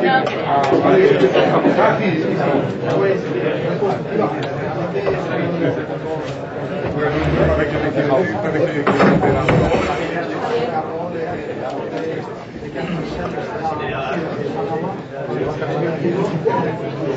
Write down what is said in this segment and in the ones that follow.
Gracias.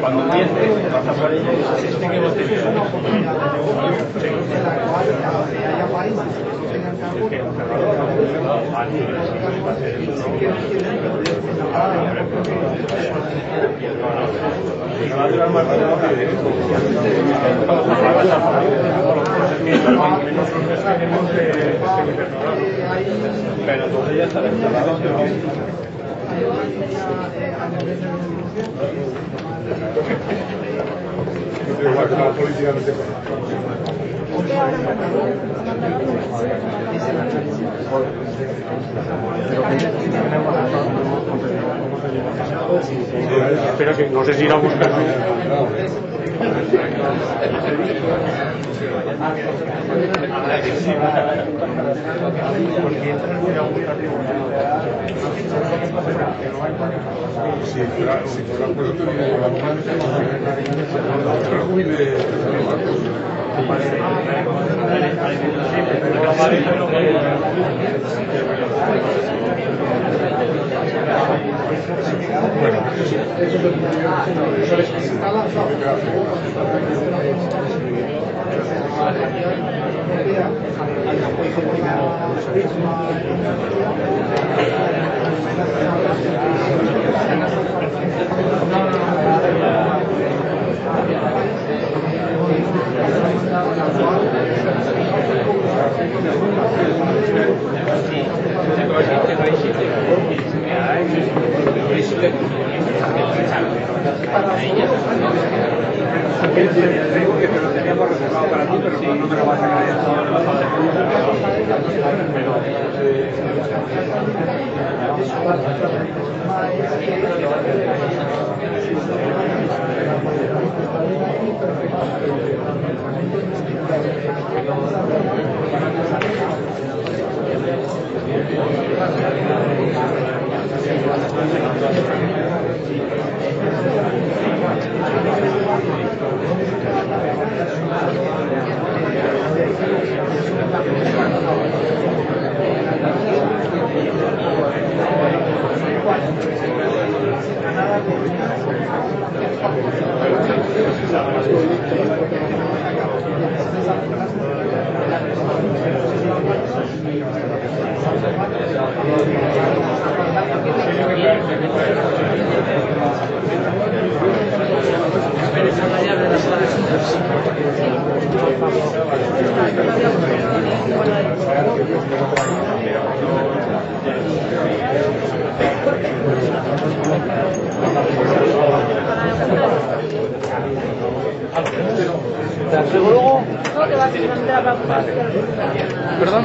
Cuando empiece, vas a por ella y Pero entonces ya estará la Espero que no sé si ir a buscar. Pero muy de Bueno, Digo que ¿Te luego? No, te ¿Perdón?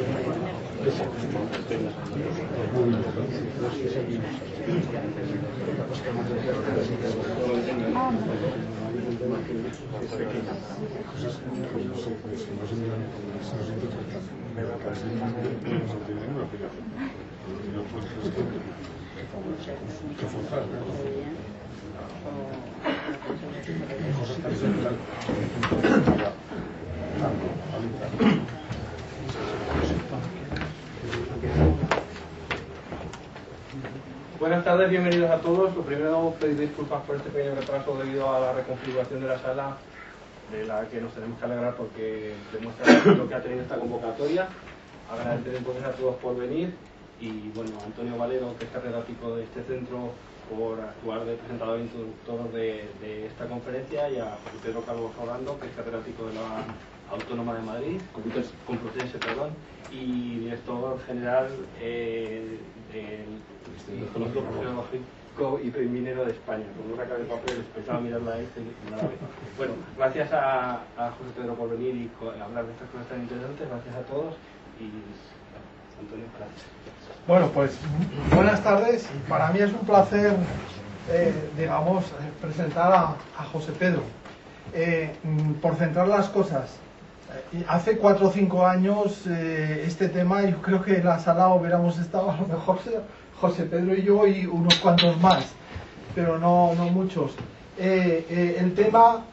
Perdón. Buenas bienvenidos a todos. Lo primero, pedir disculpas por este pequeño retraso debido a la reconfiguración de la sala, de la que nos tenemos que alegrar porque demuestra lo que ha tenido esta convocatoria. Agradecer entonces a todos por venir y, bueno, Antonio Valero, que es catedrático de este centro, por actuar de presentador e introductor de, de esta conferencia y a Pedro Carlos Orlando, que es catedrático de la Autónoma de Madrid, Complutense, perdón, y director general eh, Instituto Geológico y Minero de España. Con una cabeza de papel, pensaba mirarla a este y nada Bueno, gracias a, a, José Pedro por venir y hablar de estas cosas tan interesantes. Gracias a todos y Antonio, gracias. Bueno, pues buenas tardes para mí es un placer, eh, digamos, presentar a, a José Pedro. Eh, por centrar las cosas, hace cuatro o cinco años eh, este tema yo creo que en la sala hubiéramos estado a lo mejor José Pedro y yo y unos cuantos más, pero no, no muchos. Eh, eh, el tema,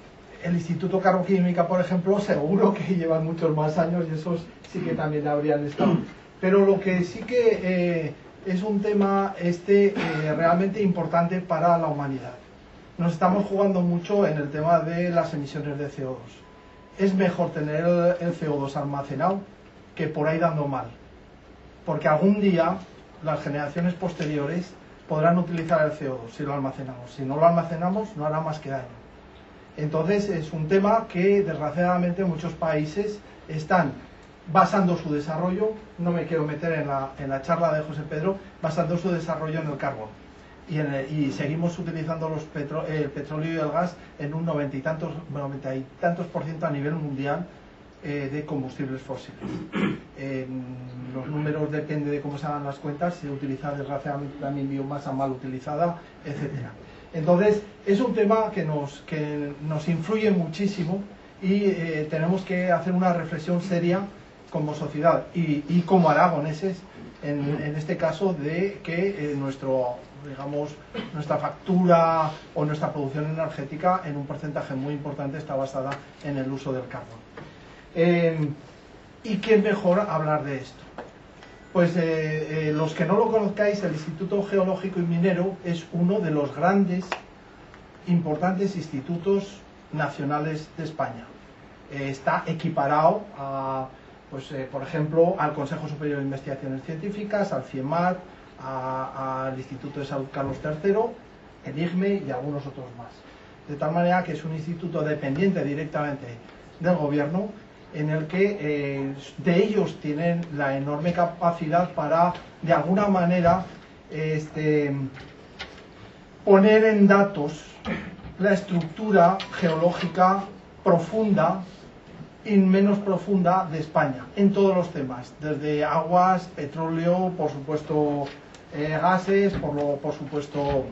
el Instituto Carroquímica, por ejemplo, seguro que llevan muchos más años y esos sí que también habrían estado. Pero lo que sí que es un tema este realmente importante para la humanidad. Nos estamos jugando mucho en el tema de las emisiones de CO2 es mejor tener el CO2 almacenado que por ahí dando mal. Porque algún día las generaciones posteriores podrán utilizar el CO2 si lo almacenamos. Si no lo almacenamos, no hará más que daño. Entonces es un tema que desgraciadamente muchos países están basando su desarrollo, no me quiero meter en la, en la charla de José Pedro, basando su desarrollo en el carbón. Y, en el- y seguimos utilizando los petro- el petróleo y el gas en un noventa y tantos, noventa y tantos por ciento a nivel mundial eh, de combustibles fósiles. Los números depende de cómo se hagan las cuentas, se utiliza desgraciadamente también biomasa mal utilizada, etcétera. Entonces, es un tema que nos, que nos influye muchísimo y eh, tenemos que hacer una reflexión seria como sociedad y, y como aragoneses, en, en este caso, de que eh, nuestro, digamos, nuestra factura o nuestra producción energética en un porcentaje muy importante está basada en el uso del carbón. Eh, ¿Y quién mejor hablar de esto? Pues eh, eh, los que no lo conozcáis, el Instituto Geológico y Minero es uno de los grandes, importantes institutos nacionales de España. Eh, está equiparado a, pues, por ejemplo, al Consejo Superior de Investigaciones Científicas, al CIEMAT, al Instituto de Salud Carlos III, el IGME y algunos otros más. De tal manera que es un instituto dependiente directamente del gobierno en el que eh, de ellos tienen la enorme capacidad para, de alguna manera, este, poner en datos la estructura geológica profunda y menos profunda de España, en todos los temas, desde aguas, petróleo, por supuesto eh, gases, por, lo, por supuesto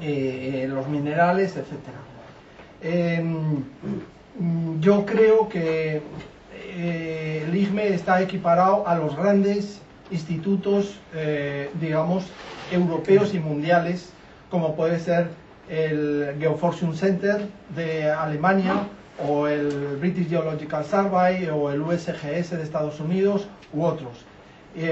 eh, eh, los minerales, etc. yo creo que el IGME está equiparado a los grandes institutos, digamos, europeos y mundiales, como puede ser el Geoforschung Center de Alemania o el British Geological Survey o el USGS de Estados Unidos u otros,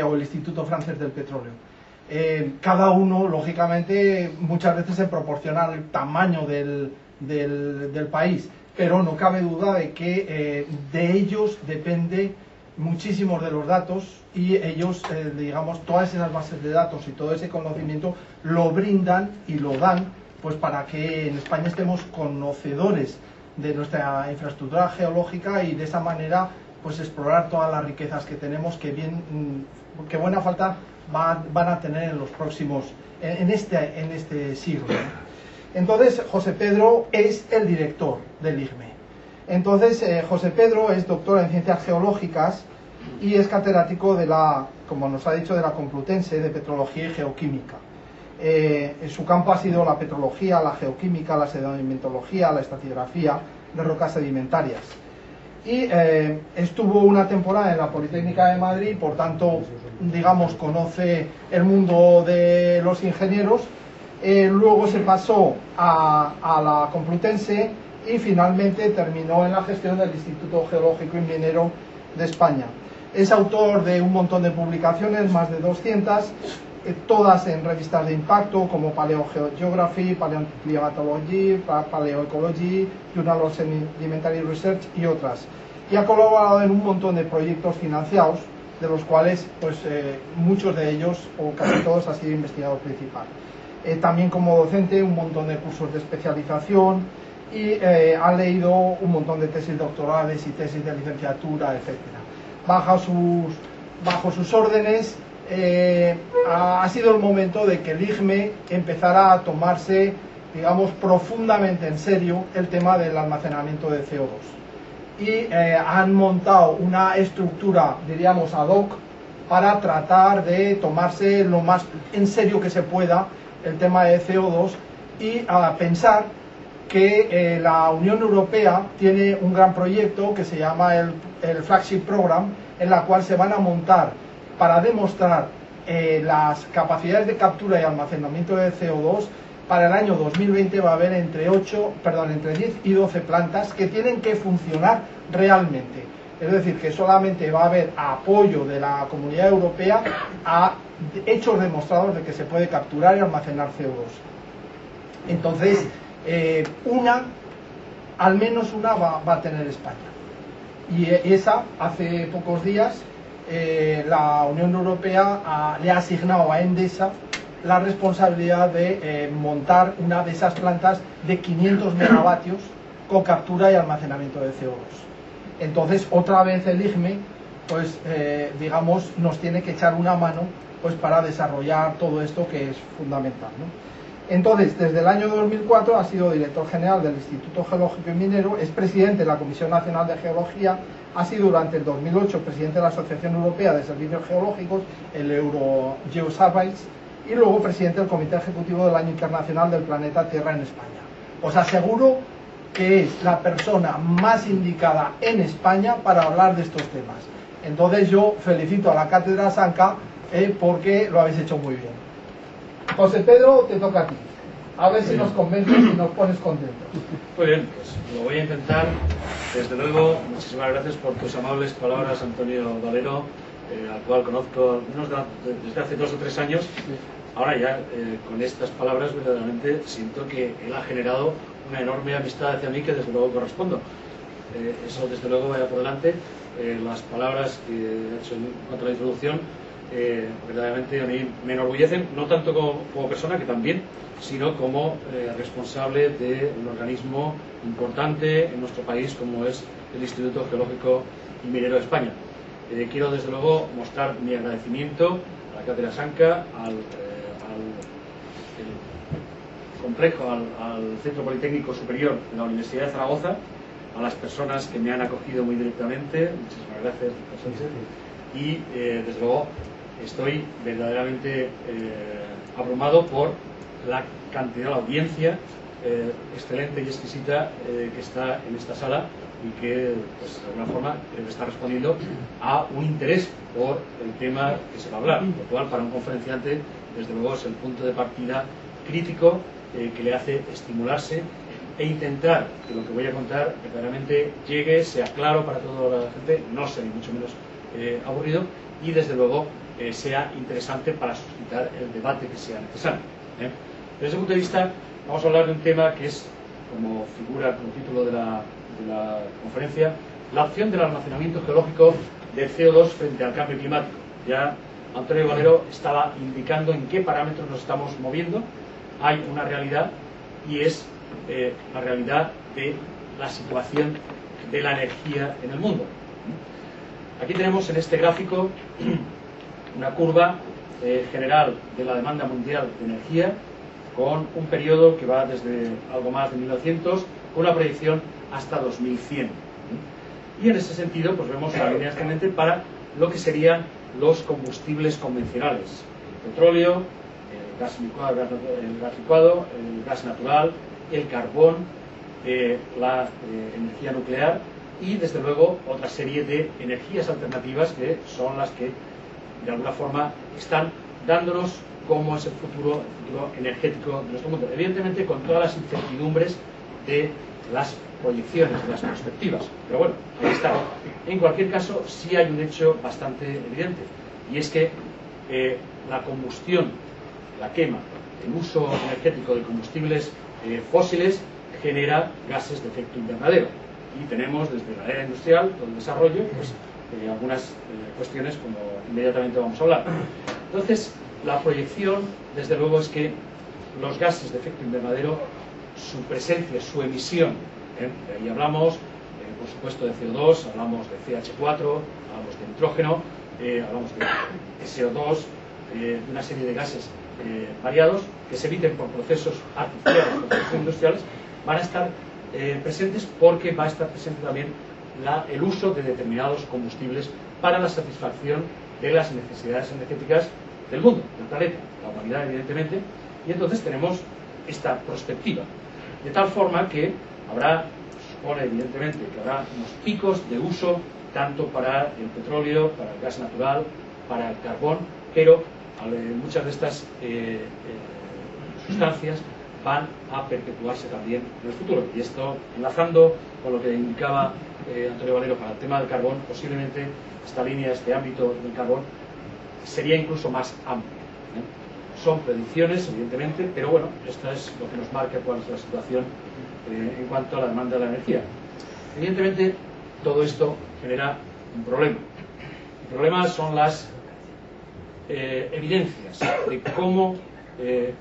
o el Instituto Francés del Petróleo. Eh, cada uno, lógicamente, muchas veces se proporciona al tamaño del, del, del país, pero no cabe duda de que eh, de ellos depende muchísimos de los datos y ellos, eh, digamos, todas esas bases de datos y todo ese conocimiento lo brindan y lo dan pues para que en España estemos conocedores de nuestra infraestructura geológica y de esa manera pues explorar todas las riquezas que tenemos que bien mm, que buena falta va- van a tener en los próximos en, este en este siglo entonces José Pedro es el director del IGME entonces eh, José Pedro es doctor en ciencias geológicas y es catedrático de la como nos ha dicho de la Complutense de petrología y geoquímica. Eh, en su campo ha sido la petrología, la geoquímica, la sedimentología, la estratigrafía de rocas sedimentarias. Y eh, estuvo una temporada en la Politécnica de Madrid, por tanto, digamos, conoce el mundo de los ingenieros. Eh, luego se pasó a, a la Complutense y finalmente terminó en la gestión del Instituto Geológico y Minero de España. Es autor de un montón de publicaciones, más de 200, eh, todas en revistas de impacto como Paleogeography, Paleoclimatology, Pa- Paleoecology, Journal of Sedimentary Research y otras. Y ha colaborado en un montón de proyectos financiados, de los cuales pues, eh, muchos de ellos, o casi todos, ha sido investigador principal. Eh, también como docente, un montón de cursos de especialización y eh, ha leído un montón de tesis doctorales y tesis de licenciatura, etcétera. Bajo sus, bajo sus órdenes eh, ha, sido el momento de que el IGME empezara a tomarse, digamos, profundamente en serio el tema del almacenamiento de CO2. Y eh, han montado una estructura, diríamos, ad hoc para tratar de tomarse lo más en serio que se pueda el tema de CO2 y a pensar que eh, la Unión Europea tiene un gran proyecto que se llama el, el Flagship Program, en la cual se van a montar para demostrar eh, las capacidades de captura y almacenamiento de CO2. Para el año 2020 va a haber entre 8, perdón, entre 10 y 12 plantas que tienen que funcionar realmente. Es decir, que solamente va a haber apoyo de la Comunidad Europea a hechos demostrados de que se puede capturar y almacenar CO2. Entonces, eh, una, al menos una va, a tener España. Y eh, esa, hace pocos días, eh, la Unión Europea le ha asignado a Endesa la responsabilidad de eh, montar una de esas plantas de 500 megavatios con captura y almacenamiento de CO2. Entonces, otra vez el IGME, pues, eh, digamos, nos tiene que echar una mano pues, para desarrollar todo esto que es fundamental. Entonces, desde el año 2004 ha sido director general del Instituto Geológico y Minero, es presidente de la Comisión Nacional de Geología, ha sido durante el 2008 presidente de la Asociación Europea de Servicios Geológicos, el Euro y luego presidente del Comité Ejecutivo del Año Internacional del Planeta Tierra en España. Os aseguro que es la persona más indicada en España para hablar de estos temas. Entonces yo felicito a la Cátedra Sanca eh, porque lo habéis hecho muy bien. José Pedro, te toca a ti. A ver si nos convences y nos pones contentos. Muy bien, pues lo voy a intentar. Desde luego, muchísimas gracias por tus amables palabras, Antonio Valero, eh, al cual conozco desde hace dos o tres años. Ahora ya, eh, con estas palabras, verdaderamente siento que él ha generado una enorme amistad hacia mí que desde luego correspondo. Eh, eso desde luego vaya por delante. Eh, las palabras que he hecho en cuanto a la introducción eh, verdaderamente a mí me enorgullecen, no tanto como, como persona, que también, sino como eh, responsable de un organismo importante en nuestro país como es el Instituto Geológico y Minero de España. Eh, quiero desde luego mostrar mi agradecimiento a la Cátedra Sanca, al, eh, al- complejo, al, al Centro Politécnico Superior de la Universidad de Zaragoza, a las personas que me han acogido muy directamente, muchísimas gracias, doctor Sánchez, y eh, desde luego estoy verdaderamente eh, abrumado por la cantidad de audiencia eh, excelente y exquisita eh, que está en esta sala y que pues, de alguna forma está respondiendo a un interés por el tema que se va a hablar, lo cual para un conferenciante desde luego es el punto de partida crítico que le hace estimularse e intentar que lo que voy a contar verdaderamente llegue, sea claro para toda la gente, no sea ni mucho menos aburrido y desde luego eh, sea interesante para suscitar el debate que sea necesario. ¿eh? Desde ese punto de vista vamos a hablar de un tema que es, como figura como título de la, de la conferencia, la opción del almacenamiento geológico de CO2 frente al cambio climático. Ya Antonio Valero estaba indicando en qué parámetros nos estamos moviendo. Hay una realidad y es eh, la realidad de la situación de la energía en el mundo. Aquí tenemos en este gráfico una curva eh, general de la demanda mundial de energía con un periodo que va desde algo más de 1900 con una proyección hasta 2100. Y en ese sentido, pues vemos la línea ascendente para lo que serían los combustibles convencionales: el petróleo, el gas licuado, el gas, el gas licuado, el gas natural, el carbón, eh, la eh, energía nuclear y, desde luego, otra serie de energías alternativas que son las que, de alguna forma, están dándonos cómo es el futuro, futuro energético de nuestro mundo. Evidentemente, con todas las incertidumbres de las proyecciones, de las perspectivas. Pero bueno, ahí está. En cualquier caso, sí hay un hecho bastante evidente, y es que eh, la combustión, la quema, el uso energético de combustibles eh, fósiles genera gases de efecto invernadero. Y tenemos desde la era industrial, todo el desarrollo, pues, eh, algunas eh, cuestiones como inmediatamente vamos a hablar. Entonces, la proyección, desde luego, es que los gases de efecto invernadero, su presencia, su emisión, ¿eh? ahí hablamos, eh, por supuesto, de CO2, hablamos de CH4, hablamos de nitrógeno, hablamos de SO2, eh, de una serie de gases variados que se emiten por procesos artificiales, procesos industriales, van a estar presentes porque va a estar presente también la- el uso de determinados combustibles para la satisfacción de las necesidades energéticas del mundo, del planeta, la humanidad evidentemente, y entonces tenemos esta perspectiva. De tal forma que habrá, supone evidentemente que habrá unos picos de uso tanto para el petróleo, para el gas natural, para el carbón, pero eh, muchas de estas eh, eh, sustancias van a perpetuarse también en el futuro. Y esto, enlazando con lo que indicaba eh, Antonio Valero para el tema del carbón, posiblemente esta línea, este ámbito del carbón, sería incluso más amplio. ¿eh? Son predicciones, evidentemente, pero bueno, esto es lo que nos marca cuál es la situación eh, en cuanto a la demanda de la energía. Evidentemente, todo esto genera un problema. El problema son las evidencias de cómo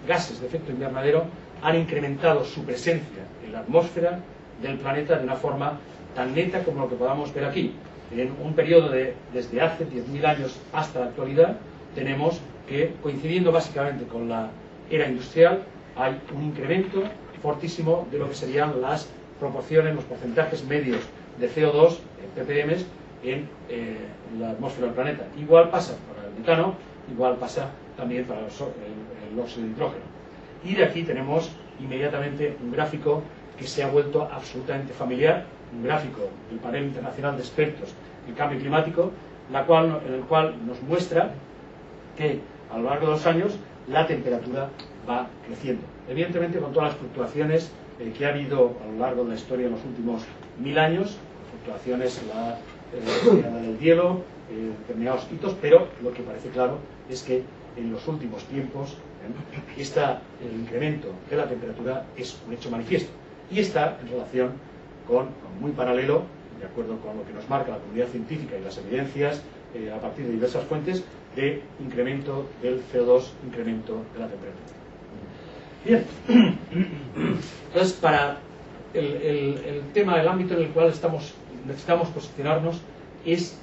gases de efecto invernadero han incrementado su presencia en la atmósfera del planeta de una forma tan neta como lo que podamos ver aquí. En un periodo de desde hace 10.000 años hasta la actualidad tenemos que, coincidiendo básicamente con la era industrial, hay un incremento fortísimo de lo que serían las proporciones, los porcentajes medios de CO2, ppm, en eh, la atmósfera del planeta. Igual pasa para el metano, igual pasa también para el, el, el óxido de nitrógeno. Y de aquí tenemos inmediatamente un gráfico que se ha vuelto absolutamente familiar, un gráfico del panel internacional de expertos en cambio climático, en el cual nos muestra que a lo largo de los años la temperatura va creciendo. Evidentemente con todas las fluctuaciones eh, que ha habido a lo largo de la historia en los últimos mil años, fluctuaciones en la eh, del hielo, eh, determinados hitos, pero lo que parece claro es que en los últimos tiempos ¿eh? esta, el incremento de la temperatura es un hecho manifiesto y está en relación con, muy paralelo, de acuerdo con lo que nos marca la comunidad científica y las evidencias eh, a partir de diversas fuentes, de incremento del CO2, incremento de la temperatura. Bien, entonces para el, el, el tema, el ámbito en el cual estamos, necesitamos posicionarnos es,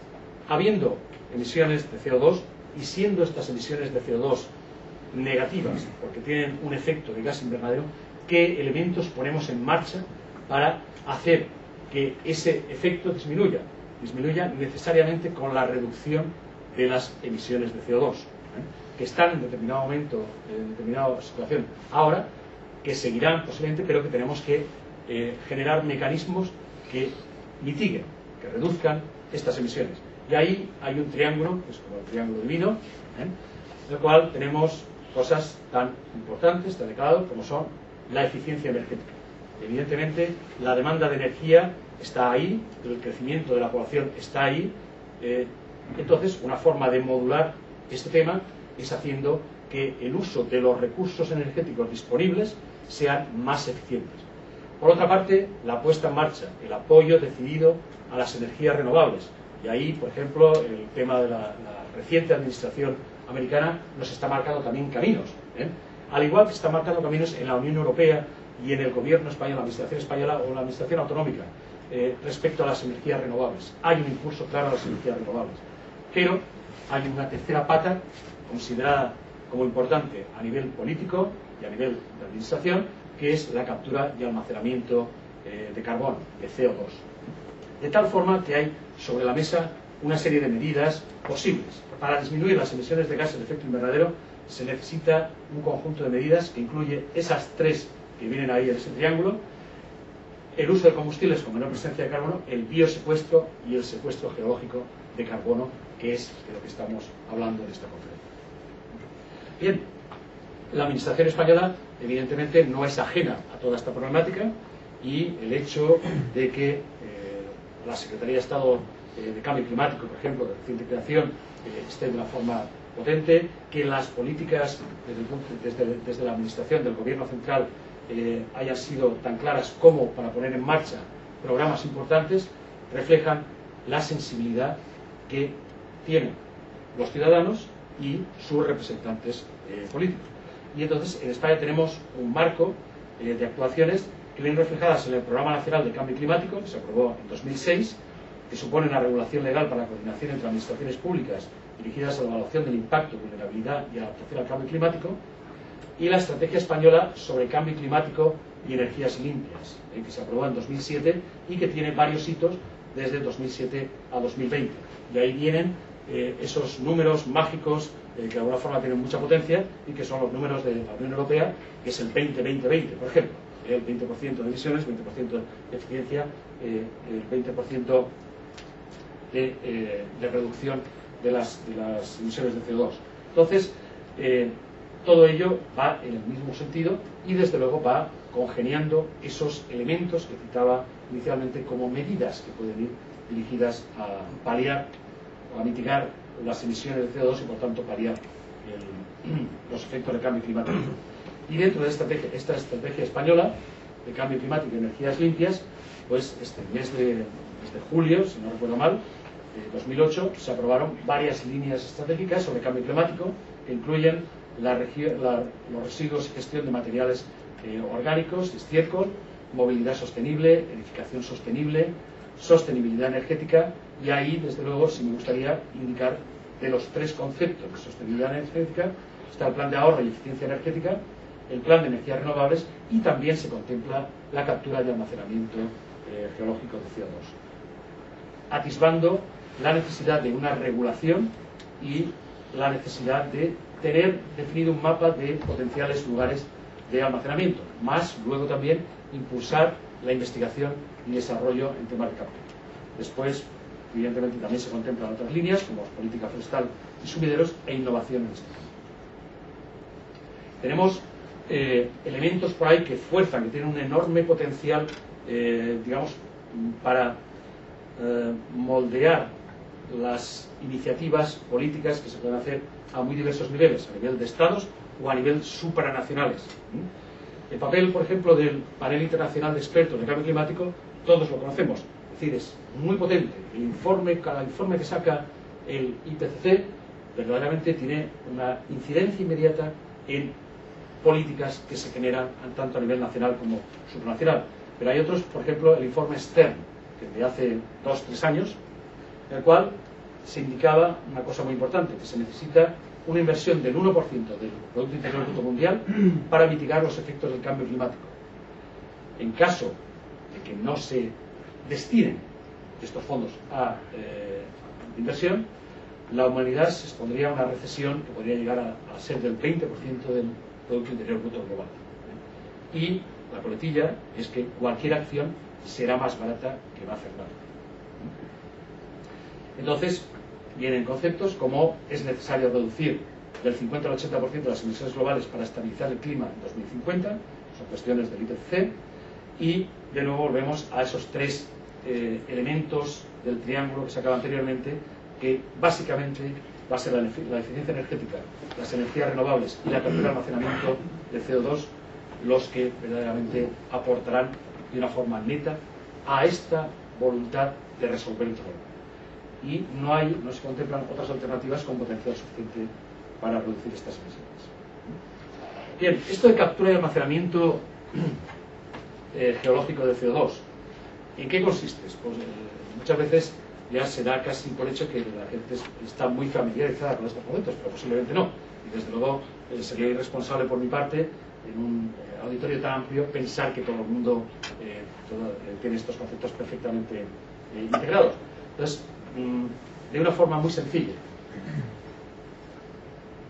habiendo emisiones de CO2 y siendo estas emisiones de CO2 negativas, porque tienen un efecto de gas invernadero, qué elementos ponemos en marcha para hacer que ese efecto disminuya, disminuya necesariamente con la reducción de las emisiones de CO2, ¿eh? que están en determinado momento, en determinada situación ahora, que seguirán posiblemente, pero que tenemos que eh, generar mecanismos que mitiguen, que reduzcan estas emisiones. Y ahí hay un triángulo, que es como el triángulo divino, ¿eh? en el cual tenemos cosas tan importantes, tan declaradas, como son la eficiencia energética. Evidentemente, la demanda de energía está ahí, el crecimiento de la población está ahí. Eh, entonces, una forma de modular este tema es haciendo que el uso de los recursos energéticos disponibles sean más eficientes. Por otra parte, la puesta en marcha, el apoyo decidido a las energías renovables. Y ahí, por ejemplo, el tema de la, reciente administración americana nos está marcando también caminos. ¿eh? Al igual que está marcando caminos en la Unión Europea y en el gobierno español, la administración española o la administración autonómica eh, respecto a las energías renovables. Hay un impulso claro a las energías renovables. Pero hay una tercera pata considerada como importante a nivel político y a nivel de administración, que es la captura y almacenamiento eh, de carbono, de CO2. De tal forma que hay sobre la mesa una serie de medidas posibles. Para disminuir las emisiones de gases de efecto invernadero se necesita un conjunto de medidas que incluye esas tres que vienen ahí en ese triángulo, el uso de combustibles con menor presencia de carbono, el biosecuestro y el secuestro geológico de carbono, que es de lo que estamos hablando en esta conferencia. Bien, la Administración española evidentemente no es ajena a toda esta problemática y el hecho de que eh, la Secretaría de Estado eh, de Cambio Climático, por ejemplo, de reciente creación, eh, esté de una forma potente, que las políticas desde, la Administración del Gobierno Central eh, hayan sido tan claras como para poner en marcha programas importantes, reflejan la sensibilidad que tienen los ciudadanos y sus representantes eh, políticos. Y entonces en España tenemos un marco eh, de actuaciones que vienen reflejadas en el Programa Nacional de Cambio Climático, que se aprobó en 2006, que supone una regulación legal para la coordinación entre administraciones públicas dirigidas a la evaluación del impacto, vulnerabilidad y adaptación al cambio climático, y la Estrategia Española sobre Cambio Climático y Energías Limpias, eh, que se aprobó en 2007 y que tiene varios hitos desde 2007 a 2020. De ahí vienen eh, esos números mágicos eh, que de alguna forma tienen mucha potencia y que son los números de la Unión Europea, que es el 20-20-20, por ejemplo. El 20% de emisiones, 20% de eficiencia, el 20% de, de, reducción de las, emisiones de CO2. Entonces, todo ello va en el mismo sentido y desde luego va congeniando esos elementos que citaba inicialmente como medidas que pueden ir dirigidas a paliar o a mitigar las emisiones de CO2 y por tanto paliar los efectos del cambio climático. Y dentro de esta estrategia, española de cambio climático y energías limpias, pues este mes de, julio, si no recuerdo mal, 2008, se aprobaron varias líneas estratégicas sobre cambio climático que incluyen la la- los residuos y gestión de materiales eh, orgánicos, estiércol, movilidad sostenible, edificación sostenible, sostenibilidad energética y ahí, desde luego, sí me gustaría indicar de los tres conceptos de sostenibilidad energética está el plan de ahorro y eficiencia energética, el plan de energías renovables y también se contempla la captura y almacenamiento eh, geológico de CO2 atisbando la necesidad de una regulación y la necesidad de tener definido un mapa de potenciales lugares de almacenamiento, más luego también impulsar la investigación y desarrollo en temas de captura. Después, evidentemente, también se contemplan otras líneas como política forestal y sumideros e innovación en este. Tenemos eh, elementos por ahí que fuerzan, que tienen un enorme potencial, eh, digamos, para eh, moldear las iniciativas políticas que se pueden hacer a muy diversos niveles, a nivel de estados o a nivel supranacionales. El papel, por ejemplo, del panel internacional de expertos de cambio climático, todos lo conocemos, es decir, es muy potente. El informe, cada informe que saca el IPCC verdaderamente tiene una incidencia inmediata en políticas que se generan tanto a nivel nacional como supranacional. Pero hay otros, por ejemplo, el informe Stern, que de hace dos, tres años, en el cual se indicaba una cosa muy importante, que se necesita una inversión del 1% del Producto Interior Bruto Mundial para mitigar los efectos del cambio climático. En caso de que no se destinen estos fondos a eh, inversión, la humanidad se expondría a una recesión que podría llegar a, a ser del 20% del Producto Interior Bruto global. Y la coletilla es que cualquier acción será más barata que no hacer nada. Entonces, vienen conceptos como es necesario reducir del 50 al 80% de las emisiones globales para estabilizar el clima en 2050, son cuestiones del IPCC, y de nuevo volvemos a esos tres eh, elementos del triángulo que se acaba anteriormente, que básicamente va a ser la, eficiencia energética, las energías renovables y la captura y almacenamiento de CO2 los que verdaderamente aportarán de una forma neta a esta voluntad de resolver el problema. Y no hay, no se contemplan otras alternativas con potencial suficiente para reducir estas emisiones. Bien, esto de captura y almacenamiento eh, geológico de CO2, ¿en qué consiste? Pues eh, muchas veces ya se da casi por hecho que la gente está muy familiarizada con estos conceptos, pero posiblemente no. Y desde luego eh, sería irresponsable por mi parte en un auditorio tan amplio pensar que todo el mundo todo, tiene estos conceptos perfectamente integrados. Entonces, de una forma muy sencilla,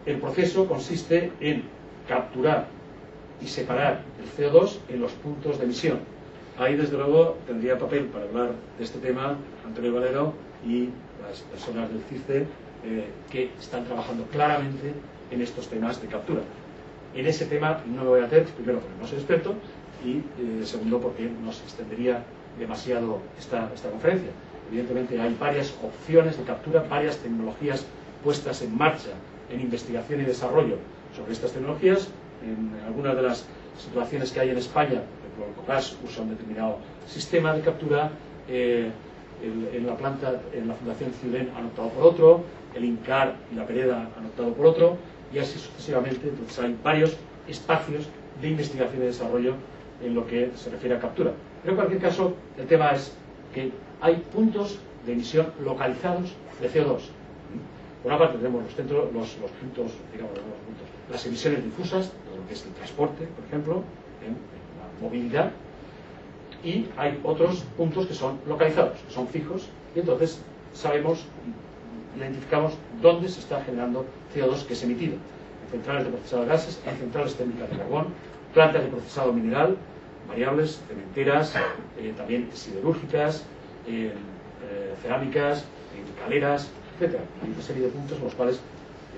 el proceso consiste en capturar y separar el CO2 en los puntos de emisión. Ahí, desde luego, tendría papel para hablar de este tema Antonio Valero y las personas del CICE eh, que están trabajando claramente en estos temas de captura. En ese tema no me voy a hacer, primero porque no soy experto y eh, segundo porque nos extendería demasiado esta, esta conferencia. Evidentemente hay varias opciones de captura, varias tecnologías puestas en marcha en investigación y desarrollo sobre estas tecnologías. En algunas de las situaciones que hay en España, el COCAS usa un determinado sistema de captura, eh, en la planta, en la Fundación Ciudén han optado por otro, el INCAR y la Pereda han optado por otro, y así sucesivamente. Entonces hay varios espacios de investigación y desarrollo en lo que se refiere a captura. Pero en cualquier caso, el tema es que hay puntos de emisión localizados de CO2. Por una parte tenemos los, centros, los, puntos, digamos, los puntos, las emisiones difusas, todo lo que es el transporte, por ejemplo, en, en la movilidad, y hay otros puntos que son localizados, que son fijos, y entonces sabemos, identificamos dónde se está generando CO2 que es emitido. En centrales de procesado de gases, en centrales térmicas de carbón, plantas de procesado mineral, variables, cementeras, eh, también siderúrgicas, eh, eh, cerámicas, caleras, etc. Hay una serie de puntos en los cuales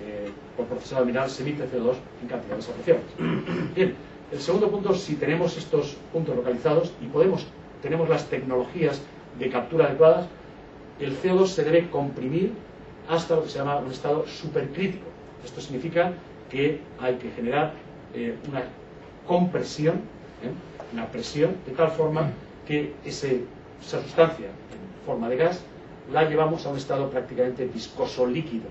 eh, por procesado mineral se emite CO2 en cantidades apreciables. Bien, el segundo punto, si tenemos estos puntos localizados y podemos, tenemos las tecnologías de captura adecuadas, el CO2 se debe comprimir hasta lo que se llama un estado supercrítico. Esto significa que hay que generar eh, una compresión, ¿eh? una presión, de tal forma que ese, esa sustancia en forma de gas la llevamos a un estado prácticamente viscoso líquido,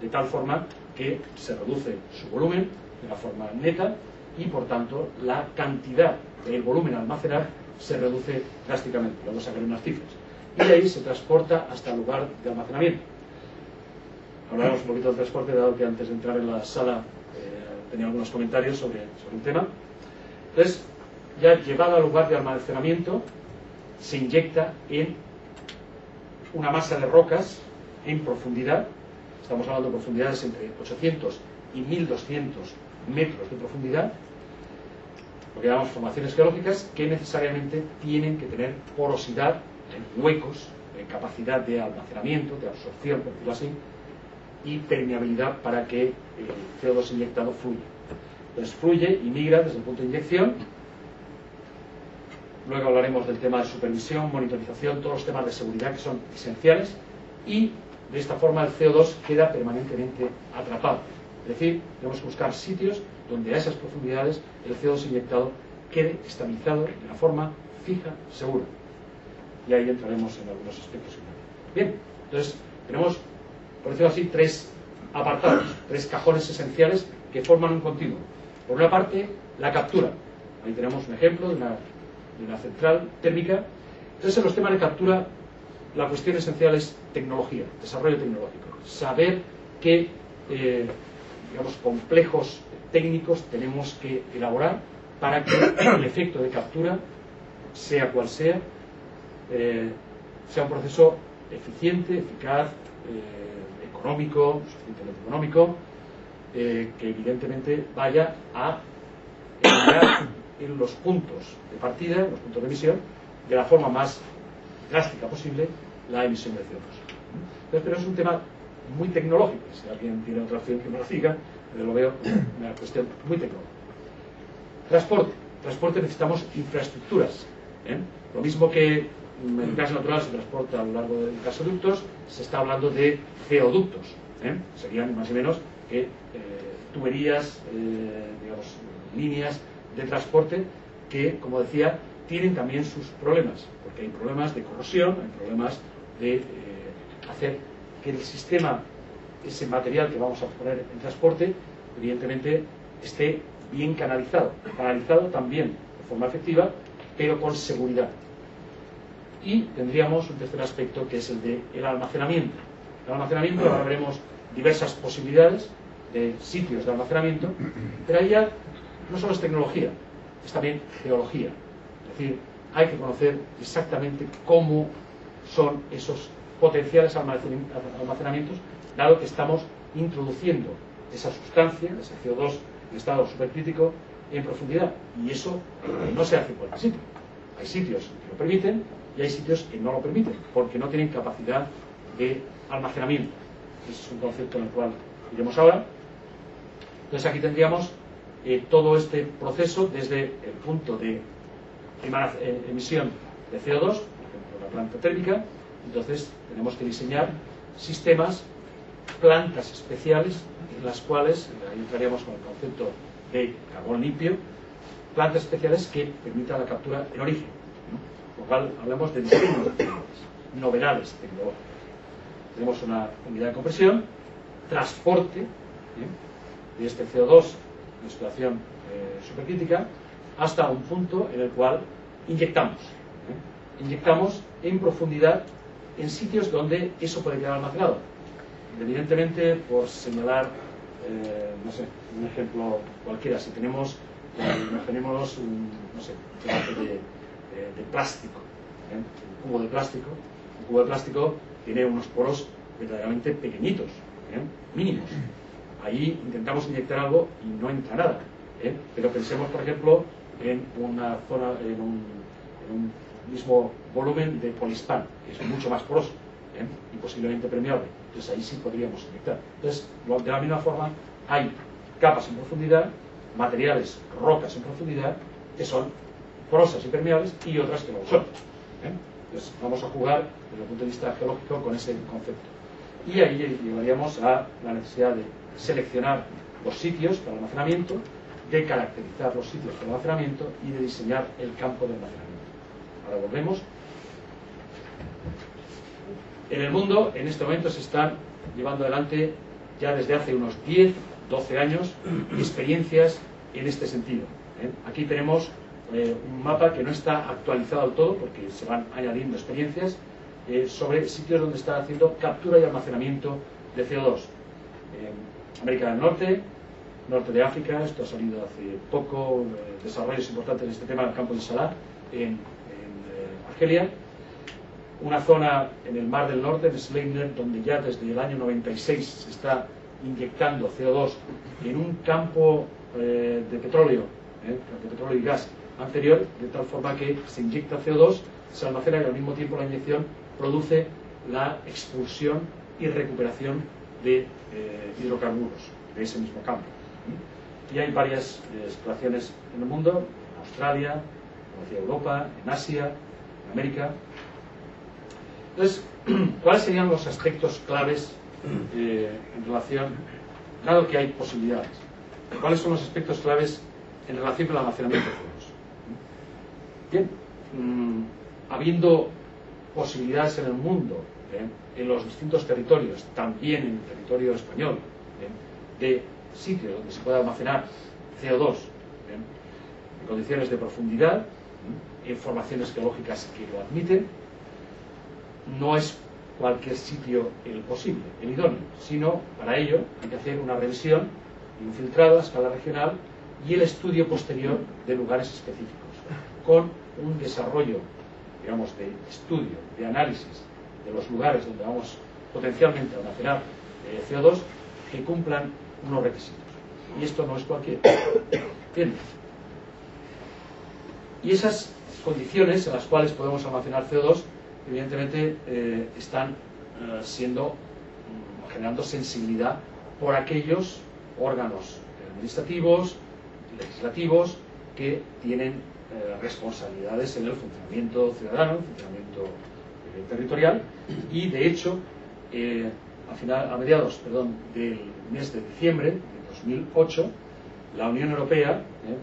de tal forma que se reduce su volumen de la forma neta y por tanto la cantidad del volumen a almacenar se reduce drásticamente. Luego sacaré unas cifras. Y de ahí se transporta hasta el lugar de almacenamiento. Hablaremos un poquito del transporte, dado que antes de entrar en la sala eh, tenía algunos comentarios sobre, sobre el tema. Entonces, ya llevado al lugar de almacenamiento, se inyecta en una masa de rocas en profundidad, estamos hablando de profundidades entre 800 y 1200 metros de profundidad, lo que llamamos formaciones geológicas, que necesariamente tienen que tener porosidad, en huecos, en capacidad de almacenamiento, de absorción, por decirlo así, y permeabilidad para que el CO2 inyectado fluya. Entonces fluye y migra desde el punto de inyección. Luego hablaremos del tema de supervisión, monitorización, todos los temas de seguridad que son esenciales. Y de esta forma el CO2 queda permanentemente atrapado. Es decir, tenemos que buscar sitios donde a esas profundidades el CO2 inyectado quede estabilizado de una forma fija, segura. Y ahí entraremos en algunos aspectos. Bien, entonces tenemos, por decirlo así, tres apartados, tres cajones esenciales que forman un continuo. Por una parte, la captura. Ahí tenemos un ejemplo de una, de una central térmica. Entonces, en los temas de captura, la cuestión esencial es tecnología, desarrollo tecnológico. Saber qué, eh, digamos, complejos técnicos tenemos que elaborar para que el efecto de captura, sea cual sea, eh, sea un proceso eficiente, eficaz, eh, económico, suficientemente económico, que evidentemente vaya a eliminar en los puntos de partida, los puntos de emisión, de la forma más drástica posible la emisión de CO2. Entonces, pero es un tema muy tecnológico. Si alguien tiene otra opción que me lo diga, pero lo veo una cuestión muy tecnológica. Transporte. Transporte necesitamos infraestructuras. ¿eh? Lo mismo que en el gas natural se transporta a lo largo de gasoductos, se está hablando de geoductos. ¿eh? Serían más o menos que, eh, tuberías, líneas de transporte que, como decía, tienen también sus problemas, porque hay problemas de corrosión, hay problemas de eh, hacer que el sistema, ese material que vamos a poner en transporte, evidentemente esté bien canalizado, canalizado también de forma efectiva, pero con seguridad. Y tendríamos un tercer aspecto que es el de el almacenamiento. El almacenamiento, ahora veremos diversas posibilidades de sitios de almacenamiento, pero ahí ya no solo es tecnología, es también geología. Es decir, hay que conocer exactamente cómo son esos potenciales almacenamientos, dado que estamos introduciendo esa sustancia, ese CO2 en estado supercrítico, en profundidad. Y eso no se hace en cualquier sitio. Hay sitios que lo permiten y hay sitios que no lo permiten, porque no tienen capacidad de almacenamiento. Ese es un concepto en el cual iremos ahora. Entonces aquí tendríamos eh, todo este proceso desde el punto de eh, emisión de CO2, por ejemplo, la planta térmica. Entonces tenemos que diseñar sistemas, plantas especiales, en las cuales, ahí entraríamos con el concepto de carbón limpio, plantas especiales que permitan la captura en origen. ¿no? Lo cual hablamos de diseño de novedades tecnológicas. Tenemos una unidad de compresión, transporte ¿bien? de este CO2 en situación eh, supercrítica hasta un punto en el cual inyectamos. ¿eh? Inyectamos en profundidad en sitios donde eso puede quedar almacenado. Evidentemente, por señalar, eh, no sé, un ejemplo cualquiera, si tenemos, eh, imaginemos un, no sé, de, plástico, un cubo de plástico, un cubo de plástico tiene unos poros verdaderamente pequeñitos, mínimos. Ahí intentamos inyectar algo y no entra nada. ¿eh? Pero pensemos, por ejemplo, en una zona, en un, mismo volumen de polispan, que es mucho más poroso ¿eh? y posiblemente permeable. Entonces ahí sí podríamos inyectar. Entonces, de la misma forma, hay capas en profundidad, materiales, rocas en profundidad, que son porosas y permeables y otras que no lo son. ¿eh? Entonces vamos a jugar desde el punto de vista geológico con ese concepto. Y ahí llegaríamos a la necesidad de seleccionar los sitios para almacenamiento, de caracterizar los sitios para almacenamiento y de diseñar el campo de almacenamiento. Ahora volvemos. En el mundo, en este momento, se están llevando adelante ya desde hace unos 10, 12 años experiencias en este sentido. ¿eh? Aquí tenemos eh, un mapa que no está actualizado del todo porque se van añadiendo experiencias eh, sobre sitios donde está haciendo captura y almacenamiento de CO2. América del Norte, norte de África, esto ha salido hace poco, desarrollos importantes en este tema en el campo de Salah, en, en Argelia, una zona en el Mar del Norte, de Sleipner, donde ya desde el año 96 se está inyectando CO2 en un campo eh, de petróleo, eh, de petróleo y gas anterior, de tal forma que se inyecta CO2, se almacena y al mismo tiempo la inyección produce la expulsión y recuperación de eh, hidrocarburos de ese mismo campo. Y hay varias exploraciones en el mundo, en Australia, hacia Europa, en Asia, en América, entonces, ¿cuáles serían los aspectos claves eh, en relación, dado que hay posibilidades, cuáles son los aspectos claves en relación con el almacenamiento de fondos? Bien, mm, habiendo posibilidades en el mundo, ¿eh? en los distintos territorios, también en el territorio español, ¿eh? de sitios donde se pueda almacenar CO2 en condiciones de profundidad, en formaciones geológicas que lo admiten, no es cualquier sitio el posible, el idóneo, sino para ello hay que hacer una revisión infiltrada a escala regional y el estudio posterior de lugares específicos, con un desarrollo, digamos, de estudio, de análisis de los lugares donde vamos potencialmente a almacenar eh, CO2 que cumplan unos requisitos. Y esto no es cualquier. Bien. Y esas condiciones en las cuales podemos almacenar CO2 evidentemente eh, están eh, siendo mm, generando sensibilidad por aquellos órganos administrativos, legislativos, que tienen responsabilidades en el funcionamiento ciudadano, el funcionamiento territorial, y de hecho, a, final, a mediados perdón, del mes de diciembre de 2008, la Unión Europea, el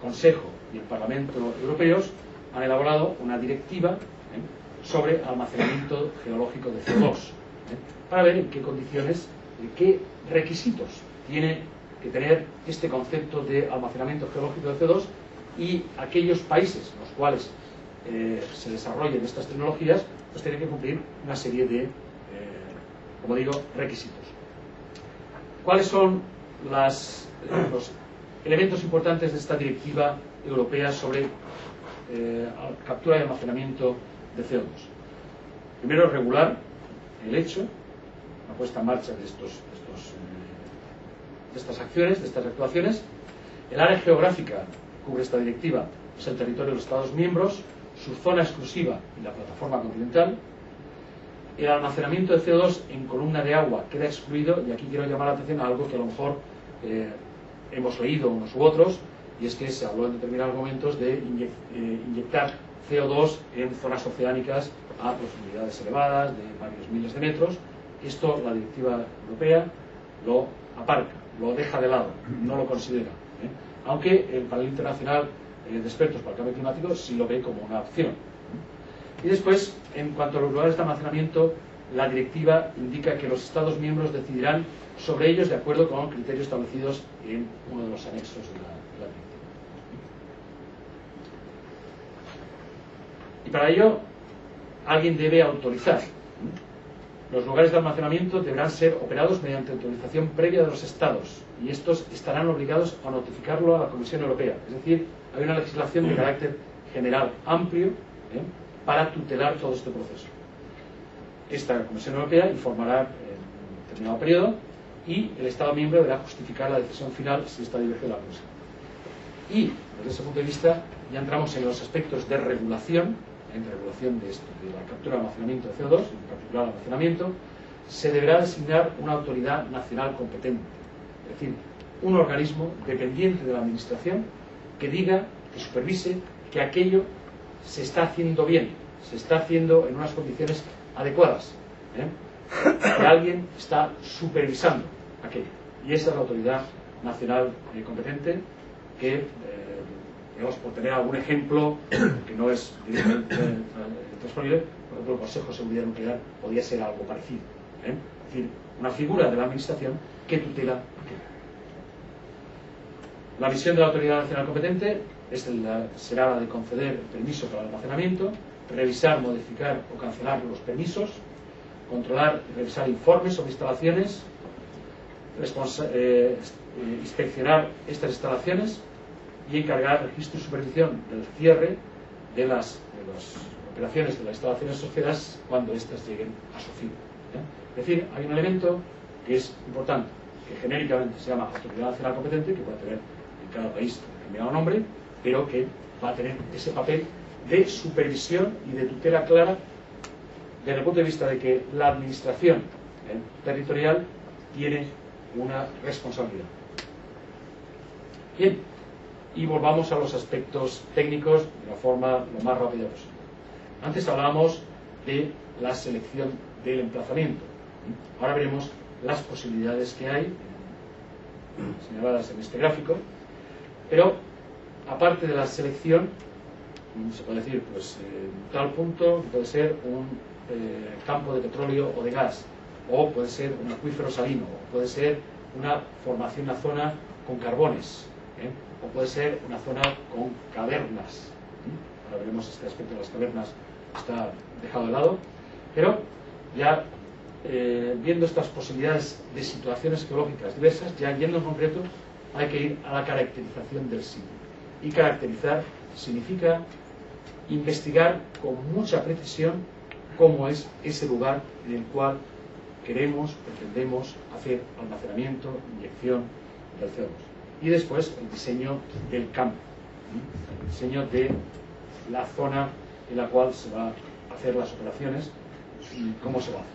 Consejo y el Parlamento Europeos han elaborado una directiva ¿eh? sobre almacenamiento geológico de CO2 ¿eh? para ver en qué condiciones, en qué requisitos tiene que tener este concepto de almacenamiento geológico de CO2 y aquellos países en los cuales eh, se desarrollen estas tecnologías, pues tienen que cumplir una serie de, como digo, requisitos. ¿Cuáles son las, los elementos importantes de esta directiva europea sobre eh, captura y almacenamiento de CO2. Primero, regular el hecho, la puesta en marcha de, eh, de estas acciones, de estas actuaciones. El área geográfica cubre esta directiva es el territorio de los Estados miembros, su zona exclusiva y la plataforma continental. El almacenamiento de CO2 en columna de agua queda excluido, y aquí quiero llamar la atención a algo que a lo mejor eh, hemos leído unos u otros, y es que se habló en determinados momentos de eh, inyectar CO2 en zonas oceánicas a profundidades elevadas, de varios miles de metros. Esto la directiva europea lo aparca, lo deja de lado, no lo considera. ¿eh? Aunque el panel internacional de expertos para el cambio climático sí lo ve como una opción. Y después, en cuanto a los lugares de almacenamiento, la directiva indica que los Estados miembros decidirán sobre ellos de acuerdo con criterios establecidos en uno de los anexos de la Y para ello, alguien debe autorizar. Los lugares de almacenamiento deberán ser operados mediante autorización previa de los Estados y estos estarán obligados a notificarlo a la Comisión Europea. Es decir, hay una legislación de carácter general amplio ¿eh? para tutelar todo este proceso. Esta Comisión Europea informará en un determinado periodo y el Estado miembro deberá justificar la decisión final si está diverge de la Comisión. Y, desde ese punto de vista, ya entramos en los aspectos de regulación en regulación de, esto, de la captura y almacenamiento de CO2, en particular almacenamiento, se deberá designar una autoridad nacional competente, es decir, un organismo dependiente de la Administración que diga, que supervise que aquello se está haciendo bien, se está haciendo en unas condiciones adecuadas, ¿eh? que alguien está supervisando aquello. Y esa es la autoridad nacional eh, competente que eh, digamos, por tener algún ejemplo que no es directamente eh, transferible, por ejemplo, el Consejo de Seguridad Nuclear podría ser algo parecido. ¿eh? Es decir, una figura de la Administración que tutela. La misión de la Autoridad Nacional Competente es la- será la de conceder permiso para el almacenamiento, revisar, modificar o cancelar los permisos, controlar y revisar informes sobre instalaciones, eh, eh, inspeccionar estas instalaciones y encargar registro y supervisión del cierre de las, de las operaciones de las instalaciones asociadas cuando éstas lleguen a su fin. ¿eh? Es decir, hay un elemento que es importante, que genéricamente se llama Autoridad Nacional Competente, que puede tener en cada país determinado nombre, pero que va a tener ese papel de supervisión y de tutela clara desde el punto de vista de que la administración ¿eh? territorial tiene una responsabilidad. Bien, y volvamos a los aspectos técnicos de la forma lo más rápida posible. Antes hablábamos de la selección del emplazamiento. Ahora veremos las posibilidades que hay, señaladas en este gráfico, pero aparte de la selección, se puede decir, pues en tal punto puede ser un eh, campo de petróleo o de gas, o puede ser un acuífero salino, o puede ser una formación, una zona con carbones, ¿eh? o puede ser una zona con cavernas. ¿eh? Ahora veremos este aspecto de las cavernas, está dejado de lado, pero ya eh, viendo estas posibilidades de situaciones geológicas diversas, ya yendo en concreto, hay que ir a la caracterización del sitio. Y caracterizar significa investigar con mucha precisión cómo es ese lugar en el cual queremos, pretendemos hacer almacenamiento, inyección del CO2. Y después el diseño del campo, el diseño de la zona en la cual se va a hacer las operaciones y cómo se va a hacer.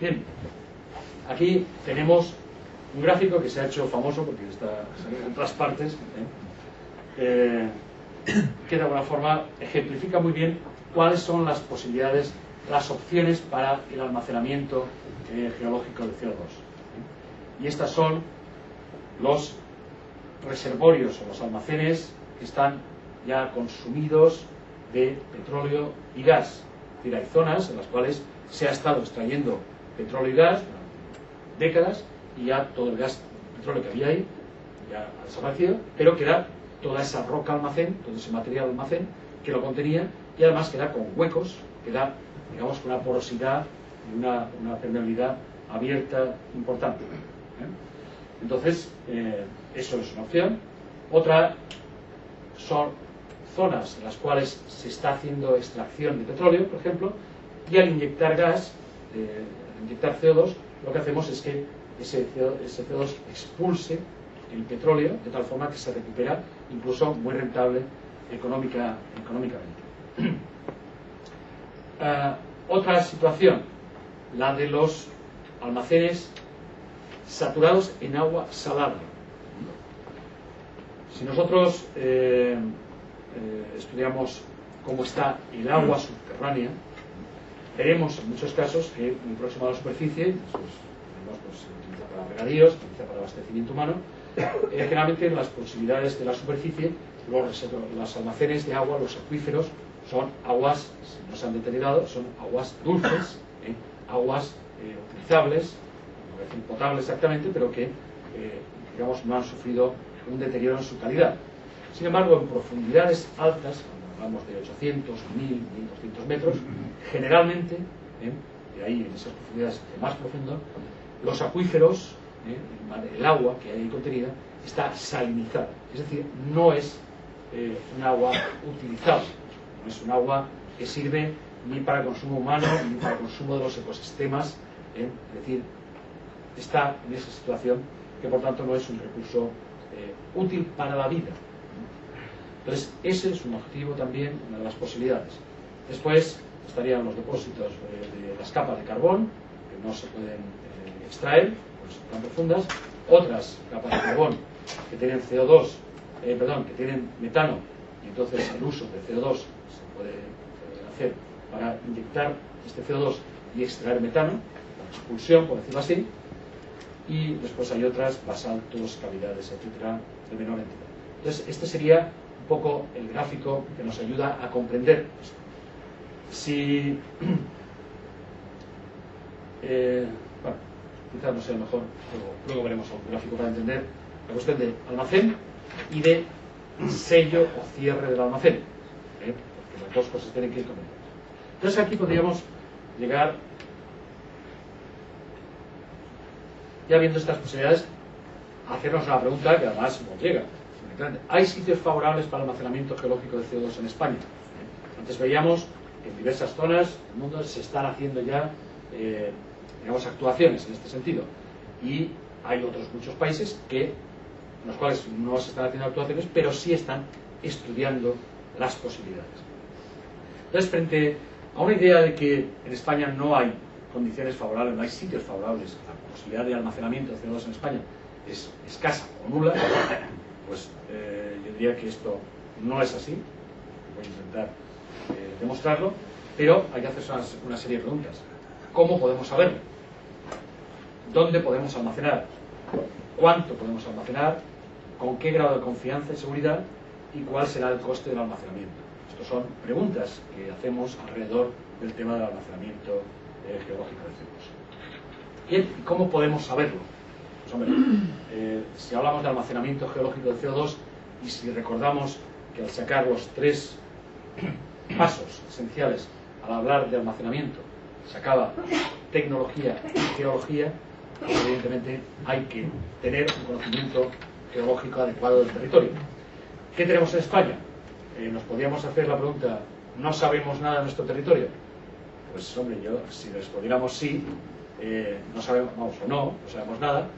Bien, aquí tenemos un gráfico que se ha hecho famoso porque está en otras partes, ¿eh? Eh, que de alguna forma ejemplifica muy bien cuáles son las posibilidades, las opciones para el almacenamiento eh, geológico de CO2. ¿eh? Y estas son los reservorios o los almacenes que están ya consumidos de petróleo y gas. Es decir, hay zonas en las cuales se ha estado extrayendo petróleo y gas durante décadas y ya todo el gas, petróleo que había ahí ya ha desaparecido, pero queda toda esa roca almacén, todo ese material almacén que lo contenía y además queda con huecos, queda digamos con una porosidad y una, una permeabilidad abierta importante. ¿eh? Entonces, eh, eso es una opción. Otra son zonas en las cuales se está haciendo extracción de petróleo, por ejemplo, y al inyectar gas, eh, al inyectar CO2, lo que hacemos es que ese CO, ese CO2 expulse el petróleo de tal forma que se recupera incluso muy rentable económica, económicamente. Ah, otra situación, la de los almacenes saturados en agua salada. Si nosotros eh, eh, estudiamos cómo está el agua subterránea, veremos en muchos casos que muy próximo a la superficie, tenemos, pues, utiliza para regadíos, para abastecimiento humano, eh, generalmente las posibilidades de la superficie, los, almacenes de agua, los acuíferos, son aguas, no se han deteriorado, son aguas dulces, ¿eh? aguas eh, utilizables, no decir potables exactamente, pero que, digamos, no han sufrido un deterioro en su calidad. Sin embargo, en profundidades altas, cuando hablamos de 800, 1000, 1200 metros, generalmente, de ahí en esas profundidades de más profundo, los acuíferos, ¿eh? el agua que hay contenida, está salinizada. Es decir, no es eh, un agua utilizable, no es un agua que sirve ni para consumo humano ni para consumo de los ecosistemas. ¿eh? Es decir, está en esa situación que por tanto no es un recurso eh, útil para la vida. Entonces, ese es un objetivo también, una de las posibilidades. Después estarían los depósitos eh, de las capas de carbón, que no se pueden extraer, pues tan profundas. Otras capas de carbón que tienen CO2, eh, perdón, que tienen metano, y entonces el uso de CO2 se puede eh, hacer para inyectar este CO2 y extraer metano, la expulsión, por decirlo así. Y después hay otras, basaltos, cavidades, etcétera, de menor entidad. Entonces, este sería un poco el gráfico que nos ayuda a comprender esto. Si, eh, bueno, quizás no sea el mejor, luego, luego veremos un gráfico para entender la cuestión de almacén y de sello o cierre del almacén, ¿eh? porque las dos cosas tienen que ir conectadas. Entonces aquí podríamos llegar, ya viendo estas posibilidades, a hacernos una pregunta que además nos llega. ¿Hay sitios favorables para almacenamiento geológico de CO2 en España? Antes veíamos que en diversas zonas del mundo se están haciendo ya eh, digamos, actuaciones en este sentido. Y hay otros muchos países que, en los cuales no se están haciendo actuaciones, pero sí están estudiando las posibilidades. Entonces, frente a una idea de que en España no hay condiciones favorables, no hay sitios favorables, la posibilidad de almacenamiento de CO2 en España es escasa o nula, pues eh, yo diría que esto no es así. Voy a intentar eh, demostrarlo, pero hay que hacerse una serie de preguntas. ¿Cómo podemos saberlo? ¿Dónde podemos almacenar? ¿Cuánto podemos almacenar? ¿Con qué grado de confianza y seguridad? ¿Y cuál será el coste del almacenamiento? Estas son preguntas que hacemos alrededor del tema del almacenamiento eh, geológico de CO2. Bien, ¿y cómo podemos saberlo? Pues hombre, eh, si hablamos de almacenamiento geológico de CO2 y si recordamos que al sacar los tres pasos esenciales al hablar de almacenamiento sacaba tecnología y geología, evidentemente hay que tener un conocimiento geológico adecuado del territorio. ¿Qué tenemos en España? Eh, nos podríamos hacer la pregunta, ¿no sabemos nada de nuestro territorio? Pues hombre, yo, si respondiéramos sí, eh, no sabemos, vamos, o no, no sabemos nada,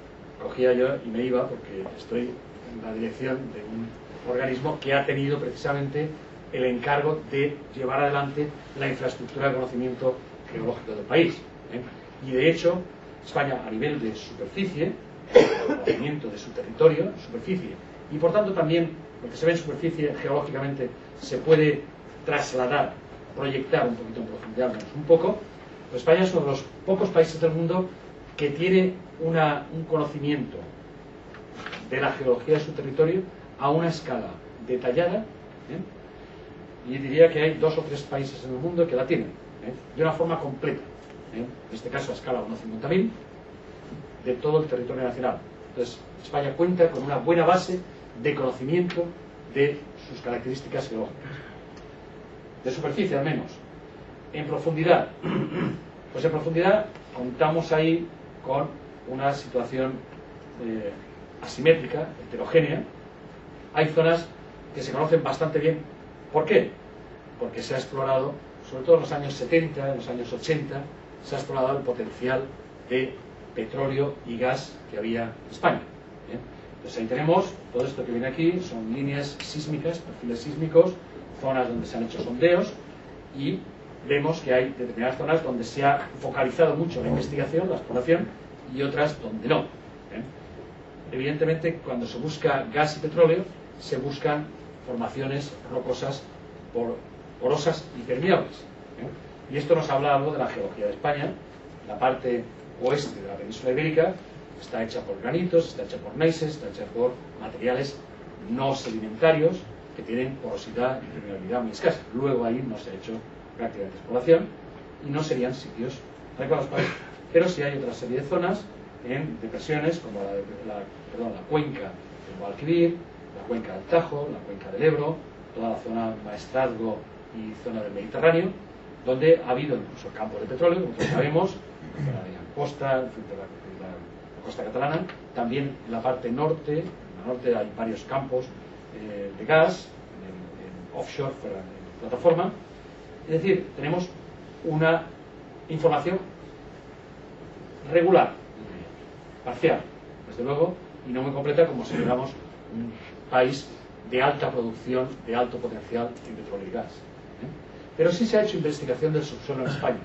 cogía yo y me iba porque estoy en la dirección de un organismo que ha tenido precisamente el encargo de llevar adelante la infraestructura de conocimiento geológico del país. ¿eh? Y de hecho, España a nivel de superficie, de su territorio, superficie, y por tanto también lo que se ve en superficie geológicamente se puede trasladar, proyectar un poquito en profundidad, un poco, pues España es uno de los pocos países del mundo que tiene una, un conocimiento de la geología de su territorio a una escala detallada, ¿eh? y diría que hay dos o tres países en el mundo que la tienen, ¿eh? de una forma completa. En este caso a escala 1.50.000, de todo el territorio nacional. Entonces, España cuenta con una buena base de conocimiento de sus características geológicas. De superficie al menos. En profundidad. Pues en profundidad contamos ahí con una situación eh, asimétrica, heterogénea. Hay zonas que se conocen bastante bien. ¿Por qué? Porque se ha explorado, sobre todo en los años 70, en los años 80, se ha explorado el potencial de petróleo y gas que había en España. ¿eh? Entonces ahí tenemos todo esto que viene aquí, son líneas sísmicas, perfiles sísmicos, zonas donde se han hecho sondeos y vemos que hay determinadas zonas donde se ha focalizado mucho la investigación, la exploración y otras donde no. ¿eh? Evidentemente, cuando se busca gas y petróleo, se buscan formaciones rocosas por, porosas y permeables. ¿eh? Y esto nos habla algo de la geología de España, la parte oeste de la península ibérica está hecha por granitos, está hecha por neises, está hecha por materiales no sedimentarios que tienen porosidad y permeabilidad muy escasa. Luego ahí no se ha hecho prácticamente exploración y no serían sitios adecuados para ello. Pero sí hay otra serie de zonas en depresiones como la, la, cuenca del Guadalquivir, la cuenca del Tajo, la cuenca del Ebro, toda la zona Maestrazgo y zona del Mediterráneo, donde ha habido incluso campos de petróleo, como sabemos, la zona de Costa, de la, la costa catalana, también en la parte norte, en la norte hay varios campos eh, de gas, en, en offshore, fuera de plataforma, es decir, tenemos una información regular, parcial, desde luego, y no muy completa como si fuéramos un país de alta producción, de alto potencial en petróleo y gas. Pero sí se ha hecho investigación del subsuelo en España,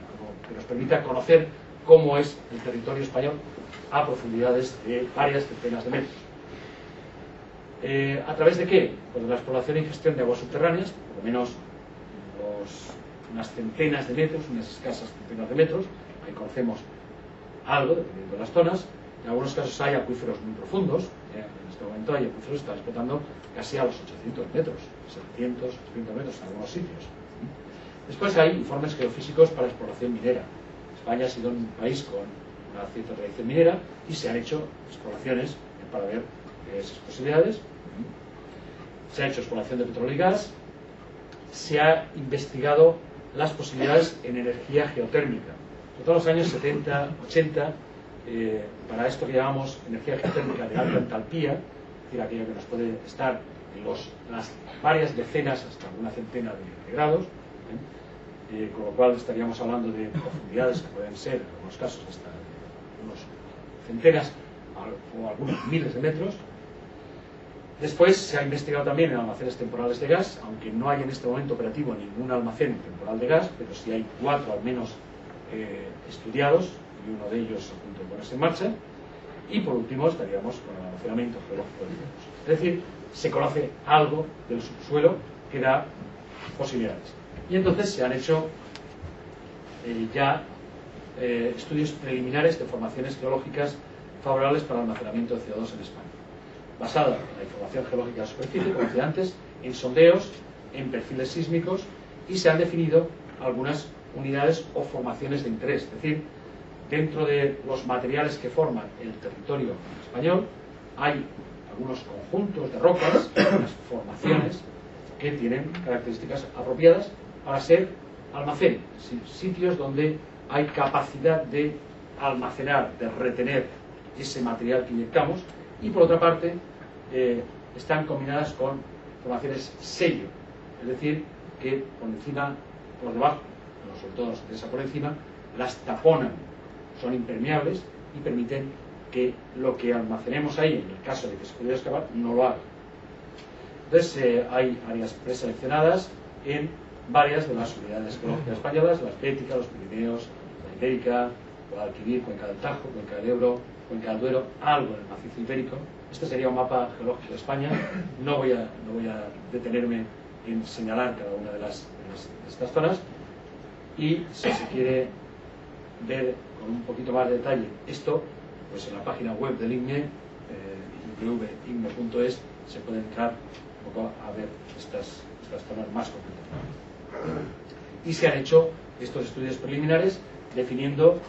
que nos permita conocer cómo es el territorio español a profundidades de varias centenas de metros. Eh, ¿A través de qué? Pues de la exploración y gestión de aguas subterráneas, por lo menos unas centenas de metros, unas escasas centenas de metros, ahí conocemos algo, dependiendo de las zonas. En algunos casos hay acuíferos muy profundos, en este momento hay acuíferos que están explotando casi a los 800 metros, 700, 800 metros en algunos sitios. Después hay informes geofísicos para exploración minera. España ha sido un país con una cierta tradición minera y se han hecho exploraciones para ver esas posibilidades. Se ha hecho exploración de petróleo y gas, se ha investigado las posibilidades en energía geotérmica. En todos los años 70, 80, eh, para esto que llamamos energía geotérmica de alta entalpía, es decir, aquello que nos puede estar en las varias decenas hasta una centena de, grados, ¿eh? Eh, con lo cual estaríamos hablando de profundidades que pueden ser, en algunos casos, hasta unos centenas o algunos miles de metros. Después se ha investigado también en almacenes temporales de gas, aunque no hay en este momento operativo ningún almacén temporal de gas, pero sí hay cuatro al menos eh, estudiados y uno de ellos a punto de ponerse en marcha. Y por último estaríamos con el almacenamiento geológico de. Es decir, se conoce algo del subsuelo que da posibilidades. Y entonces se han hecho eh, ya eh, estudios preliminares de formaciones geológicas favorables para el almacenamiento de CO2 en España, basada en la información geológica de superficie, como decía antes, en sondeos, en perfiles sísmicos y se han definido algunas unidades o formaciones de interés, es decir, dentro de los materiales que forman el territorio español hay algunos conjuntos de rocas, algunas formaciones que tienen características apropiadas para ser almacén, sitios donde hay capacidad de almacenar, de retener ese material que inyectamos y por otra parte eh, están combinadas con formaciones sello, es decir, que por encima, por debajo, sobre todo nos por encima, las taponan, son impermeables y permiten que lo que almacenemos ahí, en el caso de que se pudiera excavar, no lo haga. Entonces eh, hay áreas preseleccionadas en varias de las unidades geológicas españolas, las Béticas, los Pirineos, la Ibérica, Guadalquivir, Cuenca del Tajo, Cuenca del Ebro, Cuenca del Duero, algo en el macizo ibérico. Este sería un mapa geológico de España. No voy a, no voy a detenerme en señalar cada una de, las, estas zonas. Y si se quiere ver con un poquito más de detalle esto, pues en la página web del INME, eh, se puede entrar un poco a ver estas, estas zonas más concretas. Y se han hecho estos estudios preliminares definiendo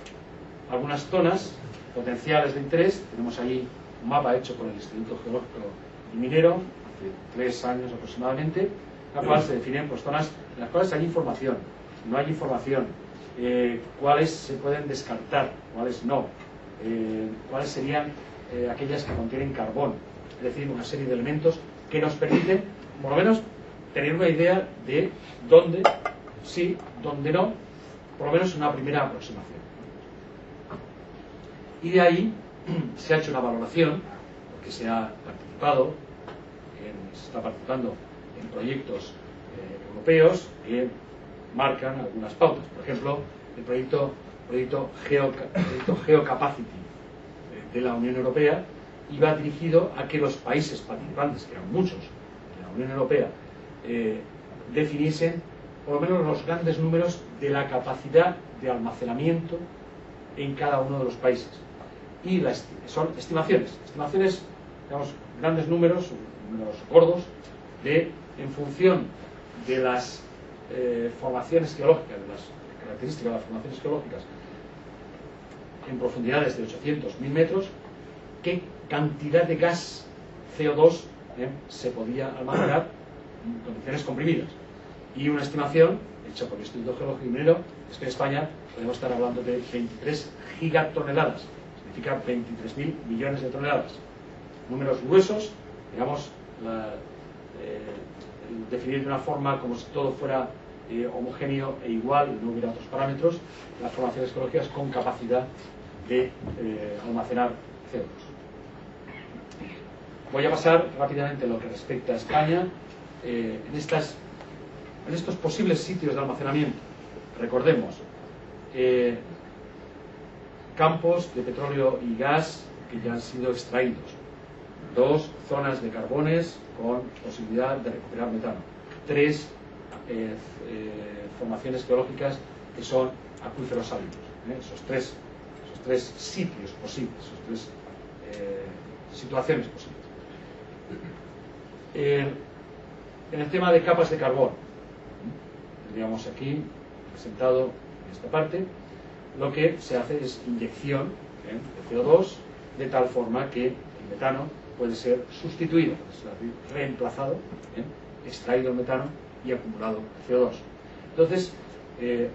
algunas zonas potenciales de interés. Tenemos ahí un mapa hecho por el Instituto Geológico y Minero hace tres años aproximadamente, la cual se definen pues, zonas en las cuales hay información, no hay información, eh, cuáles se pueden descartar, cuáles no, eh, cuáles serían eh, aquellas que contienen carbón, es decir, una serie de elementos que nos permiten, por lo menos, tener una idea de dónde sí, dónde no, por lo menos una primera aproximación. Y de ahí se ha hecho una valoración, porque se ha participado, se está participando en proyectos eh, europeos que marcan algunas pautas. Por ejemplo, el proyecto, proyecto, Geocapacity eh, de la Unión Europea iba dirigido a que los países participantes, que eran muchos de la Unión Europea, eh, definiesen por lo menos los grandes números de la capacidad de almacenamiento en cada uno de los países. Y son estimaciones, estimaciones, digamos, grandes números, números gordos, de, en función de las eh, formaciones geológicas, de las características de las formaciones geológicas, en profundidades de 800, 1000 metros, qué cantidad de gas CO2 eh, se podía almacenar en condiciones comprimidas. Y una estimación hecha por el Instituto Geológico y Minero es que en España podemos estar hablando de 23 gigatoneladas significa 23.000 millones de toneladas. Números gruesos, digamos, eh, definir de una forma como si todo fuera eh, homogéneo e igual y no hubiera otros parámetros, las formaciones geológicas con capacidad de eh, almacenar CO2. Voy a pasar rápidamente a lo que respecta a España. En, estas, en estos posibles sitios de almacenamiento, recordemos, campos de petróleo y gas que ya han sido extraídos, dos zonas de carbones con posibilidad de recuperar metano, tres eh, eh, formaciones geológicas que son acuíferos salinos, ¿eh? esos, tres, esos tres sitios posibles, esas tres situaciones posibles. En el tema de capas de carbón, tendríamos aquí presentado en esta parte, lo que se hace es inyección ¿eh? de CO2, de tal forma que el metano puede ser sustituido, es reemplazado, ¿eh? extraído el metano y acumulado CO2. Entonces, eh,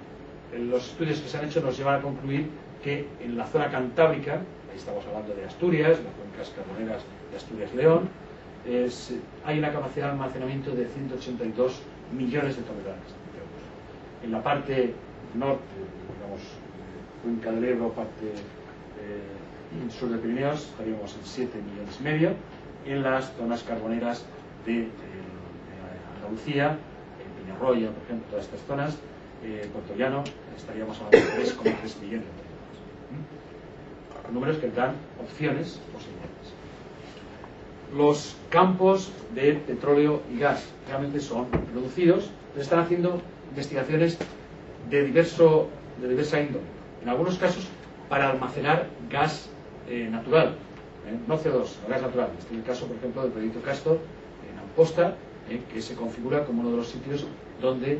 los estudios que se han hecho nos llevan a concluir que en la zona cantábrica, ahí estamos hablando de Asturias, las cuencas carboneras de Asturias-León, hay una capacidad de almacenamiento de 182 millones de toneladas de CO2. En la parte norte, digamos, eh, cuenca del Ebro, parte eh, sur de Pirineos, estaríamos en 7 millones y medio. En las zonas carboneras de, eh, de Andalucía, en Peñarroya, por ejemplo, todas estas zonas, eh, Puerto Llano, estaríamos hablando de 3,3 millones de toneladas. ¿Mm? Números que dan opciones posibles. Los campos de petróleo y gas realmente son reducidos, pero están haciendo investigaciones de, diverso, de diversa índole. En algunos casos para almacenar gas eh, natural, ¿eh? no CO2, sino gas natural. Este es el caso, por ejemplo, del proyecto Castor en Amposta, ¿eh? que se configura como uno de los sitios donde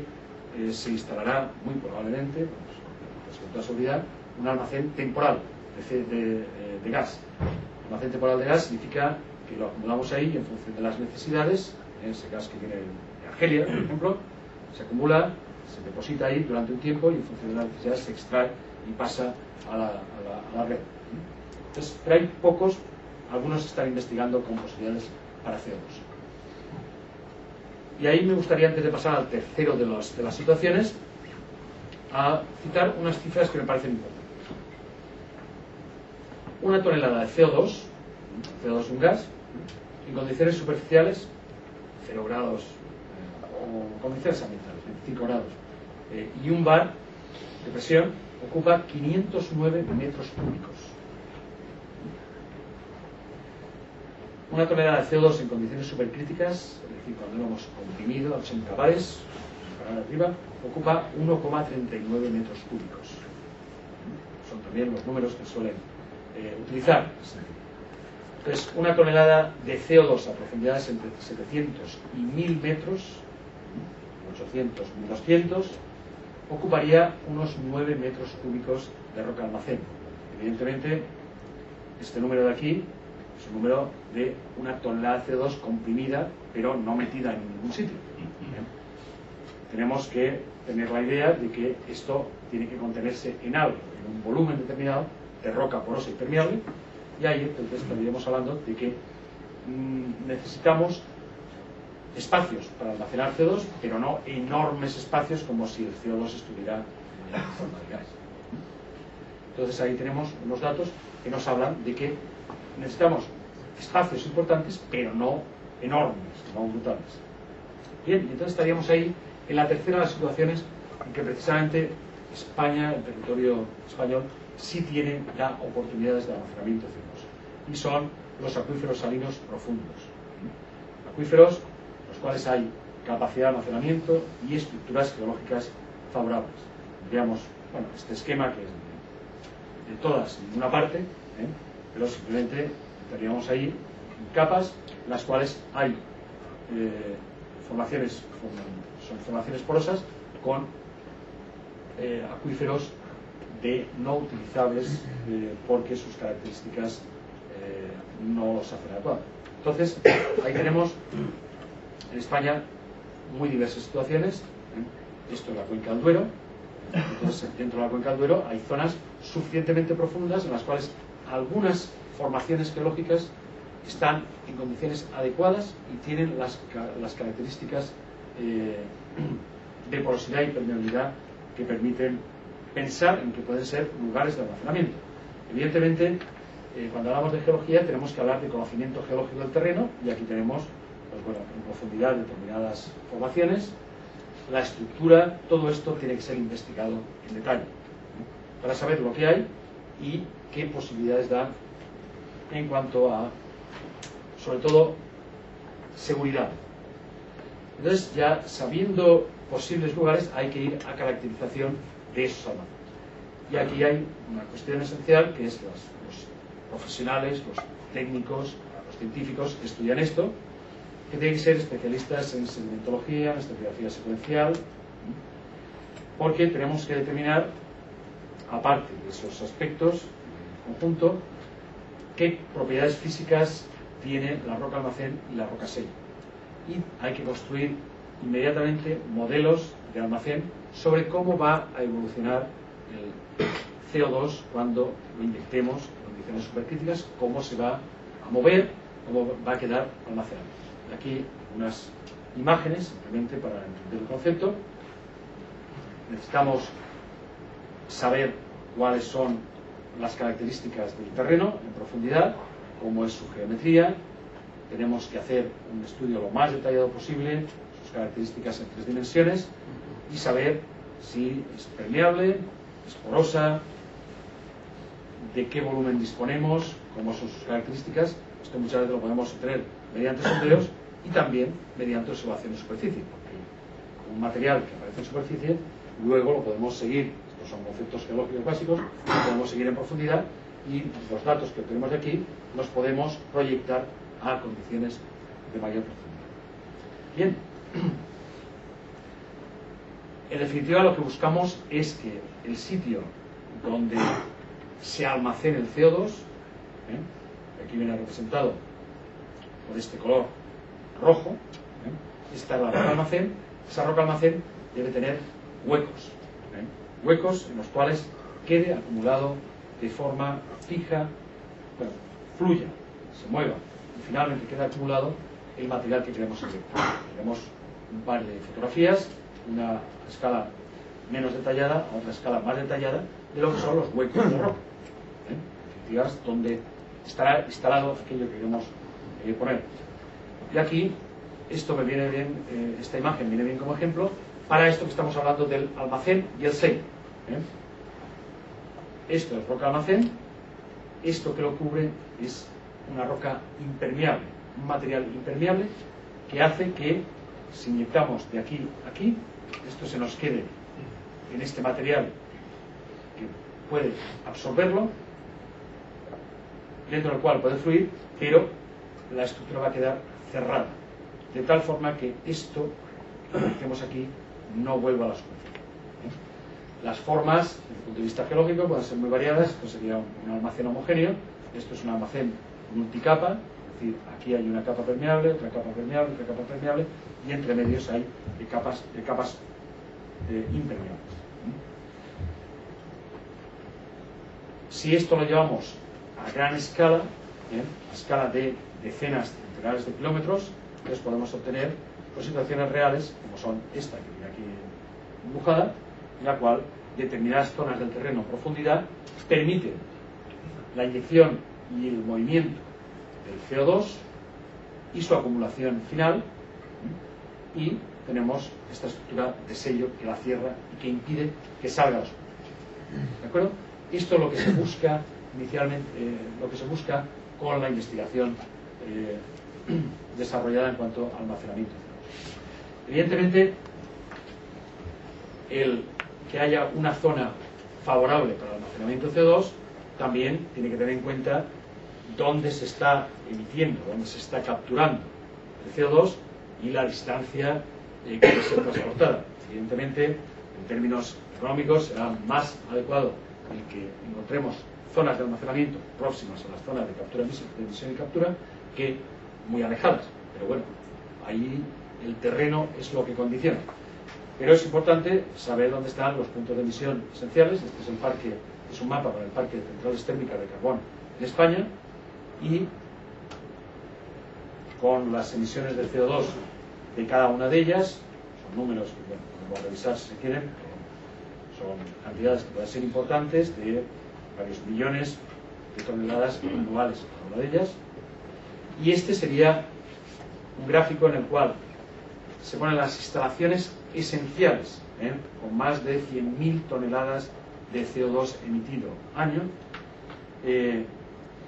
se instalará muy probablemente, pues, respecto a seguridad, un almacén temporal de, de gas. Almacén temporal de gas significa que lo acumulamos ahí en función de las necesidades, ¿eh? ese gas que viene de Argelia, por ejemplo, se acumula, se deposita ahí durante un tiempo y en función de las necesidades se extrae y pasa a la, a la- a la red. Entonces, pero hay pocos, algunos están investigando con posibilidades para CO2. Y ahí me gustaría, antes de pasar al tercero de, los- de las situaciones, a citar unas cifras que me parecen importantes. Una tonelada de CO2, CO2 es un gas, en condiciones superficiales, 0 grados, eh, o condiciones ambientales, 25 grados, eh, y un bar de presión ocupa 509 metros cúbicos. Una tonelada de CO2 en condiciones supercríticas, es decir, cuando lo hemos comprimido a 80 bares, para arriba, ocupa 1,39 metros cúbicos. Son también los números que suelen eh, utilizar. Entonces, una tonelada de CO2 a profundidades entre 700 y 1000 metros, 800, 1200, ocuparía unos 9 metros cúbicos de roca almacén. Evidentemente, este número de aquí es un número de una tonelada de CO2 comprimida, pero no metida en ningún sitio. Tenemos que tener la idea de que esto tiene que contenerse en algo, en un volumen determinado de roca porosa y permeable, y ahí entonces estaríamos hablando de que mm, necesitamos espacios para almacenar CO2, pero no enormes espacios como si el CO2 estuviera en forma de gas. Entonces ahí tenemos unos datos que nos hablan de que necesitamos espacios importantes, pero no enormes, no brutales. Bien, y entonces estaríamos ahí en la tercera de las situaciones en que precisamente España, el territorio español, sí tiene ya oportunidades de almacenamiento de CO2. Y son los acuíferos salinos profundos. Acuíferos los cuales hay capacidad de almacenamiento y estructuras geológicas favorables. Veamos bueno, este esquema que es de, todas en una parte, ¿eh? pero simplemente estaríamos ahí en capas en las cuales hay eh, formaciones, son formaciones porosas con eh, acuíferos de no utilizables eh, porque sus características eh, no los hacen adecuados. Entonces, ahí tenemos en España muy diversas situaciones. ¿eh? Esto es la cuenca del Duero. Dentro de la cuenca del Duero hay zonas suficientemente profundas en las cuales algunas formaciones geológicas están en condiciones adecuadas y tienen las, las características de porosidad y permeabilidad que permiten pensar en que pueden ser lugares de almacenamiento. Evidentemente, eh, cuando hablamos de geología tenemos que hablar de conocimiento geológico del terreno y aquí tenemos pues bueno, en profundidad determinadas formaciones, la estructura, todo esto tiene que ser investigado en detalle para saber lo que hay y qué posibilidades da en cuanto a, sobre todo, seguridad. Entonces, ya sabiendo posibles lugares, hay que ir a caracterización de almacenes. Y aquí hay una cuestión esencial que es los, los profesionales, los técnicos, los científicos que estudian esto, que tienen que ser especialistas en sedimentología, en estratigrafía secuencial, porque tenemos que determinar, aparte de esos aspectos conjunto qué propiedades físicas tiene la roca almacén y la roca sello. Y hay que construir inmediatamente modelos de almacén sobre cómo va a evolucionar el CO2 cuando lo inyectemos en condiciones supercríticas, cómo se va a mover, cómo va a quedar almacenado. Aquí unas imágenes, simplemente para entender el concepto. Necesitamos saber cuáles son las características del terreno en profundidad, cómo es su geometría. Tenemos que hacer un estudio lo más detallado posible, sus características en tres dimensiones, y saber si es permeable, es porosa, de qué volumen disponemos, cómo son sus características. Esto muchas veces lo podemos obtener mediante sondeos y también mediante observación en superficie, porque un material que aparece en superficie, luego lo podemos seguir, estos son conceptos geológicos básicos, lo podemos seguir en profundidad y los datos que obtenemos de aquí los podemos proyectar a condiciones de mayor profundidad. Bien, en definitiva lo que buscamos es que el sitio donde se almacene el CO2, ¿eh? aquí viene representado por este color rojo, ¿eh? esta es la roca almacén, esa roca almacén debe tener huecos, ¿eh? huecos en los cuales quede acumulado de forma fija, bueno, fluya, se mueva y finalmente quede acumulado el material que queremos inyectar. Tenemos un par de fotografías, una escala menos detallada a otra escala más detallada de lo que son los huecos de roca, ¿eh? donde estará instalado aquello que queremos eh, poner. Y aquí, esto me viene bien, eh, esta imagen viene bien como ejemplo para esto que estamos hablando del almacén y el sello. ¿eh? Esto es roca almacén, esto que lo cubre es una roca impermeable, un material impermeable que hace que si inyectamos de aquí a aquí, esto se nos quede en este material que puede absorberlo, dentro del cual puede fluir, pero la estructura va a quedar cerrada, de tal forma que esto que hacemos aquí no vuelva a la superficie. ¿eh? Las formas, desde el punto de vista geológico, pueden ser muy variadas. Esto sería un almacén homogéneo, esto es un almacén multicapa, es decir, aquí hay una capa permeable, otra capa permeable, otra capa permeable, y entre medios hay capas, capas eh, impermeables. Si esto lo llevamos a gran escala, a escala de decenas, centenares de kilómetros, entonces podemos obtener pues, situaciones reales, como son esta que viene aquí dibujada, en la cual determinadas zonas del terreno en profundidad permiten la inyección y el movimiento del CO2 y su acumulación final y tenemos esta estructura de sello que la cierra y que impide que salga la. ¿De acuerdo? Esto es lo que se busca inicialmente, eh, lo que se busca con la investigación eh, desarrollada en cuanto a almacenamiento. Evidentemente, el que haya una zona favorable para el almacenamiento de CO2 también tiene que tener en cuenta dónde se está emitiendo, dónde se está capturando el CO2 y la distancia eh, que debe ser transportada. Evidentemente, en términos económicos, será más adecuado el que encontremos zonas de almacenamiento próximas a las zonas de captura de emisión y captura que muy alejadas. Pero bueno, ahí el terreno es lo que condiciona. Pero es importante saber dónde están los puntos de emisión esenciales. Este es el parque, es un mapa para el parque de centrales térmicas de carbón en España y con las emisiones de CO2 de cada una de ellas, son números que bueno, podemos revisar si se quieren, son cantidades que pueden ser importantes de varios millones de toneladas anuales cada una de ellas. Y este sería un gráfico en el cual se ponen las instalaciones esenciales, ¿eh? con más de 100.000 toneladas de CO2 emitido año eh,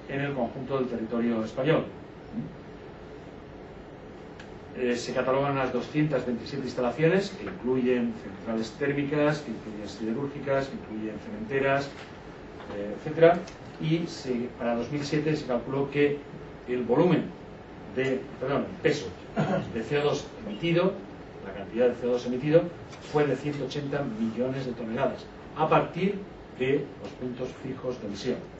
en el conjunto del territorio español. Eh, se catalogan las 227 instalaciones que incluyen centrales térmicas, que incluyen siderúrgicas, que incluyen cementeras, eh, etcétera, y se, para 2007 se calculó que el volumen de, perdón, el peso de CO2 emitido, la cantidad de CO2 emitido, fue de 180 millones de toneladas, a partir de los puntos fijos de emisión.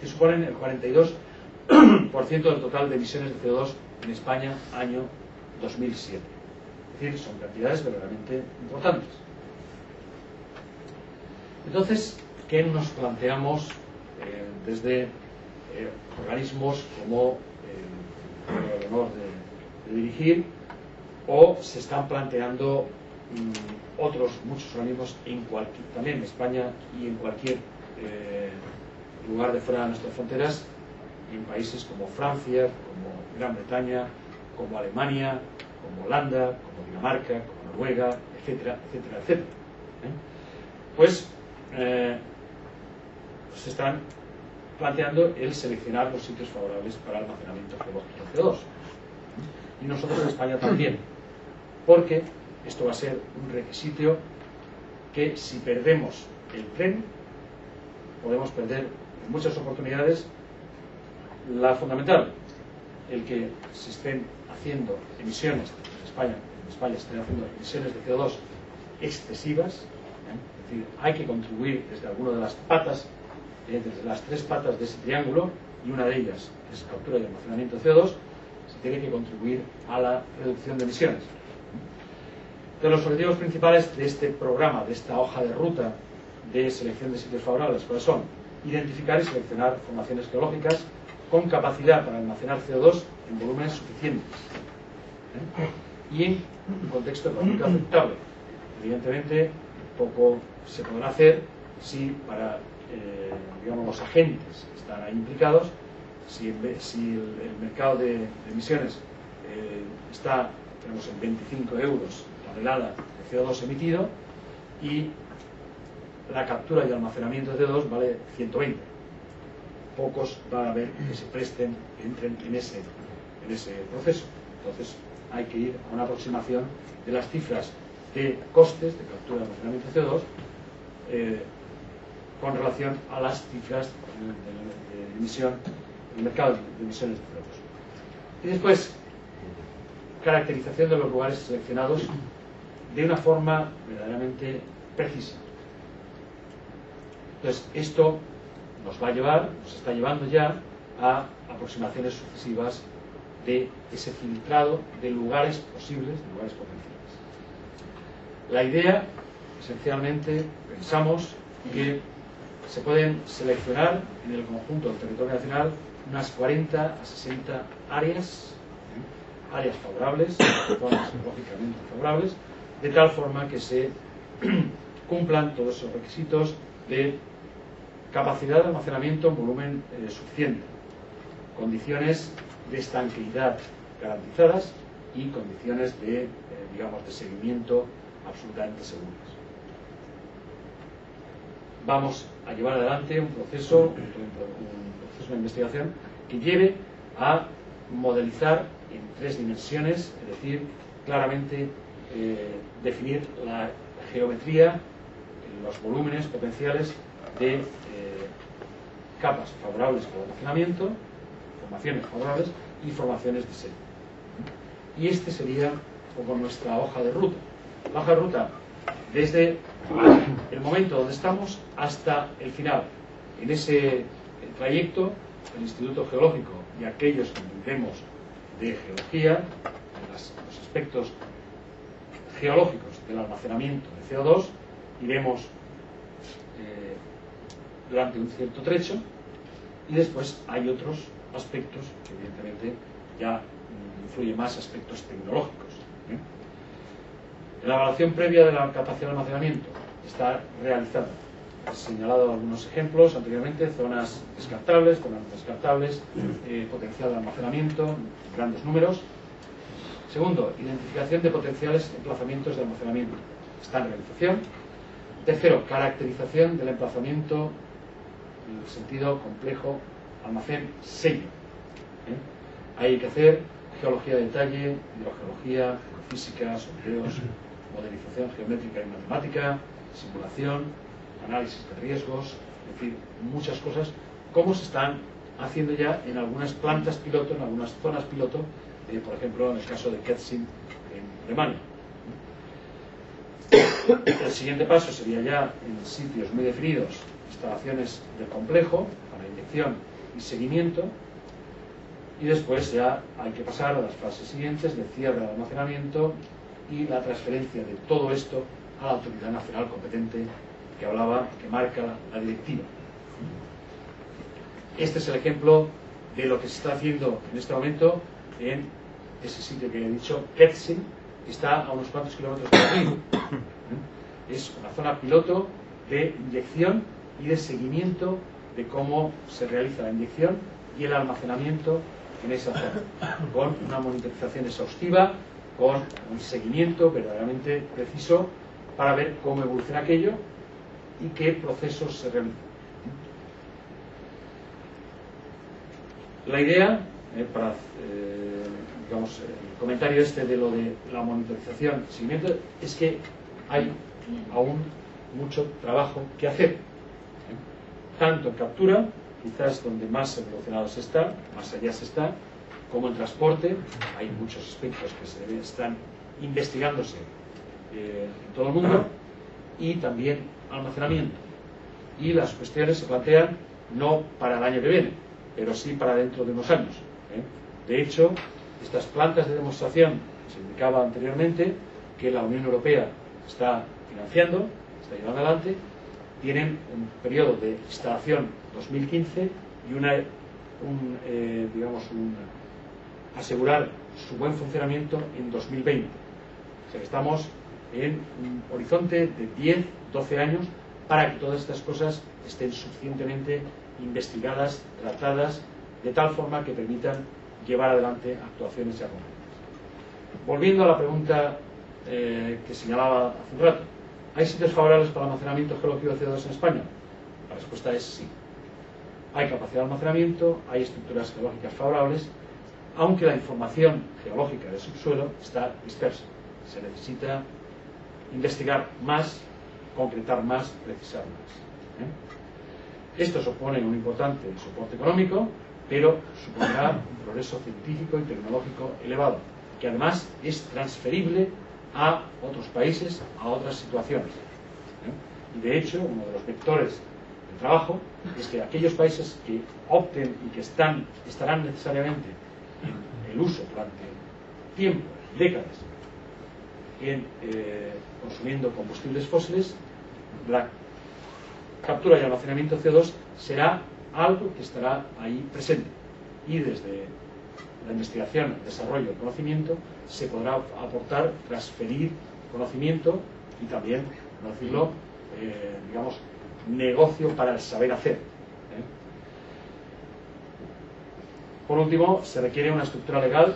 Que suponen el 42% del total de emisiones de CO2 en España año 2007. Es decir, son cantidades verdaderamente importantes. Entonces, ¿qué nos planteamos eh, desde eh, organismos como eh, el honor de, dirigir o se están planteando mm, otros muchos organismos también en España y en cualquier eh, lugar de fuera de nuestras fronteras, en países como Francia, como Gran Bretaña, como Alemania, como Holanda, como Dinamarca, como Noruega, etcétera, etcétera, etcétera. ¿eh? Pues eh, se están planteando el seleccionar los sitios favorables para almacenamiento de CO2. Y nosotros en España también porque esto va a ser un requisito que si perdemos el tren podemos perder muchas oportunidades la fundamental, el que se estén haciendo emisiones en España, en España se estén haciendo emisiones de CO2 excesivas, ¿eh? es decir, hay que contribuir desde alguna de las patas, eh, desde las tres patas de ese triángulo, y una de ellas es captura y almacenamiento de CO2, se tiene que contribuir a la reducción de emisiones de los objetivos principales de este programa, de esta hoja de ruta de selección de sitios favorables, cuáles son identificar y seleccionar formaciones geológicas con capacidad para almacenar CO2 en volúmenes suficientes ¿eh? y en un contexto económico aceptable. Evidentemente, poco se podrá hacer si para eh, digamos, los agentes que están ahí implicados, si, si el, el, mercado de, de emisiones eh, está tenemos en 25 euros tonelada de CO2 emitido y la captura y almacenamiento de CO2 vale 120. Pocos va a haber que se presten, entren en ese, en ese proceso. Entonces hay que ir a una aproximación de las cifras de costes de captura y almacenamiento de CO2 eh, con relación a las cifras de, de emisión, del mercado de emisiones de CO2. Y después, caracterización de los lugares seleccionados de una forma verdaderamente precisa. Entonces, esto nos va a llevar, nos está llevando ya a aproximaciones sucesivas de ese filtrado de lugares posibles, de lugares potenciales. La idea, esencialmente, pensamos que se pueden seleccionar en el conjunto del territorio nacional unas 40 a 60 áreas, ¿eh? áreas favorables, zonas lógicamente favorables, de tal forma que se cumplan todos esos requisitos de capacidad de almacenamiento en volumen eh, suficiente, condiciones de estanqueidad garantizadas y condiciones de, eh, digamos, de seguimiento absolutamente seguras. Vamos a llevar adelante un proceso, un proceso de investigación que lleve a modelizar en tres dimensiones, es decir, claramente eh, definir la geometría, los volúmenes potenciales de eh, capas favorables para el almacenamiento, formaciones favorables y formaciones de sed. Y este sería poco nuestra hoja de ruta. La hoja de ruta desde el momento donde estamos hasta el final. En ese trayecto, el Instituto Geológico y aquellos que entendemos de geología, los aspectos geológicos del almacenamiento de CO2 iremos eh, durante un cierto trecho y después hay otros aspectos que evidentemente ya influyen más aspectos tecnológicos. ¿eh? La evaluación previa de la capacidad de almacenamiento está realizada. He señalado algunos ejemplos anteriormente, zonas descartables, zonas descartables, eh, potencial de almacenamiento, grandes números, Segundo, identificación de potenciales emplazamientos de almacenamiento. Está en realización. Tercero, caracterización del emplazamiento en el sentido complejo almacén sello. ¿Eh? Hay que hacer geología de detalle, hidrogeología, geofísica, sondeos, modelización geométrica y matemática, simulación, análisis de riesgos, es decir, muchas cosas, como se están haciendo ya en algunas plantas piloto, en algunas zonas piloto eh, por ejemplo, en el caso de Ketzin en Alemania. El siguiente paso sería ya en sitios muy definidos instalaciones del complejo para inyección y seguimiento. Y después ya hay que pasar a las fases siguientes de cierre de almacenamiento y la transferencia de todo esto a la autoridad nacional competente que hablaba, que marca la directiva. Este es el ejemplo de lo que se está haciendo en este momento en ese sitio que he dicho, Ketzin, que está a unos cuantos kilómetros de aquí. Es una zona piloto de inyección y de seguimiento de cómo se realiza la inyección y el almacenamiento en esa zona, con una monitorización exhaustiva, con un seguimiento verdaderamente preciso para ver cómo evoluciona aquello y qué procesos se realizan. La idea, eh, para eh, digamos, el comentario este de lo de la monitorización seguimiento, es que hay aún mucho trabajo que hacer. ¿eh? Tanto en captura, quizás donde más evolucionado se está, más allá se está, como en transporte, hay muchos aspectos que se están investigándose en todo el mundo, y también almacenamiento. Y las cuestiones se plantean no para el año que viene, pero sí para dentro de unos años. ¿eh? De hecho, estas plantas de demostración, se indicaba anteriormente que la Unión Europea está financiando, está llevando adelante, tienen un periodo de instalación 2015 y una, un, eh, digamos, un, asegurar su buen funcionamiento en 2020. O sea que estamos en un horizonte de 10, 12 años para que todas estas cosas estén suficientemente investigadas, tratadas, de tal forma que permitan llevar adelante actuaciones ya concretas. Volviendo a la pregunta eh, que señalaba hace un rato, ¿hay sitios favorables para almacenamiento geológico de CO2 en España? La respuesta es sí. Hay capacidad de almacenamiento, hay estructuras geológicas favorables, aunque la información geológica del subsuelo está dispersa. Se necesita investigar más, concretar más, precisar más. ¿eh? Esto supone un importante soporte económico, pero supondrá un progreso científico y tecnológico elevado, que además es transferible a otros países, a otras situaciones. ¿eh? Y de hecho, uno de los vectores del trabajo es que aquellos países que opten y que están, estarán necesariamente en el uso durante tiempo, décadas, eh, consumiendo combustibles fósiles, la captura y almacenamiento de CO2 será algo que estará ahí presente. Y desde la investigación, el desarrollo, el conocimiento, se podrá aportar, transferir conocimiento y también, no decirlo, eh, digamos, negocio para el saber hacer. ¿eh? Por último, se requiere una estructura legal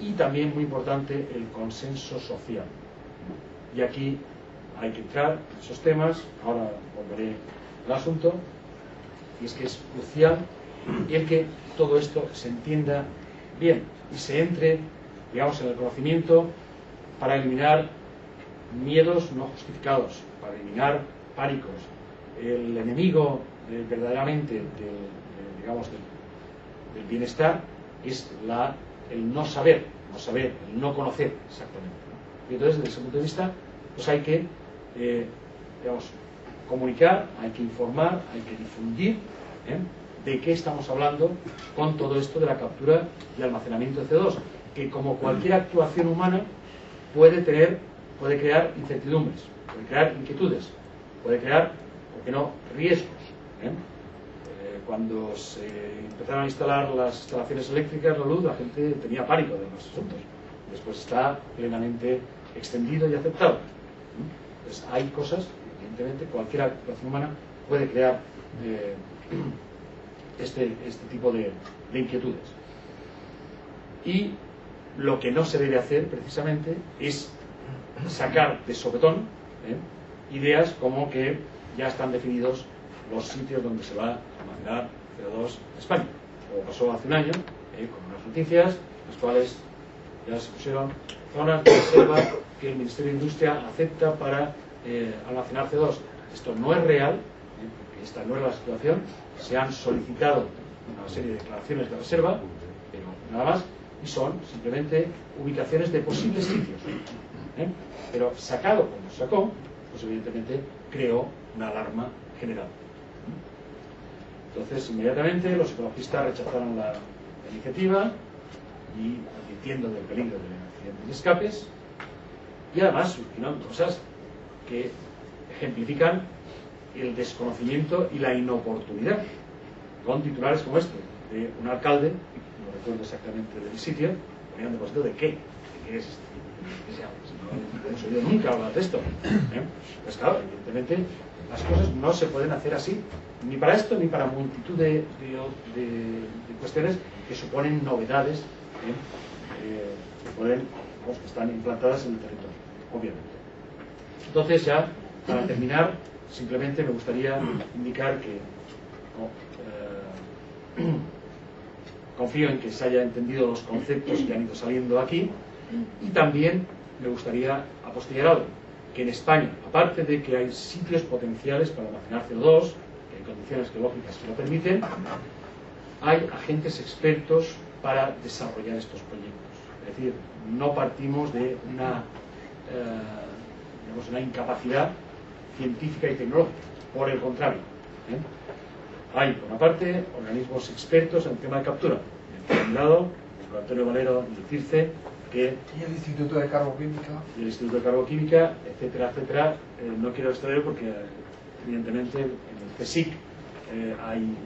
y también, muy importante, el consenso social. Y aquí hay que entrar en esos temas, ahora volveré al asunto, y es que es crucial el que todo esto se entienda bien y se entre, digamos, en el conocimiento para eliminar miedos no justificados, para eliminar pánicos. El enemigo eh, verdaderamente del, digamos, del, bienestar es la, el no saber, no saber, el no conocer exactamente. Y entonces, desde ese punto de vista, pues hay que, eh, digamos, comunicar, hay que informar, hay que difundir ¿eh? de qué estamos hablando con todo esto de la captura y almacenamiento de CO2, que como cualquier actuación humana puede tener, puede crear incertidumbres, puede crear inquietudes, puede crear, ¿por qué no?, riesgos. ¿eh? Eh, cuando se empezaron a instalar las instalaciones eléctricas, la luz, la gente tenía pánico de los asuntos. Después está plenamente extendido y aceptado. Hay cosas, cualquier actuación humana puede crear eh, este, este tipo de, de inquietudes. Y lo que no se debe hacer precisamente es sacar de sopetón ¿eh? ideas como que ya están definidos los sitios donde se va a almacenar CO2 en España. Como pasó hace un año, ¿eh? con unas noticias, las cuales ya se pusieron zonas de reserva que el Ministerio de Industria acepta para eh, almacenar CO2. Esto no es real, ¿eh? esta no es la situación. Se han solicitado una serie de declaraciones de reserva, pero nada más, y son simplemente ubicaciones de posibles sitios. ¿eh? Pero sacado como sacó, pues evidentemente creó una alarma general. Entonces, inmediatamente los ecologistas rechazaron la, la iniciativa y advirtiendo del peligro de accidentes y escapes, y además surgieron cosas que ejemplifican el desconocimiento y la inoportunidad, con titulares como este, de un alcalde, no recuerdo exactamente del sitio, ponían depósito de qué, de qué es este, qué se llama, no hemos oído nunca hablar de esto. ¿eh? Pues claro, evidentemente las cosas no se pueden hacer así, ni para esto ni para multitud de, cuestiones que suponen novedades ¿eh? Eh, que, pueden, vamos, que están implantadas en el territorio, obviamente. Entonces ya, para terminar, simplemente me gustaría indicar que eh, confío en que se haya entendido los conceptos que han ido saliendo aquí y también me gustaría apostillar algo, que en España, aparte de que hay sitios potenciales para almacenar CO2, que hay condiciones geológicas que lo permiten, hay agentes expertos para desarrollar estos proyectos. Es decir, no partimos de una, eh, digamos, una incapacidad científica y tecnológica, por el contrario. ¿eh? Hay, por una parte, organismos expertos en el tema de captura. Por un lado, el Antonio Valero y el CIRCE, que Y el Instituto de Carboquímica. y el Instituto de Carboquímica, etcétera, etcétera. Eh, no quiero extraer porque, evidentemente, en el CSIC eh, hay un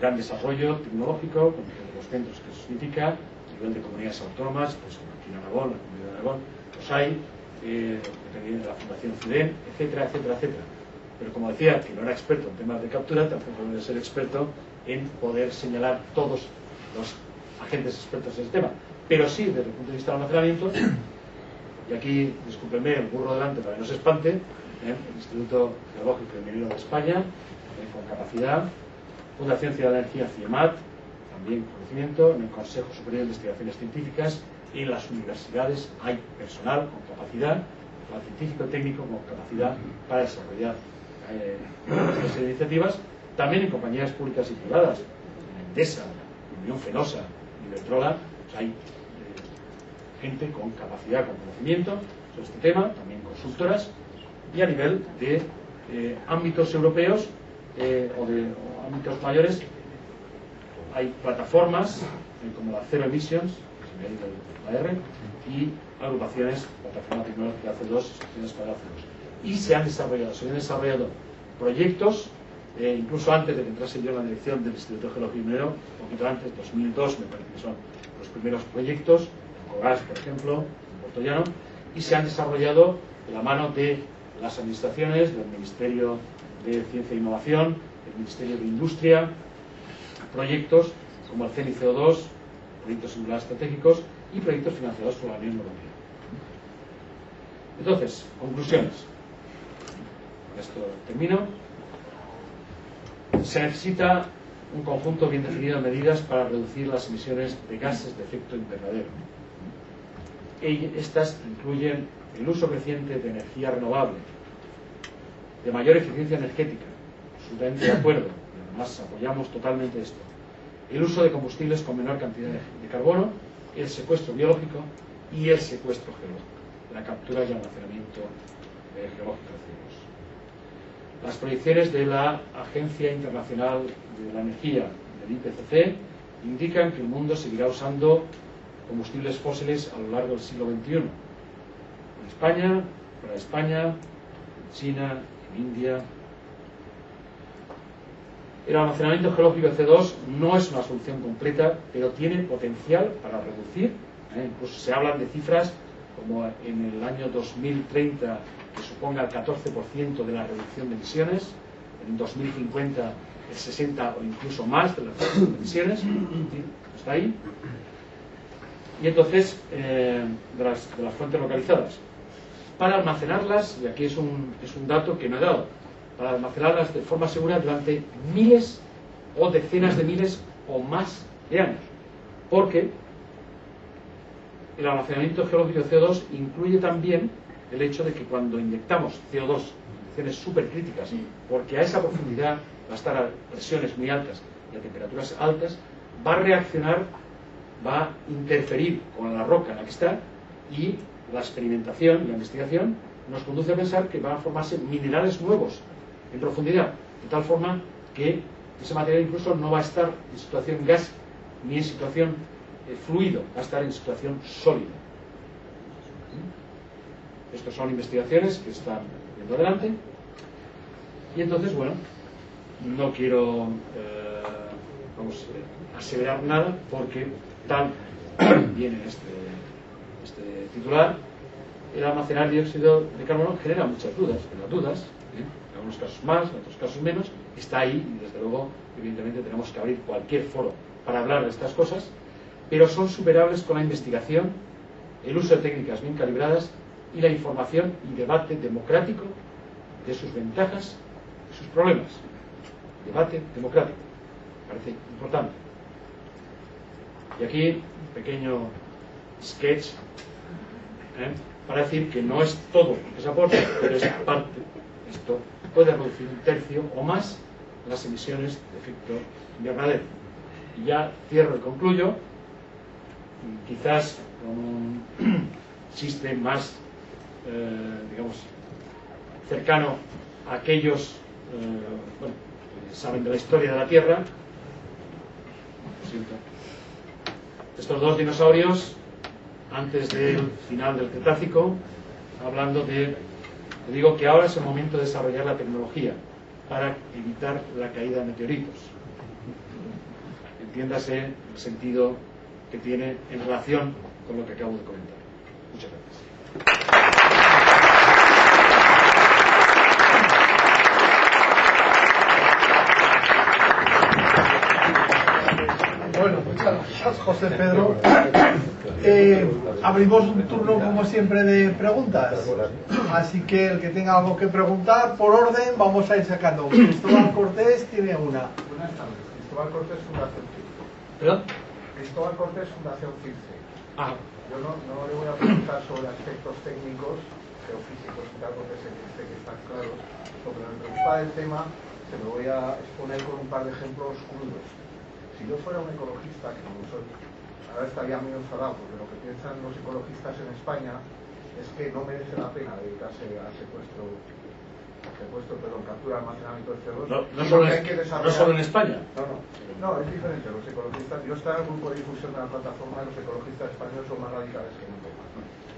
gran desarrollo tecnológico, con los centros que eso significa, a nivel de comunidades autónomas, pues aquí en Aragón, la comunidad de Aragón, los hay, eh, la Fundación CIDEN, etcétera, etcétera, etcétera. Pero como decía, que no era experto en temas de captura, tampoco debe ser experto en poder señalar todos los agentes expertos en el tema. Pero sí, desde el punto de vista del almacenamiento, y aquí, discúlpenme, el burro delante para que no se espante, ¿eh? el Instituto Geológico y Minero de España, también con capacidad, Fundación Ciudad de Energía, CIEMAT, también conocimiento, en el Consejo Superior de Investigaciones Científicas, en las universidades hay personal con capacidad, tanto científico técnico con capacidad para desarrollar eh, estas iniciativas, también en compañías públicas y privadas, en Endesa, Unión Fenosa, Iberdrola, pues hay eh, gente con capacidad, con conocimiento sobre este tema, también consultoras, y a nivel de eh, ámbitos europeos eh, o de ámbitos mayores hay plataformas como la Zero Emissions, R, y agrupaciones, plataforma tecnológica C2, asociaciones para C2. Y se han desarrollado, se han desarrollado proyectos, eh, incluso antes de que entrase yo en la dirección del Instituto Geológico y Minero, un poquito antes, 2002 me parece que son los primeros proyectos, en Cogas, por ejemplo, en Puerto Llano, y se han desarrollado de la mano de las administraciones, del Ministerio de Ciencia e Innovación, del Ministerio de Industria, proyectos como el CENICO2, proyectos singulares estratégicos y proyectos financiados por la Unión Europea. Entonces, conclusiones. Con esto termino. Se necesita un conjunto bien definido de medidas para reducir las emisiones de gases de efecto invernadero. Estas incluyen el uso creciente de energía renovable, de mayor eficiencia energética, absolutamente de acuerdo, además apoyamos totalmente esto, el uso de combustibles con menor cantidad de, carbono, el secuestro biológico y el secuestro geológico, la captura y almacenamiento eh, geológico de CO2. Las proyecciones de la Agencia Internacional de la Energía, del IPCC, indican que el mundo seguirá usando combustibles fósiles a lo largo del siglo XXI. En España, para España, en China, en India. El almacenamiento geológico de CO2 no es una solución completa, pero tiene potencial para reducir. ¿eh? Incluso se hablan de cifras como en el año 2030 que suponga el 14% de la reducción de emisiones, en 2050 el 60 o incluso más de la reducción de emisiones, está ahí. Y entonces, eh, de, las, de las fuentes localizadas. Para almacenarlas, y aquí es un, es un dato que no he dado, para almacenarlas de forma segura durante miles o decenas de miles o más de años. Porque el almacenamiento geológico de CO2 incluye también el hecho de que cuando inyectamos CO2 en supercríticas, porque a esa profundidad va a estar a presiones muy altas y a temperaturas altas, va a reaccionar, va a interferir con la roca en la que está y la experimentación y la investigación nos conduce a pensar que van a formarse minerales nuevos en profundidad, de tal forma que ese material incluso no va a estar en situación gas ni en situación eh, fluido, va a estar en situación sólida. ¿Mm? Estas son investigaciones que están yendo adelante. Y entonces, bueno, no quiero eh, vamos, eh, aseverar nada porque tal viene este, este titular, el almacenar dióxido de carbono genera muchas dudas, pero dudas, ¿eh? En algunos casos más, en otros casos menos, está ahí y desde luego, evidentemente, tenemos que abrir cualquier foro para hablar de estas cosas, pero son superables con la investigación, el uso de técnicas bien calibradas y la información y debate democrático de sus ventajas y sus problemas. Debate democrático, parece importante. Y aquí, un pequeño sketch ¿eh? para decir que no es todo lo que se aporta, pero es parte. Esto puede reducir un tercio o más las emisiones de efecto invernadero. Y ya cierro y concluyo, quizás con un chiste más, eh, digamos, cercano a aquellos eh, bueno, que saben de la historia de la Tierra. Estos dos dinosaurios, antes del final del Cretácico, hablando de, digo que ahora es el momento de desarrollar la tecnología para evitar la caída de meteoritos. Entiéndase el sentido que tiene en relación con lo que acabo de comentar. Muchas gracias. Bueno, muchas gracias, José Pedro. Eh, abrimos un turno, como siempre, de preguntas. Así que el que tenga algo que preguntar, por orden, vamos a ir sacando. Cristóbal Cortés tiene una. Buenas tardes. Cristóbal Cortés, Fundación CIRCE. ¿Perdón? Cristóbal Cortés, Fundación CIRCE. Ah, Yo no, no le voy a preguntar sobre aspectos técnicos, geofísicos y tal, porque sé que, sé que están claros. Lo que me preocupa del tema se lo voy a exponer con un par de ejemplos crudos. Yo fuera un ecologista, que no lo soy, ahora estaría muy enfadado, porque lo que piensan los ecologistas en España es que no merece la pena dedicarse al secuestro, al secuestro, perdón, captura, almacenamiento de CO2. no, solo, en, que no solo en España. no, no, no, es diferente. Los ecologistas, yo estaba en el grupo de difusión de la plataforma los ecologistas españoles son más radicales que nunca.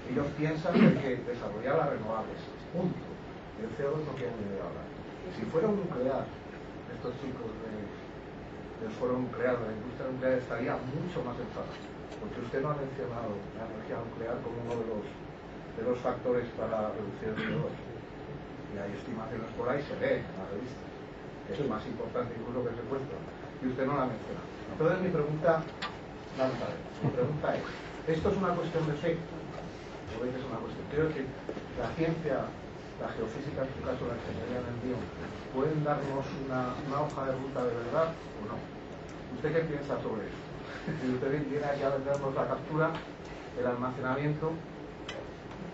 Ellos piensan que hay que desarrollar las renovables, punto. Y el CO2 no quieren ni hablar. Si fuera un nuclear, estos chicos de- del foro nuclear, de la industria nuclear, estaría mucho más enfadado. Porque usted no ha mencionado la energía nuclear como uno de los, de los factores para reducir el CO2. Y hay estimaciones por ahí, se lee en la revista es más importante incluso que el secuestro, y usted no la menciona. Entonces mi pregunta, vamos a ver, mi pregunta es, ¿esto es una cuestión de fe? ¿O es una cuestión? Creo que la ciencia, la geofísica, en su caso la ingeniería en el mío, pueden darnos una, una hoja de ruta de verdad o no. ¿Usted qué piensa sobre eso? Si usted viene aquí a vendernos la captura, el almacenamiento,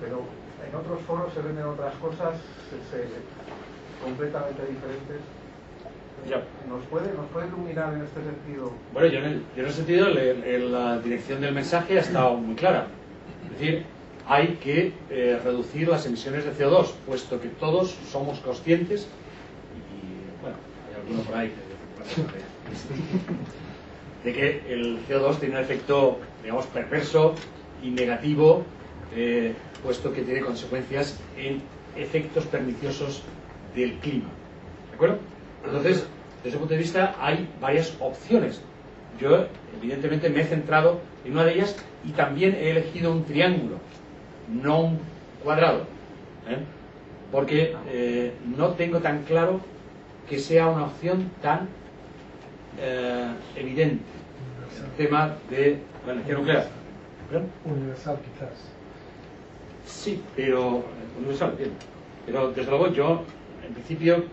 pero en otros foros se venden otras cosas se- se- completamente diferentes. Ya. ¿Nos puede, ¿Nos puede iluminar en este sentido? Bueno, yo en, el, yo en ese sentido el- el- la dirección del mensaje ha estado muy clara. Es decir, hay que eh, reducir las emisiones de CO2, puesto que todos somos conscientes, y bueno, hay alguno por ahí que- de que el CO2 tiene un efecto, digamos, perverso y negativo, eh, puesto que tiene consecuencias en efectos perniciosos del clima. ¿De acuerdo? Entonces, desde ese punto de vista, hay varias opciones. Yo, evidentemente, me he centrado en una de ellas y también he elegido un triángulo, no un cuadrado. ¿eh? Porque eh, no tengo tan claro que sea una opción tan eh, evidente. El tema de la energía nuclear. ¿Perdón? Universal, quizás. Sí, pero universal, bien. Pero desde luego yo, en principio,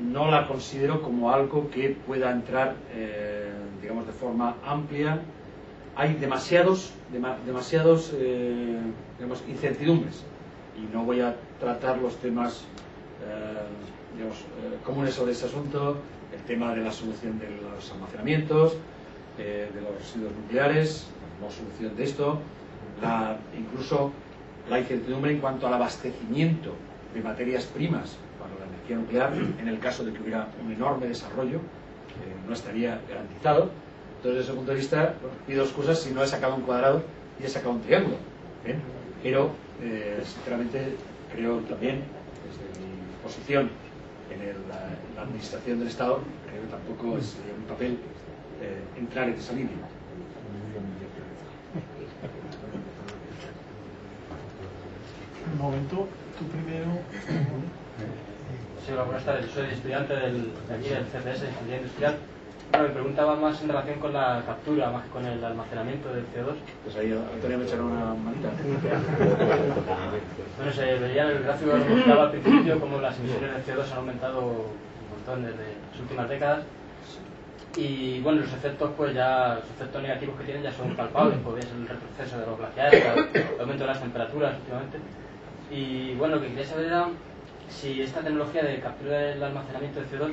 no la considero como algo que pueda entrar, eh, digamos, de forma amplia. Hay demasiados, dema- demasiados, eh, incertidumbres y no voy a tratar los temas, eh, eh, comunes sobre ese asunto, el tema de la solución de los almacenamientos, eh, de los residuos nucleares, no solución de esto, la, incluso la incertidumbre en cuanto al abastecimiento de materias primas para la energía nuclear, en el caso de que hubiera un enorme desarrollo, no estaría garantizado. Entonces, desde ese punto de vista, y dos cosas si no he sacado un cuadrado y he sacado un triángulo. ¿eh? Pero, eh, sinceramente, creo también, desde mi posición en el- la, la administración del Estado, creo que tampoco es mi papel eh, entrar en esa línea. Un momento, tú primero. Sí, hola, buenas tardes. Yo soy estudiante del, de aquí del CPS, de Ingeniería Industrial. Bueno, me preguntaba más en relación con la captura, más que con el almacenamiento del CO2. Pues ahí Antonio me echará una manita. Bueno, se veía en el gráfico que mostraba al principio cómo las emisiones de CO2 han aumentado un montón desde las últimas décadas. Y bueno, los efectos, pues ya, los efectos negativos que tienen ya son palpables, pues es el retroceso de los glaciares, el aumento de las temperaturas últimamente. Y bueno, lo que quería saber era si esta tecnología de captura del almacenamiento de CO2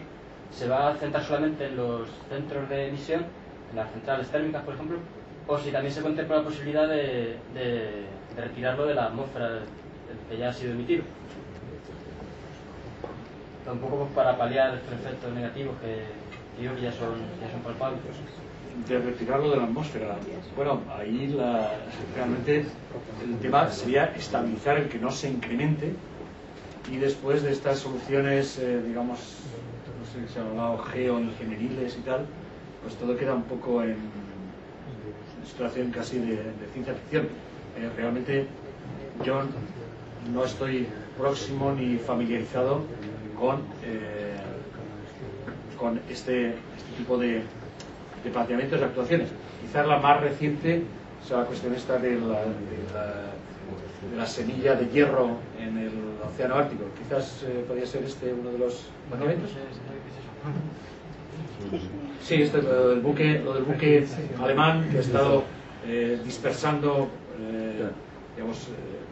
se va a centrar solamente en los centros de emisión, en las centrales térmicas, por ejemplo, o si también se contempla la posibilidad de, de- retirarlo de la atmósfera que ya ha sido emitido. Un poco pues, para paliar estos efectos negativos que, que ya son, ya son palpables. de retirarlo de la atmósfera. Bueno, ahí la, realmente el tema sería estabilizar el que no se incremente y después de estas soluciones, eh, digamos, si se hablado geoingenieriles y tal, pues todo queda un poco en situación casi de, ciencia ficción. Eh, realmente yo no estoy próximo ni familiarizado con, eh, con este, este tipo de, de planteamientos y actuaciones. Quizás la más reciente sea la cuestión esta de la, la semilla de hierro en el océano Ártico. Quizás eh, podría ser este uno de los planteamientos. Sí, este, lo del buque, lo del buque alemán que ha estado eh, dispersando, eh, digamos, eh,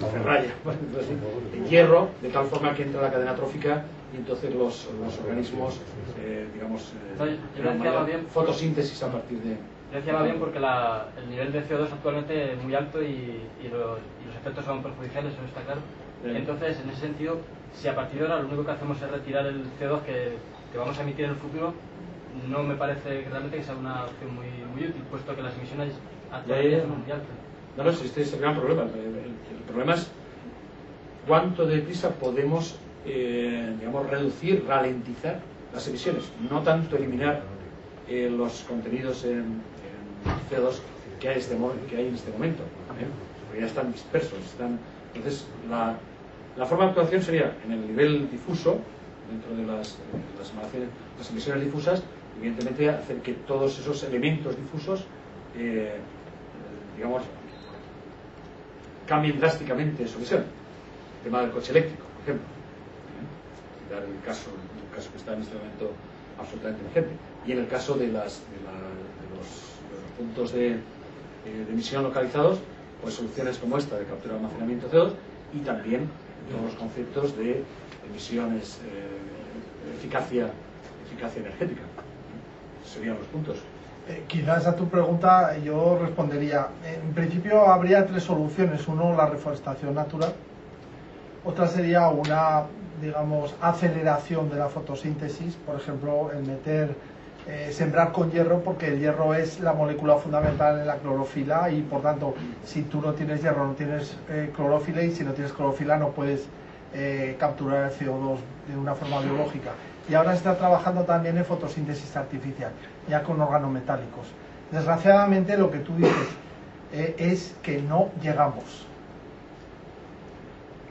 como ferralla, de hierro, de tal forma que entra en la cadena trófica y entonces los, los organismos, eh, digamos, eh, de fotosíntesis a partir de... Yo decía va bien porque la- el nivel de CO2 actualmente es muy alto y, y los, y los efectos son perjudiciales, eso está claro. Sí. Entonces, en ese sentido, si a partir de ahora lo único que hacemos es retirar el CO2 que, que vamos a emitir en el futuro, no me parece que realmente que sea una opción muy, muy útil, puesto que las emisiones ya. son muy altas. No, no, este es el gran problema. El, el- el problema es cuánto deprisa podemos, eh, digamos, reducir, ralentizar las emisiones. No tanto eliminar eh, los contenidos en, en CO2 que hay, este que hay en este momento, ¿eh? porque ya están dispersos. Entonces, la, forma de actuación sería en el nivel difuso, dentro de las, las, las emisiones difusas, evidentemente hacer que todos esos elementos difusos, eh, digamos, cambien drásticamente su visión. El tema del coche eléctrico, por ejemplo. ¿eh? Dar el caso, el caso que está en este momento absolutamente vigente. Y en el caso de, las, de, la- de los, de puntos de, eh, de emisión localizados, pues soluciones como esta de captura y almacenamiento de CO2 y también todos los conceptos de emisiones, eh, eficacia, eficacia energética. Serían los puntos. Eh, quizás a tu pregunta yo respondería, en principio habría tres soluciones. Uno, la reforestación natural. Otra sería una, digamos, aceleración de la fotosíntesis, por ejemplo, el meter, eh, sembrar con hierro, porque el hierro es la molécula fundamental en la clorofila y, por tanto, si tú no tienes hierro, no tienes eh, clorofila y si no tienes clorofila no puedes eh, capturar el CO2 de una forma biológica. Y ahora se está trabajando también en fotosíntesis artificial, ya con organometálicos. Desgraciadamente lo que tú dices es que no llegamos.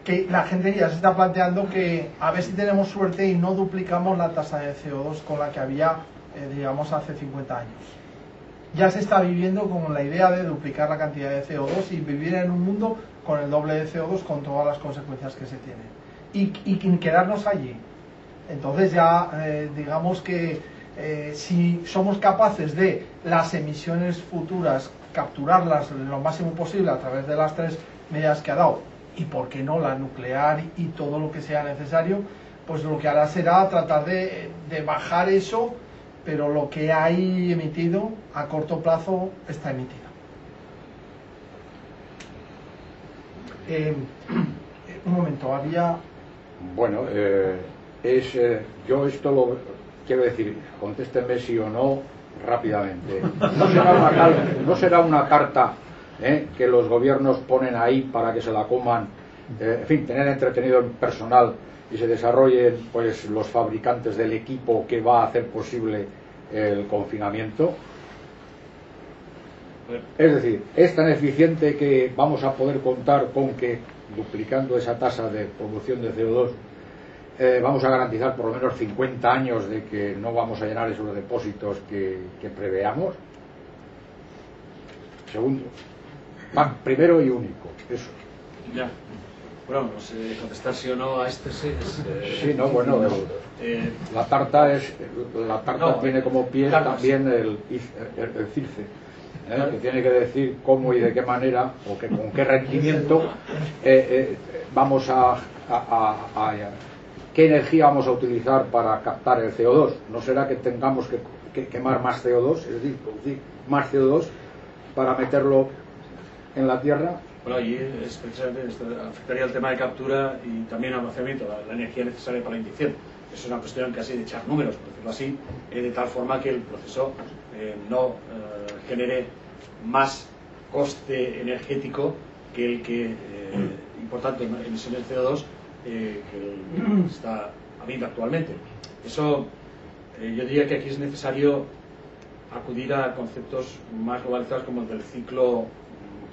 Que la gente ya se está planteando que a ver si tenemos suerte y no duplicamos la tasa de CO2 con la que había, eh, digamos, hace 50 años. Ya se está viviendo con la idea de duplicar la cantidad de CO2 y vivir en un mundo con el doble de CO2 con todas las consecuencias que se tienen. Y, y quedarnos allí. Entonces ya eh, digamos que eh, si somos capaces de las emisiones futuras capturarlas lo máximo posible a través de las tres medidas que ha dado y por qué no la nuclear y, todo lo que sea necesario, pues lo que hará será tratar de bajar eso, pero lo que hay emitido a corto plazo está emitido. Eh, un momento, había Bueno, eh, es, eh, yo esto lo quiero decir, contéstenme sí o no rápidamente. No será una, no será una carta que los gobiernos ponen ahí para que se la coman, eh, en fin, tener entretenido el personal y se desarrollen pues los fabricantes del equipo que va a hacer posible el confinamiento. Es decir, es tan eficiente que vamos a poder contar con que, duplicando esa tasa de producción de CO2, eh, vamos a garantizar por lo menos 50 años de que no vamos a llenar esos depósitos que, preveamos. Segundo, primero y único, eso. Ya. Bueno, no sé contestar sí o no a este sí. es, eh, Sí, no, bueno, el- eh, la tarta es la tarta No, tiene como pie también el, el, el circe, ¿eh? Claro. que tiene que decir cómo y de qué manera o que, con qué rendimiento eh, eh, vamos a, a- a- a- qué energía vamos a utilizar para captar el CO2. No será que tengamos que, que quemar más CO2, es decir, producir más CO2 para meterlo en la tierra. Bueno, y es precisamente afectaría el tema de captura y también almacenamiento, la, energía necesaria para la inyección. Es una cuestión casi de echar números, por decirlo así, eh, de tal forma que el proceso eh, no eh, genere más coste energético que el que, y por tanto, emisiones de CO2 eh, que está habiendo actualmente. Eso, yo diría que aquí es necesario acudir a conceptos más globalizados como el del ciclo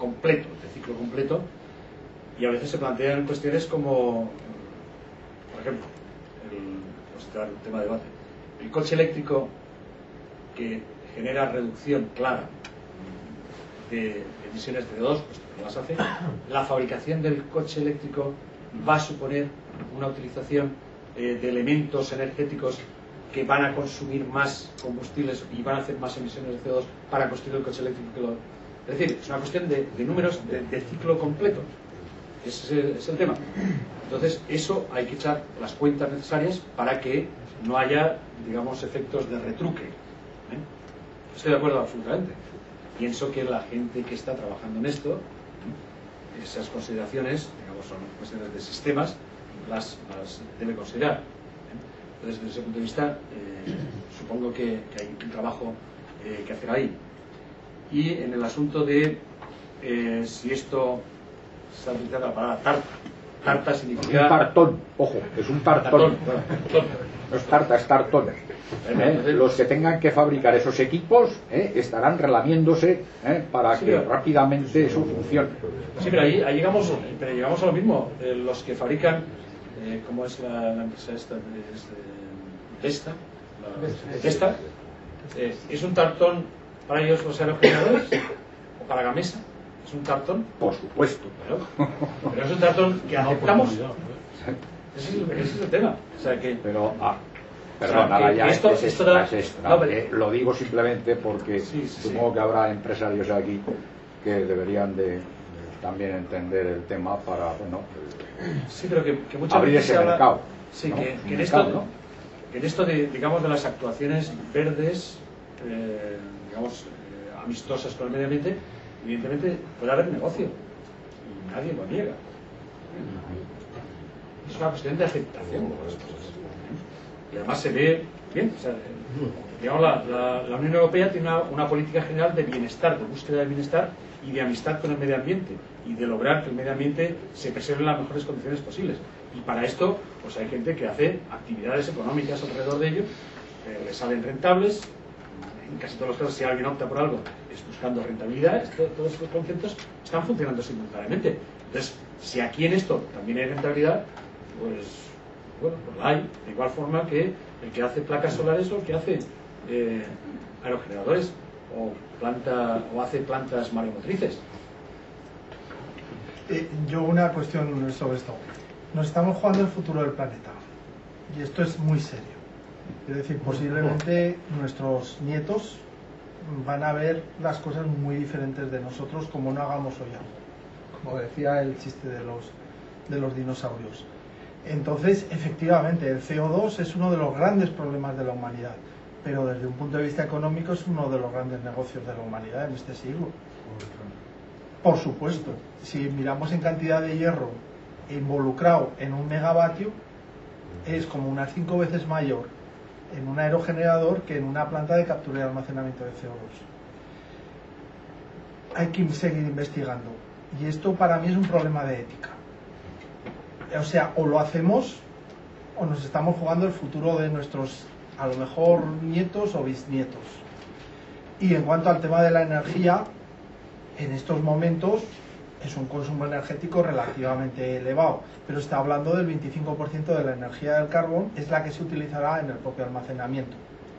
completo, el ciclo completo, y a veces se plantean cuestiones como, por ejemplo, el, pues, tema de debate, el coche eléctrico que genera reducción clara de emisiones de CO2, puesto que no las hace, la fabricación del coche eléctrico va a suponer una utilización eh, de elementos energéticos que van a consumir más combustibles y van a hacer más emisiones de CO2 para construir el coche eléctrico que lo... Es decir, es una cuestión de, números de, ciclo completo. Ese es el, tema. Entonces, eso hay que echar las cuentas necesarias para que no haya, digamos, efectos de retruque. ¿eh? Estoy de acuerdo absolutamente. Pienso que la gente que está trabajando en esto, ¿eh? esas consideraciones, digamos, son cuestiones de sistemas, las, debe considerar. ¿eh? Entonces, desde ese punto de vista, supongo que, hay un trabajo que hacer ahí. Y en el asunto de eh, si esto se ha utilizado la palabra tarta. Tarta Un significa... tartón, ojo, es un tartón. No es tarta, es tartón. ¿eh? Los que tengan que fabricar esos equipos ¿eh? estarán relamiéndose ¿eh? para Sí, que pero- rápidamente eso funcione. Sí, pero ahí, ahí llegamos, pero llegamos a lo mismo. Eh, los que fabrican, eh, ¿cómo es la, la empresa esta? Es, eh, la- Testa. Eh, ¿Es un tartón para ellos los aerogeneradores? ¿O para Gamesa? ¿Es un tartón? Por supuesto. Pero es un tartón que aceptamos. Ese es, el, ese es el tema. O sea que... Pero, ah, O perdón, sea, ahora que ya esto- es esto extra, da- es extra, No, pero- eh, lo digo simplemente porque Sí, sí, supongo sí. que habrá empresarios aquí que deberían de, de también entender el tema para, bueno, Sí, pero que, que muchas Abrir veces ese habla- mercado, Sí, ¿no? que, en mercado, esto, ¿no? que en esto de, digamos, de las actuaciones verdes, eh, digamos, eh, amistosas con el medio ambiente, evidentemente puede haber negocio. Y nadie lo niega. Es una cuestión de aceptación. Y además se ve bien. eh, digamos, la, Unión Europea tiene una, política general de bienestar, de búsqueda de bienestar y de amistad con el medio ambiente y de lograr que el medio ambiente se preserve en las mejores condiciones posibles. Y para esto, pues hay gente que hace actividades económicas alrededor de ello, que le salen rentables. Casi todos los casos, si alguien opta por algo, es buscando rentabilidad. Todos estos conceptos están funcionando simultáneamente. Entonces, si aquí en esto también hay rentabilidad, pues bueno, pues la hay. De igual forma que el que hace placas solares o el que hace eh, aerogeneradores o planta o hace plantas maremotrices. Eh, yo una cuestión sobre esto. Nos estamos jugando el futuro del planeta. Y esto es muy serio. Es decir, posiblemente nuestros nietos van a ver las cosas muy diferentes de nosotros como no hagamos hoy algo. Como decía el chiste de los, de los dinosaurios. Entonces, efectivamente, el CO2 es uno de los grandes problemas de la humanidad. Pero desde un punto de vista económico es uno de los grandes negocios de la humanidad en este siglo. Por supuesto, si miramos en cantidad de hierro involucrado en un megavatio, es como unas cinco veces mayor en un aerogenerador que en una planta de captura y almacenamiento de CO2. Hay que seguir investigando. Y esto para mí es un problema de ética. O sea, o lo hacemos o nos estamos jugando el futuro de nuestros, a lo mejor, nietos o bisnietos. Y en cuanto al tema de la energía, en estos momentos es un consumo energético relativamente elevado, pero está hablando del 25% de la energía del carbón, es la que se utilizará en el propio almacenamiento.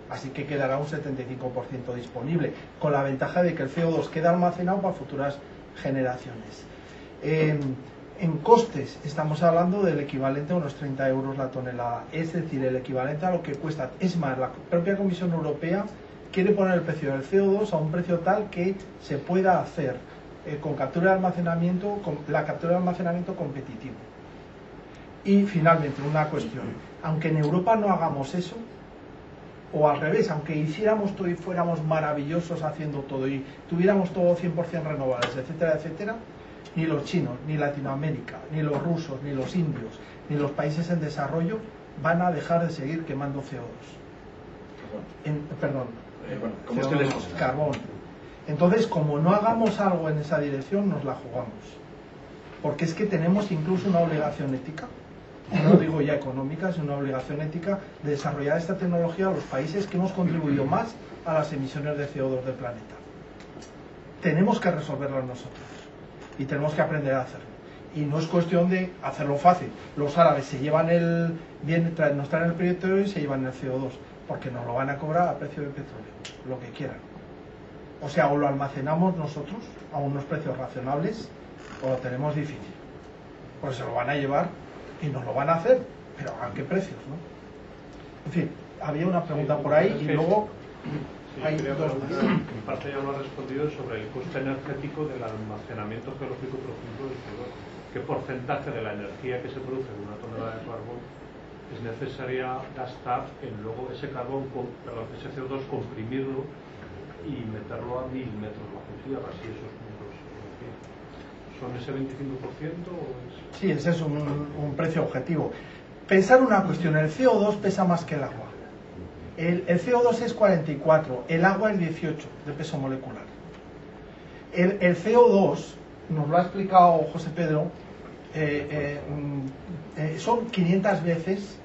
Así que quedará un 75% disponible, con la ventaja de que el CO2 queda almacenado para futuras generaciones. Eh, en costes estamos hablando del equivalente a unos 30 euros la tonelada, es decir, el equivalente a lo que cuesta. Es más, la propia Comisión Europea quiere poner el precio del CO2 a un precio tal que se pueda hacer eh, con captura de almacenamiento, con la captura de almacenamiento competitivo. Y finalmente, una cuestión. Aunque en Europa no hagamos eso, o al revés, aunque hiciéramos todo y fuéramos maravillosos haciendo todo y tuviéramos todo 100% renovables, etcétera, etcétera, ni los chinos, ni Latinoamérica, ni los rusos, ni los indios, ni los países en desarrollo van a dejar de seguir quemando CO2. En, perdón, Eh, bueno, CO2, ustedes gusten. carbón. Entonces, como no hagamos algo en esa dirección, nos la jugamos. Porque es que tenemos incluso una obligación ética, no digo ya económica, es una obligación ética de desarrollar esta tecnología a los países que hemos contribuido más a las emisiones de CO2 del planeta. Tenemos que resolverlo nosotros y tenemos que aprender a hacerlo. Y no es cuestión de hacerlo fácil. Los árabes se llevan el bien, nos traen el petróleo y se llevan el CO2, porque nos lo van a cobrar a precio de petróleo, lo que quieran. O sea, o lo almacenamos nosotros a unos precios razonables, o lo tenemos difícil. Pues se lo van a llevar y nos lo van a hacer, pero a qué precios, ¿no? En fin, había una pregunta por ahí y luego Sí, hay dos en parte ya lo ha respondido sobre el coste energético del almacenamiento geológico profundo del CO2. ¿Qué porcentaje de la energía que se produce en una tonelada de carbón es necesaria gastar en luego ese carbón, perdón, ese CO2, comprimirlo y meterlo a mil metros bajo tierra, si esos puntos son ese 25% o es...? Sí, ese es un, precio objetivo. Pensar una cuestión, el CO2 pesa más que el agua. El, el CO2 es 44, el agua es 18 de peso molecular. El, el CO2, nos lo ha explicado José Pedro, eh, eh, mm, eh, son 500 veces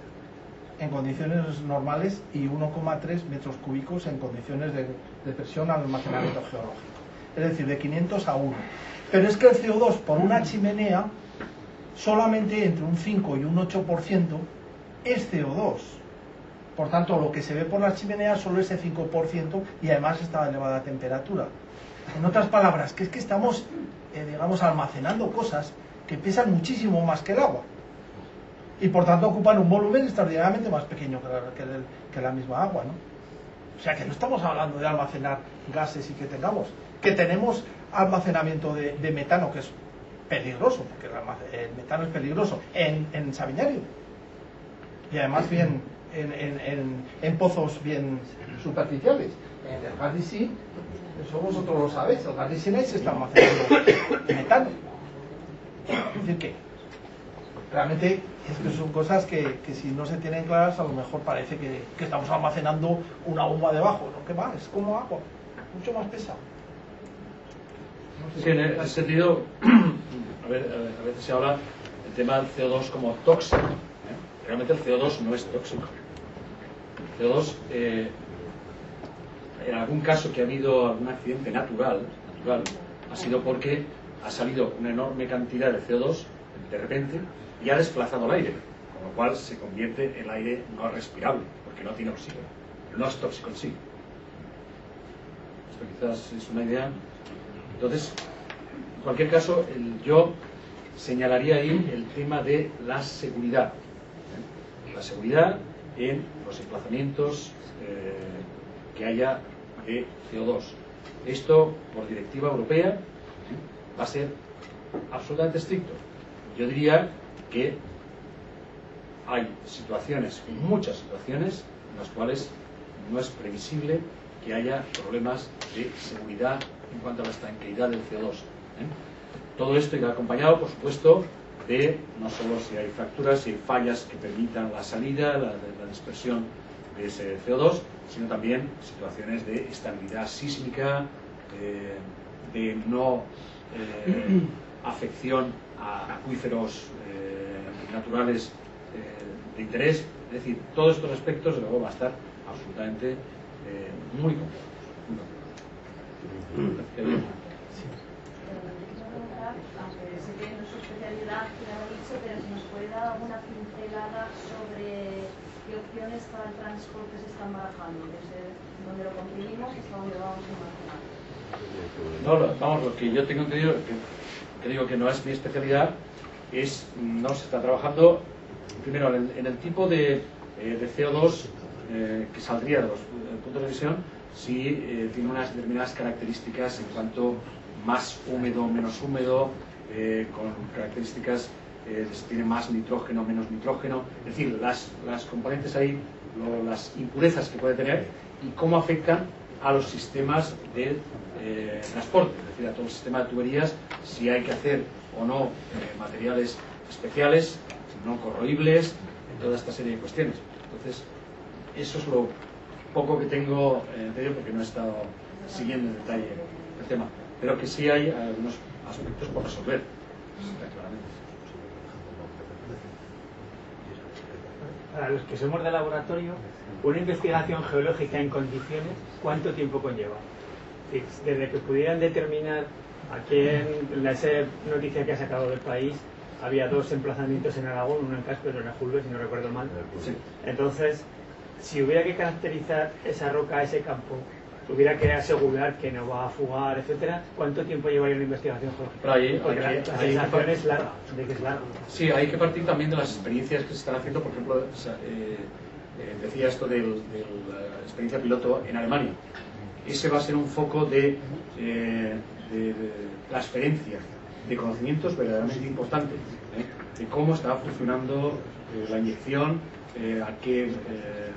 en condiciones normales y 1,3 metros cúbicos en condiciones de, de presión al almacenamiento geológico. Es decir, de 500 a 1. Pero es que el CO2 por una chimenea solamente entre un 5 y un 8% es CO2. Por tanto, lo que se ve por las chimeneas solo ese 5% y además está a elevada temperatura. En otras palabras, que es que estamos, eh, digamos, almacenando cosas que pesan muchísimo más que el agua. Y por tanto ocupan un volumen extraordinariamente más pequeño que la, el- que la misma agua, ¿no? O sea que no estamos hablando de almacenar gases y que tengamos, que tenemos almacenamiento de, de metano, que es peligroso, porque el, metano es peligroso, en, en Sabiñario. Y además bien, en, en- pozos bien superficiales. En el Gardisin, eso vosotros lo sabéis, el Gardisin se está almacenando metano. Es decir que realmente es que son cosas que, que si no se tienen claras a lo mejor parece que, que estamos almacenando una bomba debajo, ¿no? ¿Qué va? Es como agua, mucho más pesado. No sé Sí, en si- ese sentido, a, ver, a veces se habla del tema del CO2 como tóxico. ¿eh? Realmente el CO2 no es tóxico. El CO2, eh, en algún caso que ha habido algún accidente natural, natural, ha sido porque ha salido una enorme cantidad de CO2 de repente y ha desplazado el aire, con lo cual se convierte el aire no respirable, porque no tiene oxígeno. No es tóxico en sí. Esto quizás es una idea. Entonces, en cualquier caso, yo señalaría ahí el tema de la seguridad. ¿eh? La seguridad en los emplazamientos eh, que haya de CO2. Esto, por directiva europea, ¿eh? va a ser absolutamente estricto. Yo diría que hay situaciones, muchas situaciones, en las cuales no es previsible que haya problemas de seguridad en cuanto a la estanqueidad del CO2. ¿eh? Todo esto irá acompañado, por supuesto, de no solo si hay fracturas, si hay fallas que permitan la salida, la, la dispersión de ese CO2, sino también situaciones de estabilidad sísmica, eh, de no eh, afección a acuíferos eh, naturales eh, de interés. Es decir, todos estos aspectos luego va a estar absolutamente eh, muy complejos. aunque sé que no es su especialidad, ya lo he dicho, pero si nos puede dar alguna pincelada sobre qué opciones para el transporte se están barajando, desde donde lo comprimimos hasta donde vamos a almacenar. No, vamos, lo que yo tengo entendido, que, que digo que no es mi especialidad, es, no se está trabajando, primero, en el, tipo de, eh, de CO2 eh, que saldría de los eh, puntos de visión, si tiene unas determinadas características en cuanto más húmedo, menos húmedo, con características, si tiene más nitrógeno, menos nitrógeno, es decir, las, las componentes ahí, lo- las impurezas que puede tener y cómo afectan a los sistemas de eh, transporte, es decir, a todo el sistema de tuberías, si hay que hacer o no eh, materiales especiales, no corroíbles, toda esta serie de cuestiones. Entonces, eso es lo poco que tengo eh, entendido porque no he estado siguiendo en detalle el tema, pero que sí hay algunos aspectos por resolver, está claramente. Para los que somos de laboratorio, una investigación geológica en condiciones, ¿cuánto tiempo conlleva? Es Desde que pudieran determinar aquí en la esa noticia que ha sacado del país, había dos emplazamientos en Aragón, uno en Casper y otro en Julve, si no recuerdo mal. Entonces, si hubiera que caracterizar esa roca, ese campo, hubiera que asegurar que no va a fugar, etcétera, ¿cuánto tiempo llevaría una investigación? Pero ahí- Porque la, la sensación es larga, de que es larga. Sí, hay que partir también de las experiencias que se están haciendo, por ejemplo, o sea, eh, eh, decía esto de la experiencia piloto en Alemania. Ese va a ser un foco de, eh, de- de transferencia de conocimientos verdaderamente importante, ¿eh? de cómo está funcionando eh, la inyección, eh, a qué eh,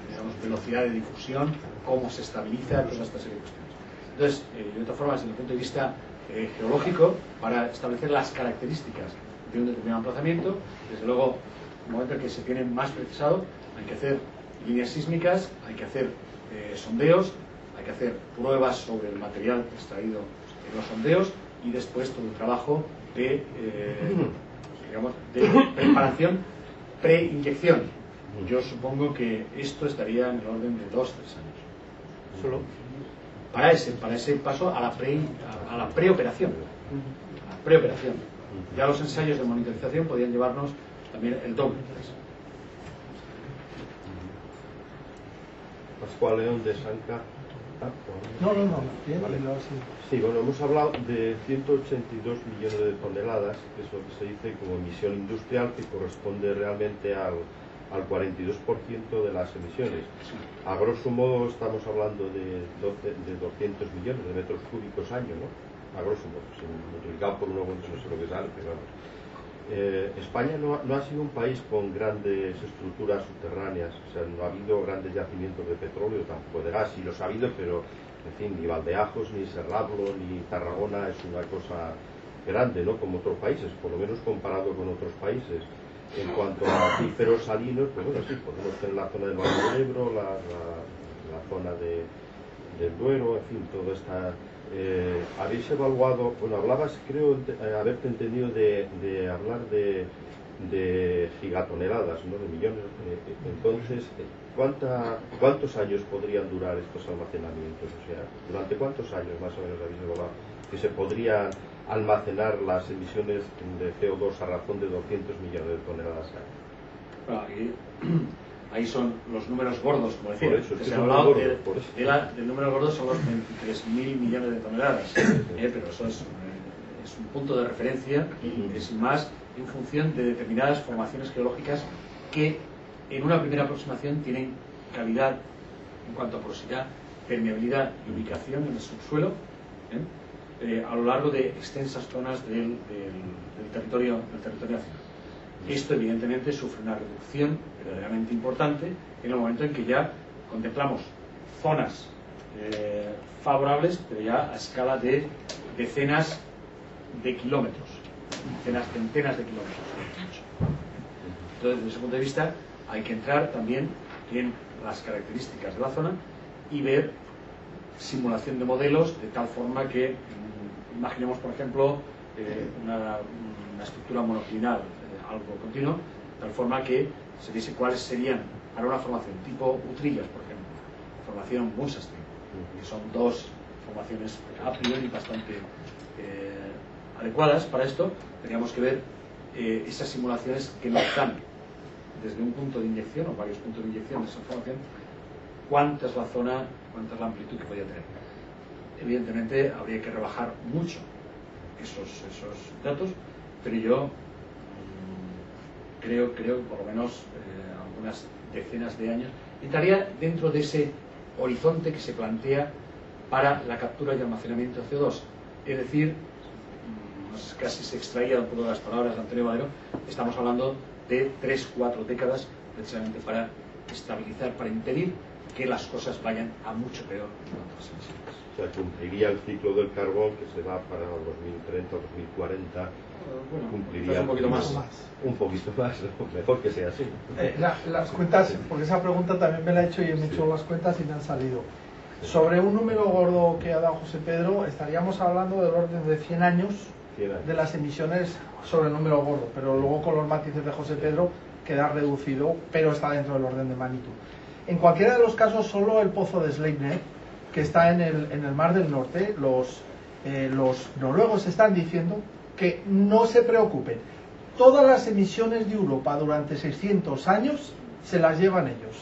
digamos, velocidad de difusión, cómo se estabiliza, toda esta serie de cuestiones. Entonces, eh, de otra forma, desde el punto de vista eh, geológico, para establecer las características de un determinado emplazamiento, desde luego, en el momento en que se tiene más precisado, hay que hacer líneas sísmicas, hay que hacer eh, sondeos, hay que hacer pruebas sobre el material extraído en los sondeos y después todo el trabajo de, eh, digamos, de preparación pre-inyección. Yo supongo que esto estaría en el orden de dos, tres años. Solo para ese, para ese paso a la, pre, a, a la preoperación. A la preoperación. Ya los ensayos de monitorización podían llevarnos también el doble. Pascual León de Sanca. No, no, no, bien, Vale. Sí, bueno, hemos hablado de 182 millones de toneladas, que es lo que se dice como emisión industrial, que corresponde realmente al, al 42% de las emisiones. A grosso modo estamos hablando de, 12 de 200 millones de metros cúbicos año, ¿no? A grosso modo, si multiplicado por uno, no sé lo que sale, pero vamos. Eh, España no, ha- no ha sido un país con grandes estructuras subterráneas, o sea, no ha habido grandes yacimientos de petróleo, tampoco de gas, sí los ha habido, pero en fin, ni Valdeajos, ni Serrablo, ni Tarragona es una cosa grande, ¿no? Como otros países, por lo menos comparado con otros países. En cuanto a acuíferos salinos, pues bueno, sí, podemos tener la zona del Valle del Ebro, la, la- zona de, del Duero, en fin, todo está... eh, habéis evaluado, bueno, hablabas, creo, eh, haberte entendido de, de hablar de, de gigatoneladas, ¿no? De millones. eh, eh, entonces, ¿cuánta, ¿cuántos años podrían durar estos almacenamientos? O sea, ¿durante cuántos años más o menos habéis evaluado que se podrían almacenar las emisiones de CO2 a razón de 200 millones de toneladas al año? Bueno, ahí, ahí son los números gordos, como decía. Por eso, se ha hablado muy gordos, de- de la- del número gordo son los 23.000 millones de toneladas. Eh, pero eso es, eh, es un punto de referencia, es más en función de determinadas formaciones geológicas que en una primera aproximación tienen calidad en cuanto a porosidad, permeabilidad y ubicación en el subsuelo ¿eh? Eh, a lo largo de extensas zonas del, territorio, del territorio nacional. Esto evidentemente sufre una reducción verdaderamente importante en el momento en que ya contemplamos zonas eh, favorables, pero ya a escala de decenas de kilómetros. centenas, centenas de kilómetros. Entonces, desde ese punto de vista, hay que entrar también en las características de la zona y ver simulación de modelos de tal forma que mm, imaginemos, por ejemplo, eh, una, una estructura monoclinal, eh, algo continuo, de tal forma que se dice cuáles serían para una formación tipo Utrillas, por ejemplo, formación Bunsenstein, que son dos formaciones a priori bastante eh, adecuadas para esto, tendríamos que ver esas simulaciones que nos dan desde un punto de inyección o varios puntos de inyección de esa formación, cuánta es la zona, cuánta es la amplitud que podría tener. Evidentemente habría que rebajar mucho esos, esos datos, pero yo mm, creo, creo que por lo menos eh, algunas decenas de años entraría dentro de ese horizonte que se plantea para la captura y almacenamiento de CO2. Es decir, mm, casi se extraía un poco de las palabras de Antonio Valero, estamos hablando de 3-4 décadas precisamente para estabilizar, para impedir que las cosas vayan a mucho peor en cuanto a las emisiones. O sea, cumpliría el ciclo del carbón que se va para 2030 2040. bueno, cumpliría un poquito más. Un poquito más, ¿no? mejor que sea así. Eh, la- las cuentas, porque esa pregunta también me la he hecho y he hecho las cuentas y me han salido. Sobre un número gordo que ha dado José Pedro, estaríamos hablando del orden de 100 años 100 años. de las emisiones sobre el número gordo, pero luego con los matices de José Pedro queda reducido, pero está dentro del orden de magnitud. En cualquiera de los casos, solo el pozo de Sleipner, que está en el, en el Mar del Norte, los, eh, los noruegos están diciendo que no se preocupen. Todas las emisiones de Europa durante 600 años se las llevan ellos.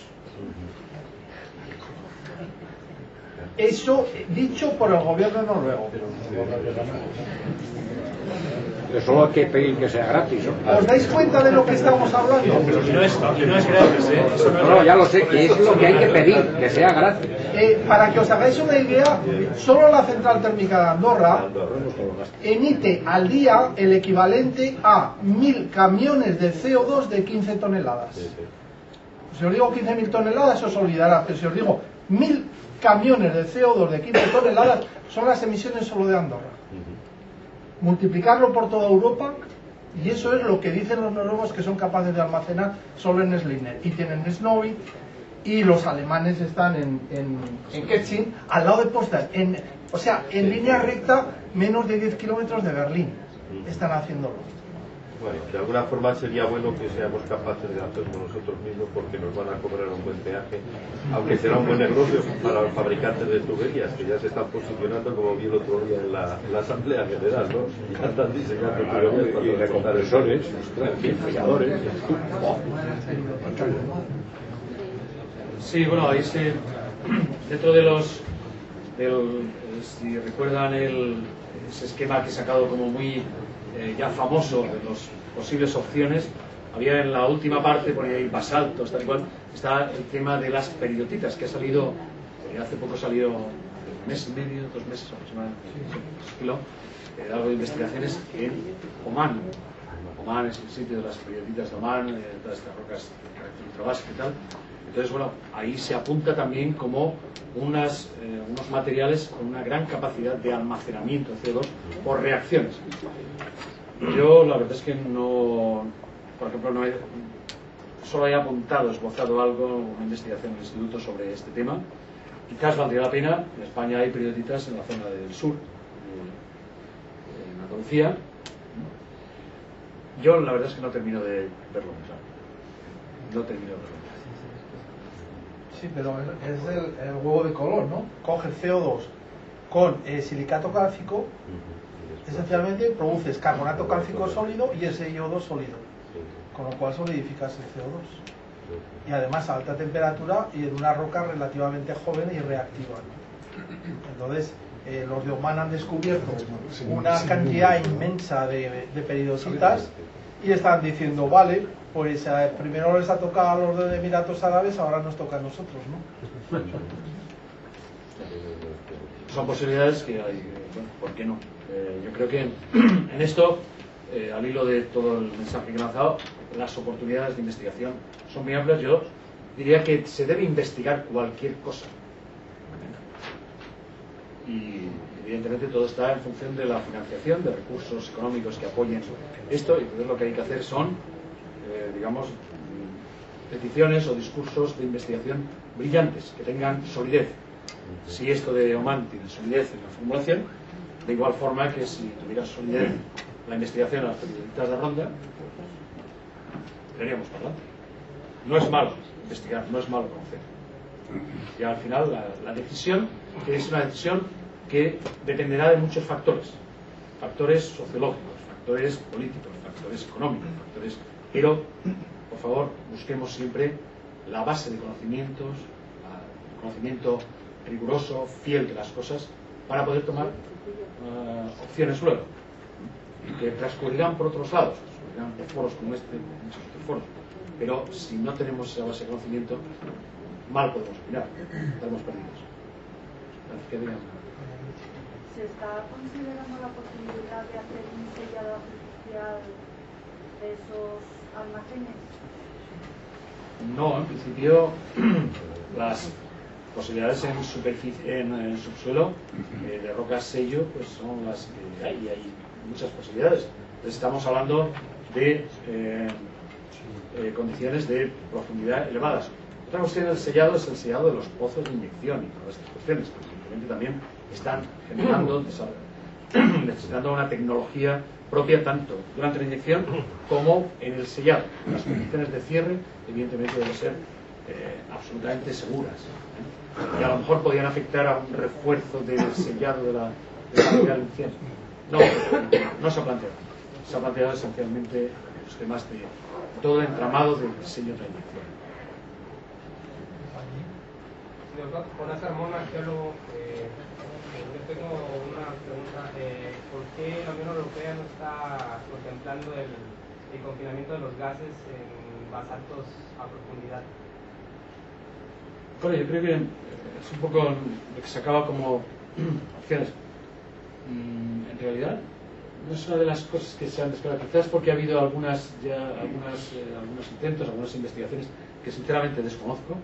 Eso dicho por el gobierno noruego. Pero solo hay que pedir que sea gratis. ¿no? ¿Os dais cuenta de lo que estamos hablando? Pero que no es, que no es gratis, ¿eh? Eso no, ya lo sé, que es lo que hay que pedir, que sea gratis. Eh, para que os hagáis una idea, solo la central térmica de Andorra emite al día el equivalente a mil camiones de CO2 de 15 toneladas. Si os digo 15.000 toneladas, os olvidará, pero si os digo mil camiones de CO2 de 15 toneladas, son las emisiones solo de Andorra. Multiplicarlo por toda Europa, y eso es lo que dicen los noruegos que son capaces de almacenar solo en Sleipner. Y tienen Snowy, y los alemanes están en, en, en al lado de Potsdam, en, o sea, en línea recta, menos de 10 kilómetros de Berlín. Están haciéndolo. Bueno, de alguna forma sería bueno que seamos capaces de hacerlo nosotros mismos porque nos van a cobrar un buen peaje, aunque será un buen negocio para los fabricantes de tuberías que ya se están posicionando como vi el otro día en la, en la Asamblea General, ¿no? Ya están diseñando Claro, tuberías para y de compresores. Sí, bueno, ahí se, dentro de los, del, si recuerdan el, ese esquema que he sacado como muy eh, ya famoso de las posibles opciones, había en la última parte, por ahí basaltos, tal y cual, está el tema de las peridotitas, que ha salido, eh, hace poco salió, un mes y medio, dos meses aproximadamente, eh, algo de investigaciones en Oman. Oman es el sitio de las perioditas de Oman, eh, todas estas rocas de carácter ultrabásico y tal. Entonces, bueno, ahí se apunta también como unas, eh, unos materiales con una gran capacidad de almacenamiento de CO2 por reacciones. Yo la verdad es que no, por ejemplo, no he, solo he apuntado, esbozado algo, una investigación en el instituto sobre este tema. Quizás valdría la pena, en España hay perioditas en la zona del sur, eh, en Andalucía. Yo la verdad es que no termino de verlo muy claro. No termino de verlo. Sí, pero es el, el huevo de color, ¿no? Coge CO2 con eh, silicato cálcico, esencialmente produces carbonato cálcico sólido y ese iodo sólido, con lo cual solidificas el CO2. Y además a alta temperatura y en una roca relativamente joven y reactiva. Entonces, eh, los de Oman han descubierto una cantidad inmensa de, de peridositas y están diciendo, vale, pues eh, primero les ha tocado a los de Emiratos Árabes, ahora nos toca a nosotros, ¿no? son posibilidades que hay, eh, bueno, ¿por qué no? Eh, yo creo que en esto, eh, al hilo de todo el mensaje que he lanzado, las oportunidades de investigación son muy amplias. Yo diría que se debe investigar cualquier cosa. Y, evidentemente todo está en función de la financiación, de recursos económicos que apoyen esto, y entonces lo que hay que hacer son, eh, digamos, peticiones o discursos de investigación brillantes, que tengan solidez. Si esto de Oman tiene solidez en la formulación, de igual forma que si tuviera solidez la investigación a las periodistas de ronda, tendríamos para adelante. No es malo investigar, no es malo conocer. Y al final la, la decisión, que es una decisión que dependerá de muchos factores, factores sociológicos, factores políticos, factores económicos, factores... Pero, por favor, busquemos siempre la base de conocimientos, el conocimiento riguroso, fiel de las cosas, para poder tomar eh, opciones luego, que transcurrirán por otros lados, transcurrirán por foros como este, por muchos otros foros. Pero si no tenemos esa base de conocimiento, mal podemos opinar, estaremos perdidos. Digan. ¿Se está considerando la posibilidad de hacer un sellado artificial de esos almacenes? No, en principio las posibilidades en superficie, en, en subsuelo eh, de rocas sello, pues son las que hay, y hay muchas posibilidades. Entonces, estamos hablando de eh, eh, condiciones de profundidad elevadas. Otra cuestión del sellado es el sellado de los pozos de inyección y todas estas cuestiones, que evidentemente también están generando, necesitando una tecnología propia tanto durante la inyección como en el sellado. Las condiciones de cierre, evidentemente, deben ser absolutamente seguras. ¿eh? Y a lo mejor podrían afectar a un refuerzo del sellado de la, de la. No, no se ha planteado. Se ha planteado esencialmente los temas de todo el entramado del diseño de la Jonás Armón, arqueólogo, eh, yo tengo una pregunta. eh, ¿Por qué la Unión Europea no está contemplando el, el confinamiento de los gases en basaltos a profundidad? Bueno, yo creo que eh, es un poco lo que se acaba como opciones. Mm, En realidad, no es una de las cosas que se han descargado. Quizás porque ha habido algunas, ya, algunas, eh, algunos intentos, algunas investigaciones que sinceramente desconozco.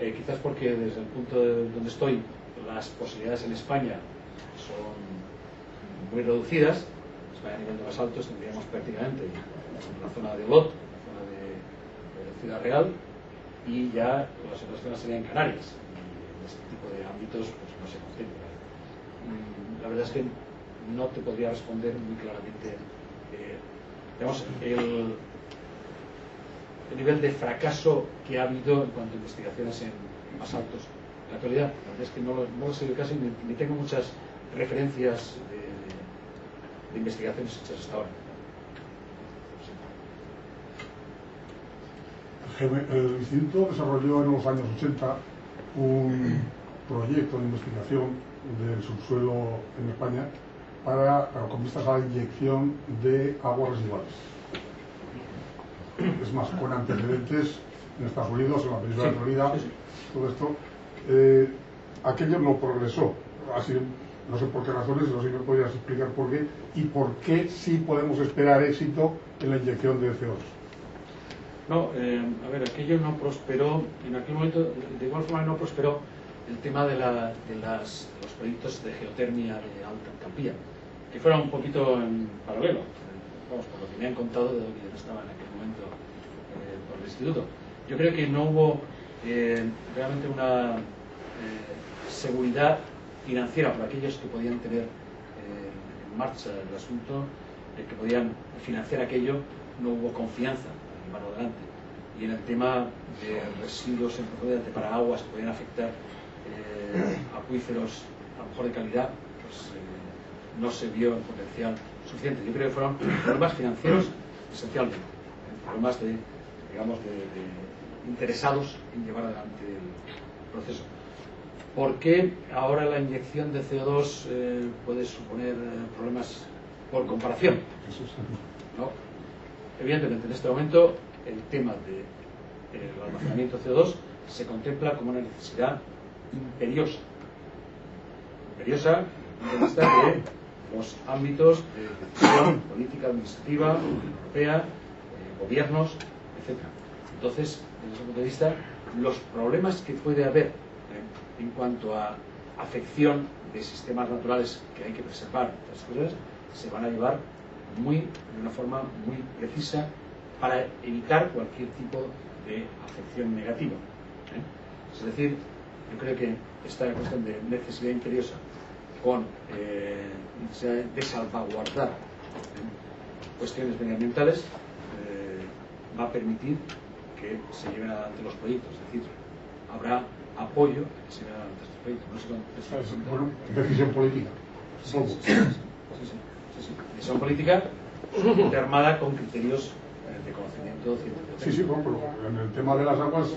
¿eh? Quizás porque desde el punto de donde estoy, las posibilidades en España son muy reducidas. España a nivel de basaltos tendríamos prácticamente la zona de Olot, la zona de, de Ciudad Real, y ya las otras zonas serían Canarias. Y este tipo de ámbitos pues, no se contempla. Mm, La verdad es que no te podría responder muy claramente. eh, el, el nivel de fracaso que ha habido en cuanto a investigaciones en basaltos en la actualidad. La verdad es que no no sé de caso y ni, tengo muchas referencias de- de investigaciones hechas hasta ahora. El Instituto desarrolló en los años 80 un proyecto de investigación del subsuelo en España para, con vistas a la inyección de aguas residuales. Es más, con antecedentes en Estados Unidos, en la península de Florida, sí, sí. todo esto. Eh, aquello no progresó. Así, no sé por qué razones, no sé si me podrías explicar por qué, y por qué sí podemos esperar éxito en la inyección de CO2. No, eh, a ver, aquello no prosperó, en aquel momento, de igual forma no prosperó el tema de, la- de las- los proyectos de geotermia de alta alcampía, que fueron un poquito en paralelo, vamos, por lo que me han contado de no estaba en aquel momento eh, por el instituto. Yo creo que no hubo eh, realmente una seguridad financiera para aquellos que podían tener en marcha el asunto, que podían financiar aquello, no hubo confianza llevarlo adelante. Y en el tema de residuos en profundidad de para aguas que podían afectar eh, acuíferos a lo mejor de calidad, pues eh, no se vio el potencial suficiente. Yo creo que fueron problemas financieros esencialmente, eh, problemas de, digamos, de, de interesados en llevar adelante el proceso. ¿Por qué ahora la inyección de CO2 eh, puede suponer eh, problemas por comparación? ¿no? Evidentemente, en este momento el tema del almacenamiento de CO2 se contempla como una necesidad imperiosa. Imperiosa de vista de los ámbitos de decisión política, administrativa, europea, eh, gobiernos, etc. Entonces, desde ese punto de vista, los problemas que puede haber eh, en cuanto a afección de sistemas naturales que hay que preservar, las cosas, se van a llevar muy, de una forma muy precisa para evitar cualquier tipo de afección negativa. ¿eh? Es decir, yo creo que esta cuestión de necesidad imperiosa con eh, necesidad de salvaguardar ¿eh? cuestiones medioambientales eh, va a permitir que se lleven adelante los proyectos. Es decir, habrá apoyo a que se lleven adelante estos proyectos. No sé es- Bueno, decisión política. Sí, sí, sí, Decisión política armada con criterios eh, de conocimiento científico. Sí, sí, bueno, pero en el tema de las aguas,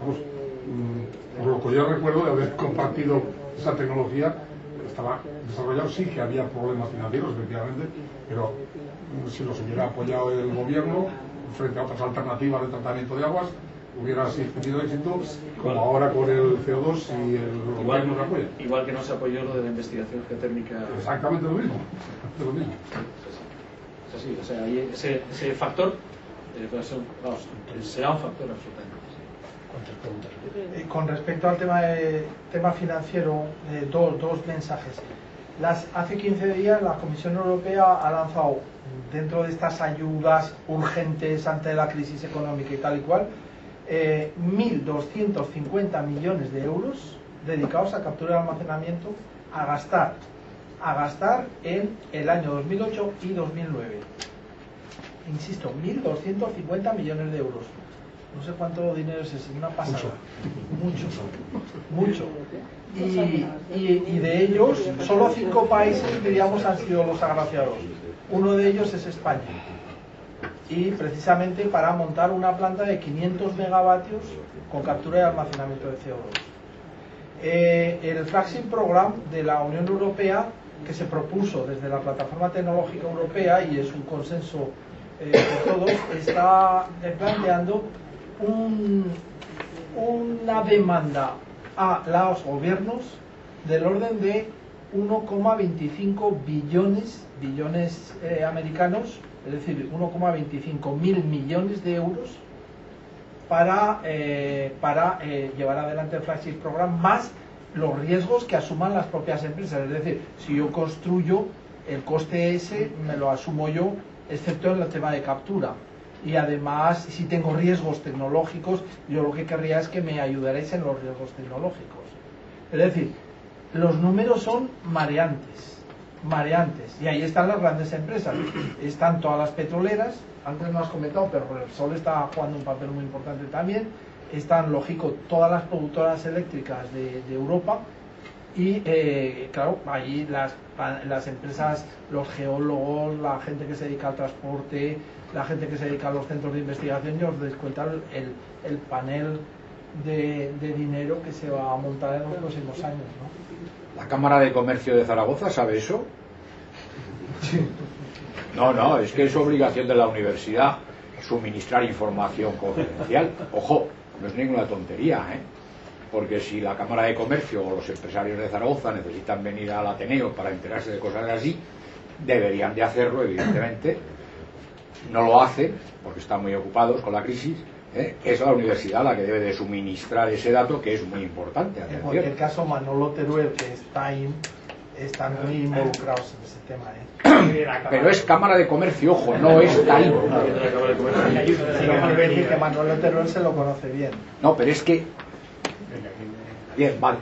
vamos, mm, por lo que yo recuerdo de haber compartido esa tecnología, estaba desarrollado, sí que había problemas financieros, efectivamente, pero mm, si los hubiera apoyado el gobierno frente a otras alternativas de tratamiento de aguas, hubiera tenido éxito, como ahora con el CO2 y el Igual, nos apoya. igual que no se apoyó lo de la investigación geotérmica. Exactamente lo mismo. exactamente lo mismo. Es así, o sea, ahí ese, ese factor eh, pues, vamos, será un factor absolutamente. Eh, Con respecto al tema, de- tema financiero, eh, dos, dos mensajes. Las, hace 15 días la Comisión Europea ha lanzado, dentro de estas ayudas urgentes ante la crisis económica y tal y cual, eh, 1.250 millones de euros dedicados a captura y almacenamiento a gastar, a gastar en el año 2008 y 2009. Insisto, 1.250 millones de euros. No sé cuánto dinero es ese, una pasada. Mucho. Mucho. Y, y- y de ellos, solo cinco países, diríamos, han sido los agraciados. Uno de ellos es España. Y precisamente para montar una planta de 500 megavatios con captura y almacenamiento de CO2. Eh, el flagship program de la Unión Europea que se propuso desde la plataforma tecnológica europea y es un consenso eh, de todos está planteando un- una demanda a los gobiernos del orden de 1,25 billones billones eh, americanos es decir 1,25 mil millones de euros para, eh, para eh, llevar adelante el flagship program más los riesgos que asuman las propias empresas. Es decir, si yo construyo, el coste ese me lo asumo yo, excepto en el tema de captura. Y además, si tengo riesgos tecnológicos, yo lo que querría es que me ayudaréis en los riesgos tecnológicos. Es decir, los números son mareantes, mareantes. Y ahí están las grandes empresas. Están todas las petroleras, antes no has comentado, pero el sol está jugando un papel muy importante también. Están, lógico, todas las productoras eléctricas de, Europa. Y eh, claro, ahí las, las empresas, los geólogos, la gente que se dedica al transporte, la gente que se dedica a los centros de investigación, ya os dais cuenta el, el- el panel de, dinero que se va a montar en los próximos años. ¿no? ¿La Cámara de Comercio de Zaragoza sabe eso? No, no, es que es obligación de la universidad suministrar información confidencial. Ojo, no es ninguna tontería, ¿eh? Porque si la Cámara de Comercio o los empresarios de Zaragoza necesitan venir al Ateneo para enterarse de cosas así, deberían de hacerlo, evidentemente. No lo hacen, porque están muy ocupados con la crisis. ¿Eh? Es la universidad la que debe de suministrar ese dato, que es muy importante. En cualquier caso, Manolo Teruel, que está ahí, están muy involucrados en ese tema. ¿eh? Pero es Cámara de Comercio, ojo, no es TAI. Quiero decir que Manolo Teruel se lo conoce bien. No, pero es que. Bien, vale.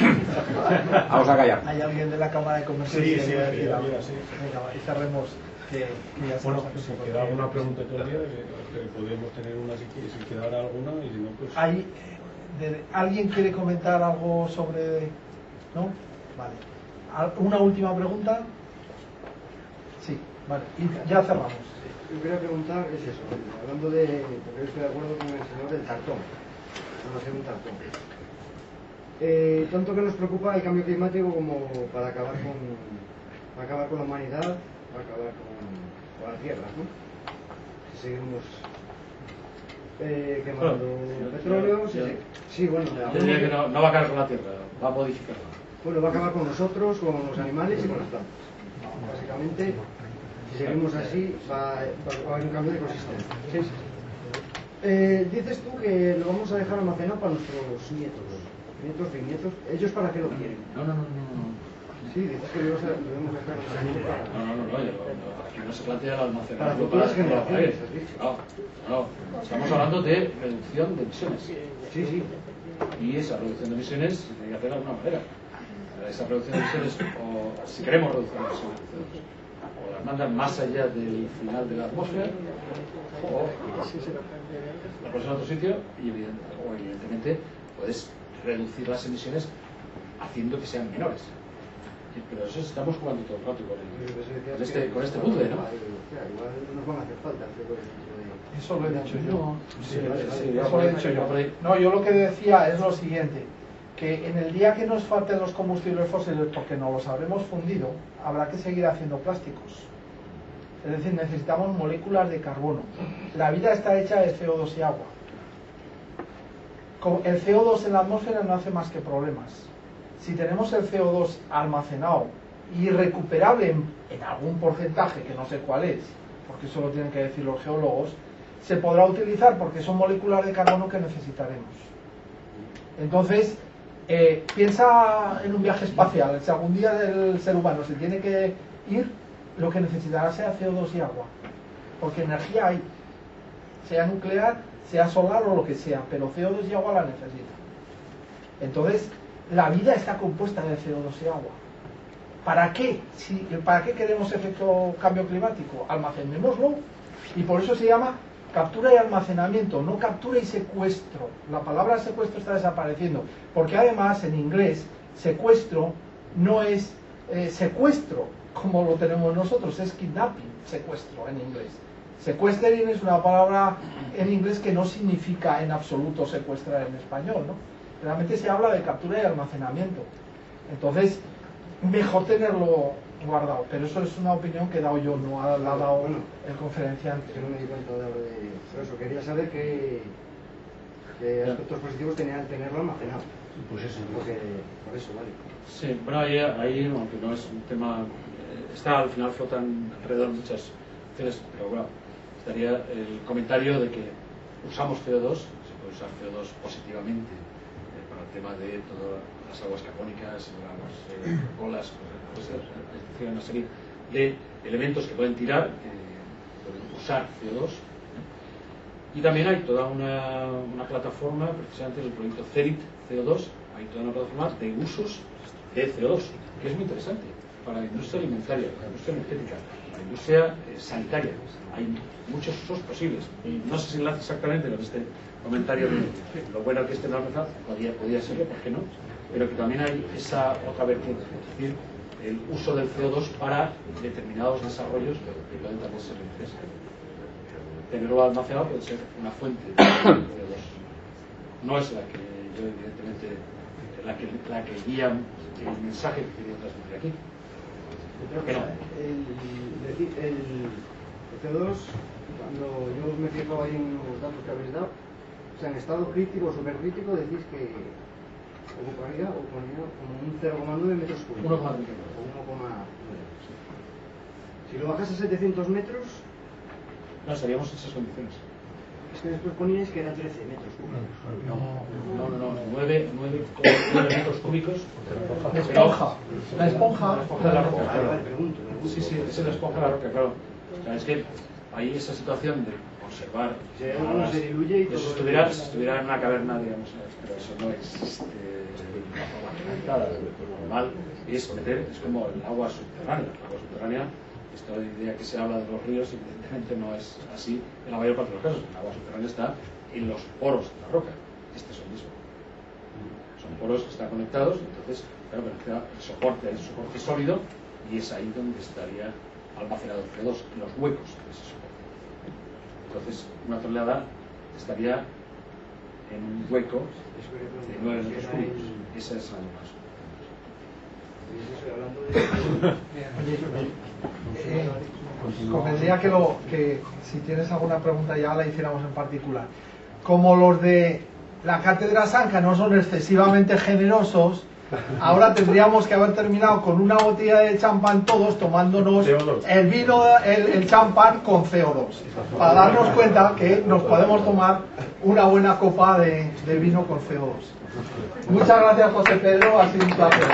Vamos a callar. ¿Hay alguien de la Cámara de Comercio Sí, sí, sí, sí. Venga, y cerremos. Que, que Bueno, ha si queda alguna pregunta todavía, que, que podemos tener una si, si quedara alguna y si no, pues. ¿Hay, de- ¿Alguien quiere comentar algo sobre.? ¿No? Vale. ¿Al- ¿Una última pregunta? Sí, vale. Y ya cerramos. Yo quería preguntar, es eso, hablando de, porque yo estoy de acuerdo con el señor del cartón, no hacer un cartón. Eh, tanto que nos preocupa el cambio climático como para acabar con, para acabar con la humanidad, para acabar con, con la Tierra, ¿no? Si seguimos eh, quemando petróleo, sí, sí. Sí, bueno, Yo diría que no, no va a acabar con la Tierra, va a modificarla. bueno, va a acabar con nosotros, con los animales y con las plantas. Básicamente, si seguimos así, va, va a haber un cambio de ecosistema. Sí, sí. Eh, dices tú que lo vamos a dejar almacenado para nuestros nietos, nietos, bisnietos. ¿Ellos para qué lo quieren? No, no, no, no. No. Sí, dices que debemos dejar No, no, no, no, aquí no se plantea el almacenamiento para generaciones, has dicho. No, no, estamos hablando de reducción de emisiones. Sí, sí. Y esa reducción de emisiones se tiene que hacer de alguna manera. Esa reducción de emisiones, o si queremos reducir las emisiones de CO2, o las mandan más allá del final de la atmósfera, o la pones en otro sitio y evidente- o evidentemente puedes reducir las emisiones haciendo que sean menores. Pero eso estamos jugando todo el rato con, el- con este, con este puzzle, ¿no? Igual nos van a hacer falta hacer cosas de- Eso lo he dicho yo. Sí, sí, Eso lo he dicho yo. No, yo lo que decía es lo siguiente, que en el día que nos falten los combustibles fósiles porque no los habremos fundido, habrá que seguir haciendo plásticos. Es decir, necesitamos moléculas de carbono. La vida está hecha de CO2 y agua. El CO2 en la atmósfera no hace más que problemas. Si tenemos el CO2 almacenado y recuperable en, algún porcentaje, que no sé cuál es, porque eso lo tienen que decir los geólogos, se podrá utilizar porque son moléculas de carbono que necesitaremos. Entonces, eh, piensa en un viaje espacial. Si algún día el ser humano se tiene que ir, lo que necesitará sea CO2 y agua. Porque energía hay, sea nuclear, sea solar o lo que sea, pero CO2 y agua la necesita. Entonces, la vida está compuesta de CO2 y agua. ¿Para qué? Si, ¿Para qué queremos efecto cambio climático? Almacenémoslo. Y por eso se llama captura y almacenamiento, no captura y secuestro. La palabra secuestro está desapareciendo. Porque además en inglés, secuestro no es eh, secuestro como lo tenemos nosotros, es kidnapping, secuestro en inglés. Sequestering es una palabra en inglés que no significa en absoluto secuestrar en español, ¿no? Realmente se habla de captura y almacenamiento. Entonces, mejor tenerlo guardado, pero eso es una opinión que he dado yo, no ha, la ha dado el conferenciante. Que no me di cuenta de de eso. Quería saber qué, qué aspectos positivos tenía el tenerlo almacenado. Pues eso. Porque, por eso, vale. Sí, bueno, ahí, ahí, aunque no es un tema, eh, está al final flotan alrededor muchas opciones, pero bueno, estaría el comentario de que usamos CO2, se puede usar CO2 positivamente tema de todas las aguas carbónicas, las eh, colas, pues, pues, es decir, una serie de elementos que pueden tirar, que pueden usar CO2. Y también hay toda una, una plataforma, precisamente el proyecto CERIT CO2, hay toda una plataforma de usos de CO2, que es muy interesante para la industria alimentaria, para la industria energética, para la industria eh, sanitaria. Hay muchos usos posibles. Y no sé si enlaza exactamente con este comentario de lo bueno que es tener la podría, podría serlo, ¿por qué no? Pero que también hay esa otra vertiente, es decir, el uso del CO2 para determinados desarrollos que pueden también ser necesarios tenerlo almacenado puede ser una fuente de CO2. No es la que yo, evidentemente, la que, la que guía el mensaje que quería transmitir aquí. Creo que no. El, el, el CO2, cuando yo me fijo ahí en los datos que habéis dado, o sea, en estado crítico o supercrítico decís que ocuparía, ocuparía como un 0,9 metros cúbicos. 1,9. O 1,9. Si lo bajas a 700 metros, No, estaríamos en esas condiciones. es que después poníais que era 13 metros cúbicos. No, no, no, no 9, 9, metros cúbicos. La esponja. La esponja. La esponja de la roca, claro. Sí, sí, es la esponja de la roca, claro. O sea, es que hay esa situación de hay alguno se diluye y Eso todo- si estuviera, si estuviera en una caverna, digamos, pero eso no existe. Lo normal es meter, es como el agua subterránea. El agua subterránea, esta idea que se habla de los ríos, evidentemente no es así en la mayor parte de los casos. El agua subterránea está en los poros de la roca. Este es el mismo. Son poros que están conectados, entonces, claro, pero el soporte, un soporte sólido y es ahí donde estaría almacenado el CO2, en los huecos de ese soporte. Entonces, una tonelada estaría en un hueco de 9 metros cúbicos. Esa es la. Eh, convendría que, lo, que si tienes alguna pregunta ya la hiciéramos en particular. Como los de la cátedra Sanca no son excesivamente generosos, ahora tendríamos que haber terminado con una botella de champán todos tomándonos el vino, el, el champán con CO2, para darnos cuenta que nos podemos tomar una buena copa de, de vino con CO2. Muchas gracias José Pedro, ha sido un placer.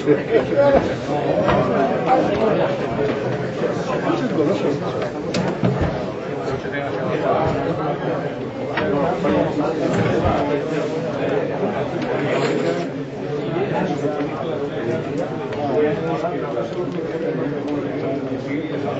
失礼します。